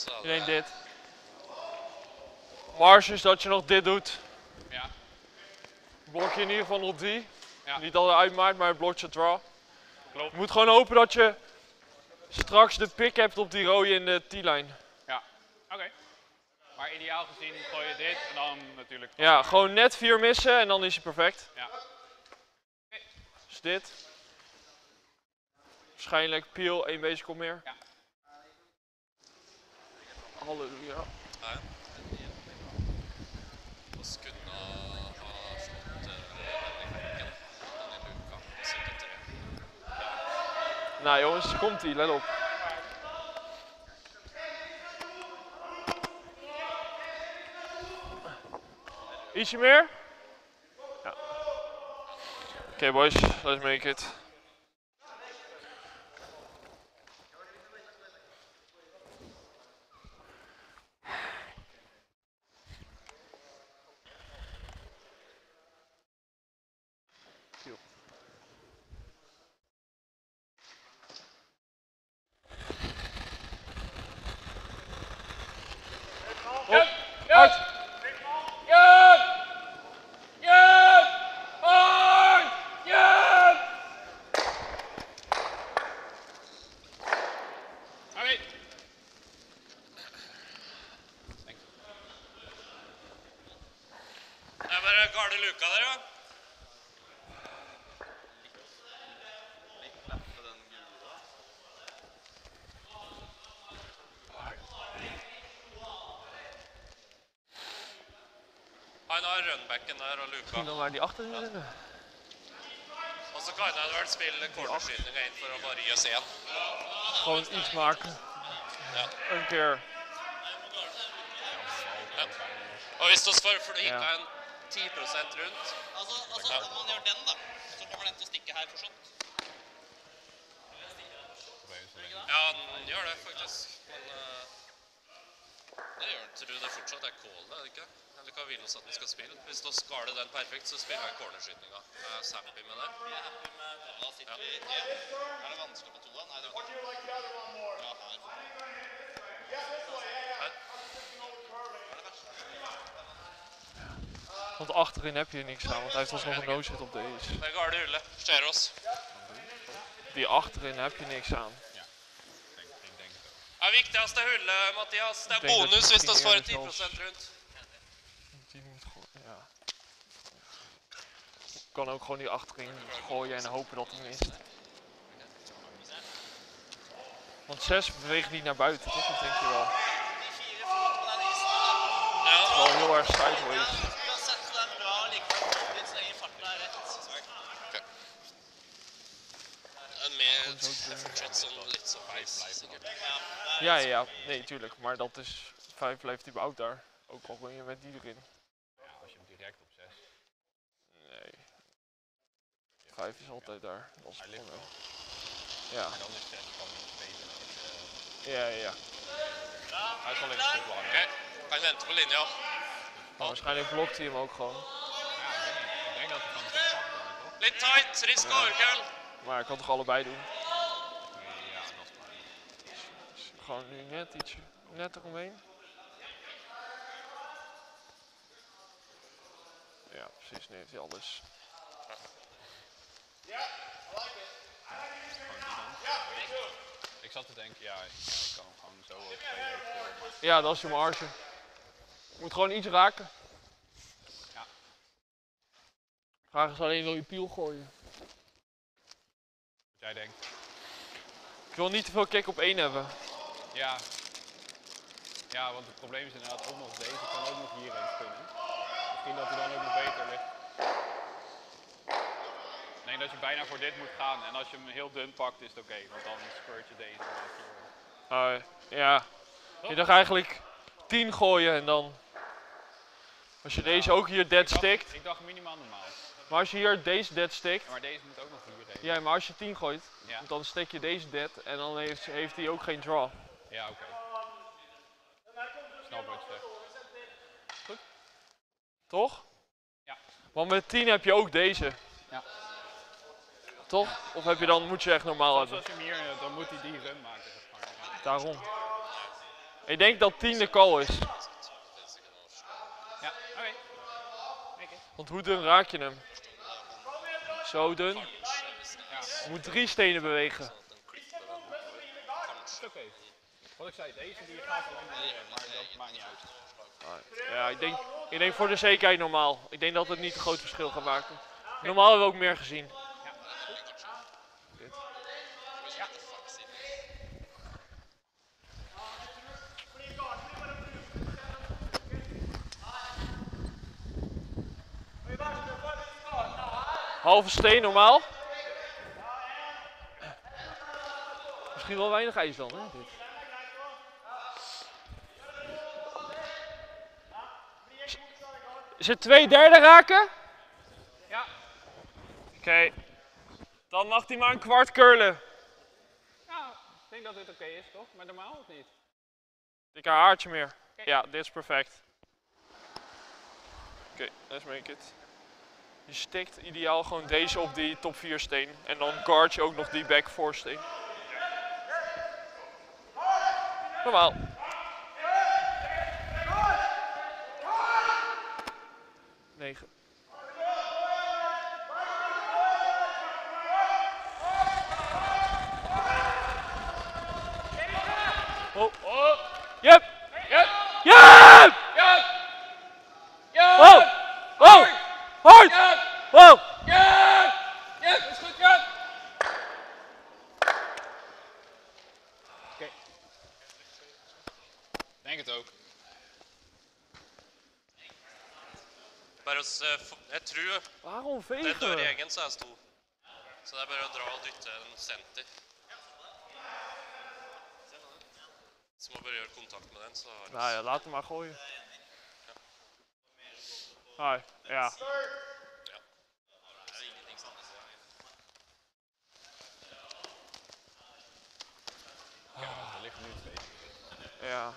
Det denk dit. Marge is dat je nog dit doet. Ja, Blok je in ieder geval nog die. Ja. Niet dat het uitmaakt, maar het blok je draw. klopt. Je moet gewoon hopen dat je straks de pick hebt op die rode in de T-lijn. Ja, oké. Maar ideaal gezien gooi je dit en dan natuurlijk... Ja, gewoon net vier missen en dan is hij perfect. Ja. Dus dit. Waarschijnlijk Peel, één basic meer. Ja. Halleluja. 73. Nou jongens, komt ie, let op. Ietsje meer? Ja. Oké boys, let's make it. Han der og luka. Misschien dan de achter ja. Og så kan han vel spille cornerskytinga inn for å bare gi oss én. Gewoon iets maken. Ja. Keer. Og hvis vi får flika Ja. en 10 rundt Altså, altså om man gjør den, da, så kommer den til å stikke her fortsatt. Ja, han gjør det faktisk. Men uh, Det gjør han. Tror det fortsatt er kål, er det ikke? Eller hva vil oss at vi skal spille? Hvis du skaler den perfekt, så spiller jeg cornerskytinga. Er jeg så happy med det? Vi er happy med det. Da sitter vi i én. Er det vanskelig på to? da? Nei, det er ikke. Ja, her. Want achterin heb je niks aan, want hij heeft alsnog een no-shit op deze. Det er gale hullet. Ser oss. Die achterin heb je niks aan. Ik denk het ook. Det er viktigste hullet, Mathias. Det er bonus hvis det får står eerder 10 rundt. Kan ook gewoon die achterin gooien en hopen dat hij mist. Want 6 beweegt niet naar buiten, toch? Dat denk je wel. Der. Ja, Wel heel erg sideways. Ja, Ja. Nee, tuurlijk. Maar dat is... 5 blijft hij behoud daar. Ook al gooi je met die erin. Ja, als je hem direct op 6. Nee. 5 is altijd daar. Dat is Hij ligt gewoon... wel. Ja, Maar dan is 6 van beter. eh, ja, ja. Hij is wel even een stuk langer. Ok, kan vente på linja. Maar waarschijnlijk blokt hij hem ook gewoon. Ja, ik denk dat hij van dan, toch? Litt tight, risk overkøll. Maar ik kan toch allebei doen. Ja, dat is waar. Dus gewoon nu net ietsje, net eromheen. Ja, precies. Nu heeft hij alles. Ik zat te denken, ja, ja ik kan hem gewoon zo op. Maar Ja, dat is je marge. Je moet gewoon iets raken. Ja. Vraag is alleen wil je piel gooien. wat jij denkt, Ik wil niet te veel kick op één hebben. ja. Ja, want het probleem is inderdaad ook nog deze kan ook nog hierheen spinnen. Misschien dat hij dan ook nog beter ligt. Ik denk dat je bijna voor dit moet gaan. En als je hem heel dun pakt is het oké, want dan spurt je deze. Oh, ja. Je dacht eigenlijk 10 gooien en dan. Als je deze ook hier dead stikt. Ik dacht minimaal normaal. Maar als je hier deze dead stikt. Ja, maar deze moet ook nog hierheen. Ja, maar als je 10 gooit, Ja, dan stek je deze dead en dan heeft, heeft hij ook geen draw. ja oké. Snap wat je zegt. Toch? Ja. Want met 10 heb je ook deze. Ja. Toch? Of heb je dan, moet je echt normaal hebben? als je hem hier, eh, dan moet hij die run maken. Daarom. Ik denk dat 10 de call is. Ja, oké. Want hoe dun raak je hem? Zo dun. Ja, Je moet drie stenen bewegen. oké. Wat ik zei, deze die gaat weer, maar dat maakt niet uit. Ja, ik denk, ik denk voor de zekerheid normaal. Ik denk dat het niet een groot verschil gaat maken. Normaal hebben we ook meer gezien. Halve steen normaal. Misschien wel weinig ijs dan, hè? Dit. Is het twee derde raken? Ja. Oké. Dan mag hij maar een kwart curlen. Ja, ik denk dat dit oké is, toch? Maar normaal of niet? Ik haar haartje meer. Ja, dit is perfect. Oké, let's make it. Je stikt ideaal gewoon deze op die top 4 steen. En dan guard je ook nog die back 4 steen. Normaal. Negen. Oh, oh. Yep. så er vi to. Så det er bare å dra og dytte en senter. Så må bare gjøre kontakt med den, så har Nei, la den være god. Nei, ja. Ja.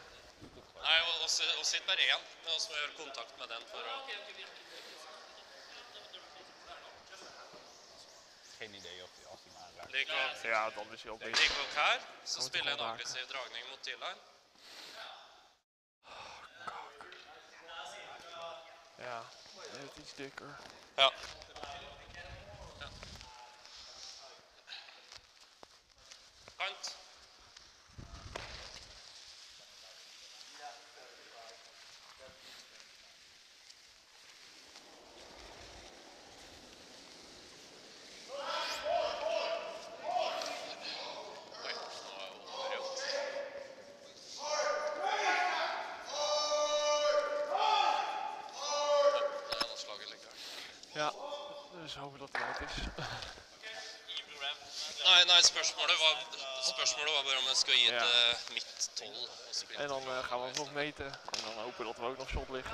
Nei, og, og, og sitt bare én, og så må jeg gjøre kontakt med den for å Dick Oak. Ja, Dick Oak her. Så spiller jeg en aggressiv dragning mot d-line. God. Yeah, it's Dicker. Ja. Spørsmålet, var, spørsmålet var bare om jeg skulle gi Ja. det mitt tolv. og så blir En dan uh, gaan we nog meten. En dan hopen dat we ook nog shot liggen.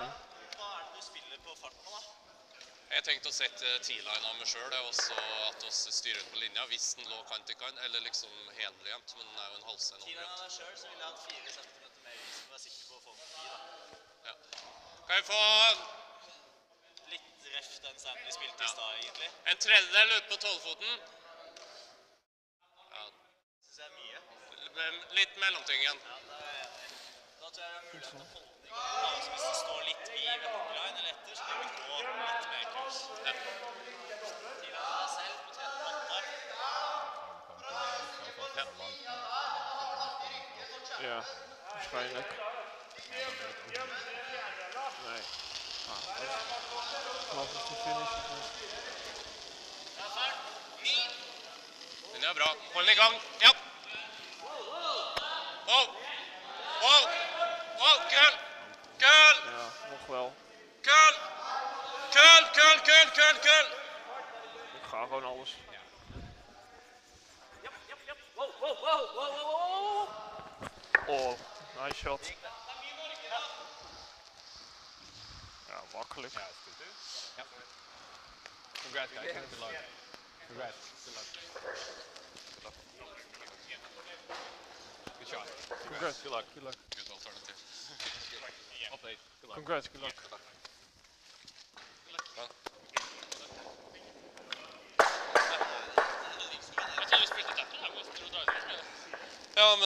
Hva er det du spiller på farten da? Jeg tenkte å sette T-line av meg sjøl, og så at vi styrer ut på linja hvis den lå kant til kant, eller liksom heljevnt, men den er jo en halvse en T-line av meg sjøl så ville jeg hatt 4 cm mer is for å være sikker på å få den 10. da. Ja. Kan jeg få Litt ref den vi spilte i stad, egentlig. en tredjedel ut på tolvfoten? Ja, Syns jeg er mye. Med litt mellomting igjen. Ja. Da tror jeg det er mulighet til å holde den i gang. Hvis det står litt i hookline eller etter, så kan vi gå litt mer kurs. Ja. Tidligere av deg selv på 13,8. Ja, waarschijnlijk. Ah, finish. Den er bra. Hold den i gang. Ja. Wow. Wow. Wow, køl. Køl. Ja, nog wel. Køl. Køl, køl, køl, køl, køl. Ik ga gewoon alles. Oh, nice shot. Ja, makkelijk. Ja, is goed. Ja. Congrats guys. Good luck. Congrats. Good luck. Good shot. Congrats. Good luck. Good luck. Good alternativ. Update. Good luck. Congrats, good luck. Ja, men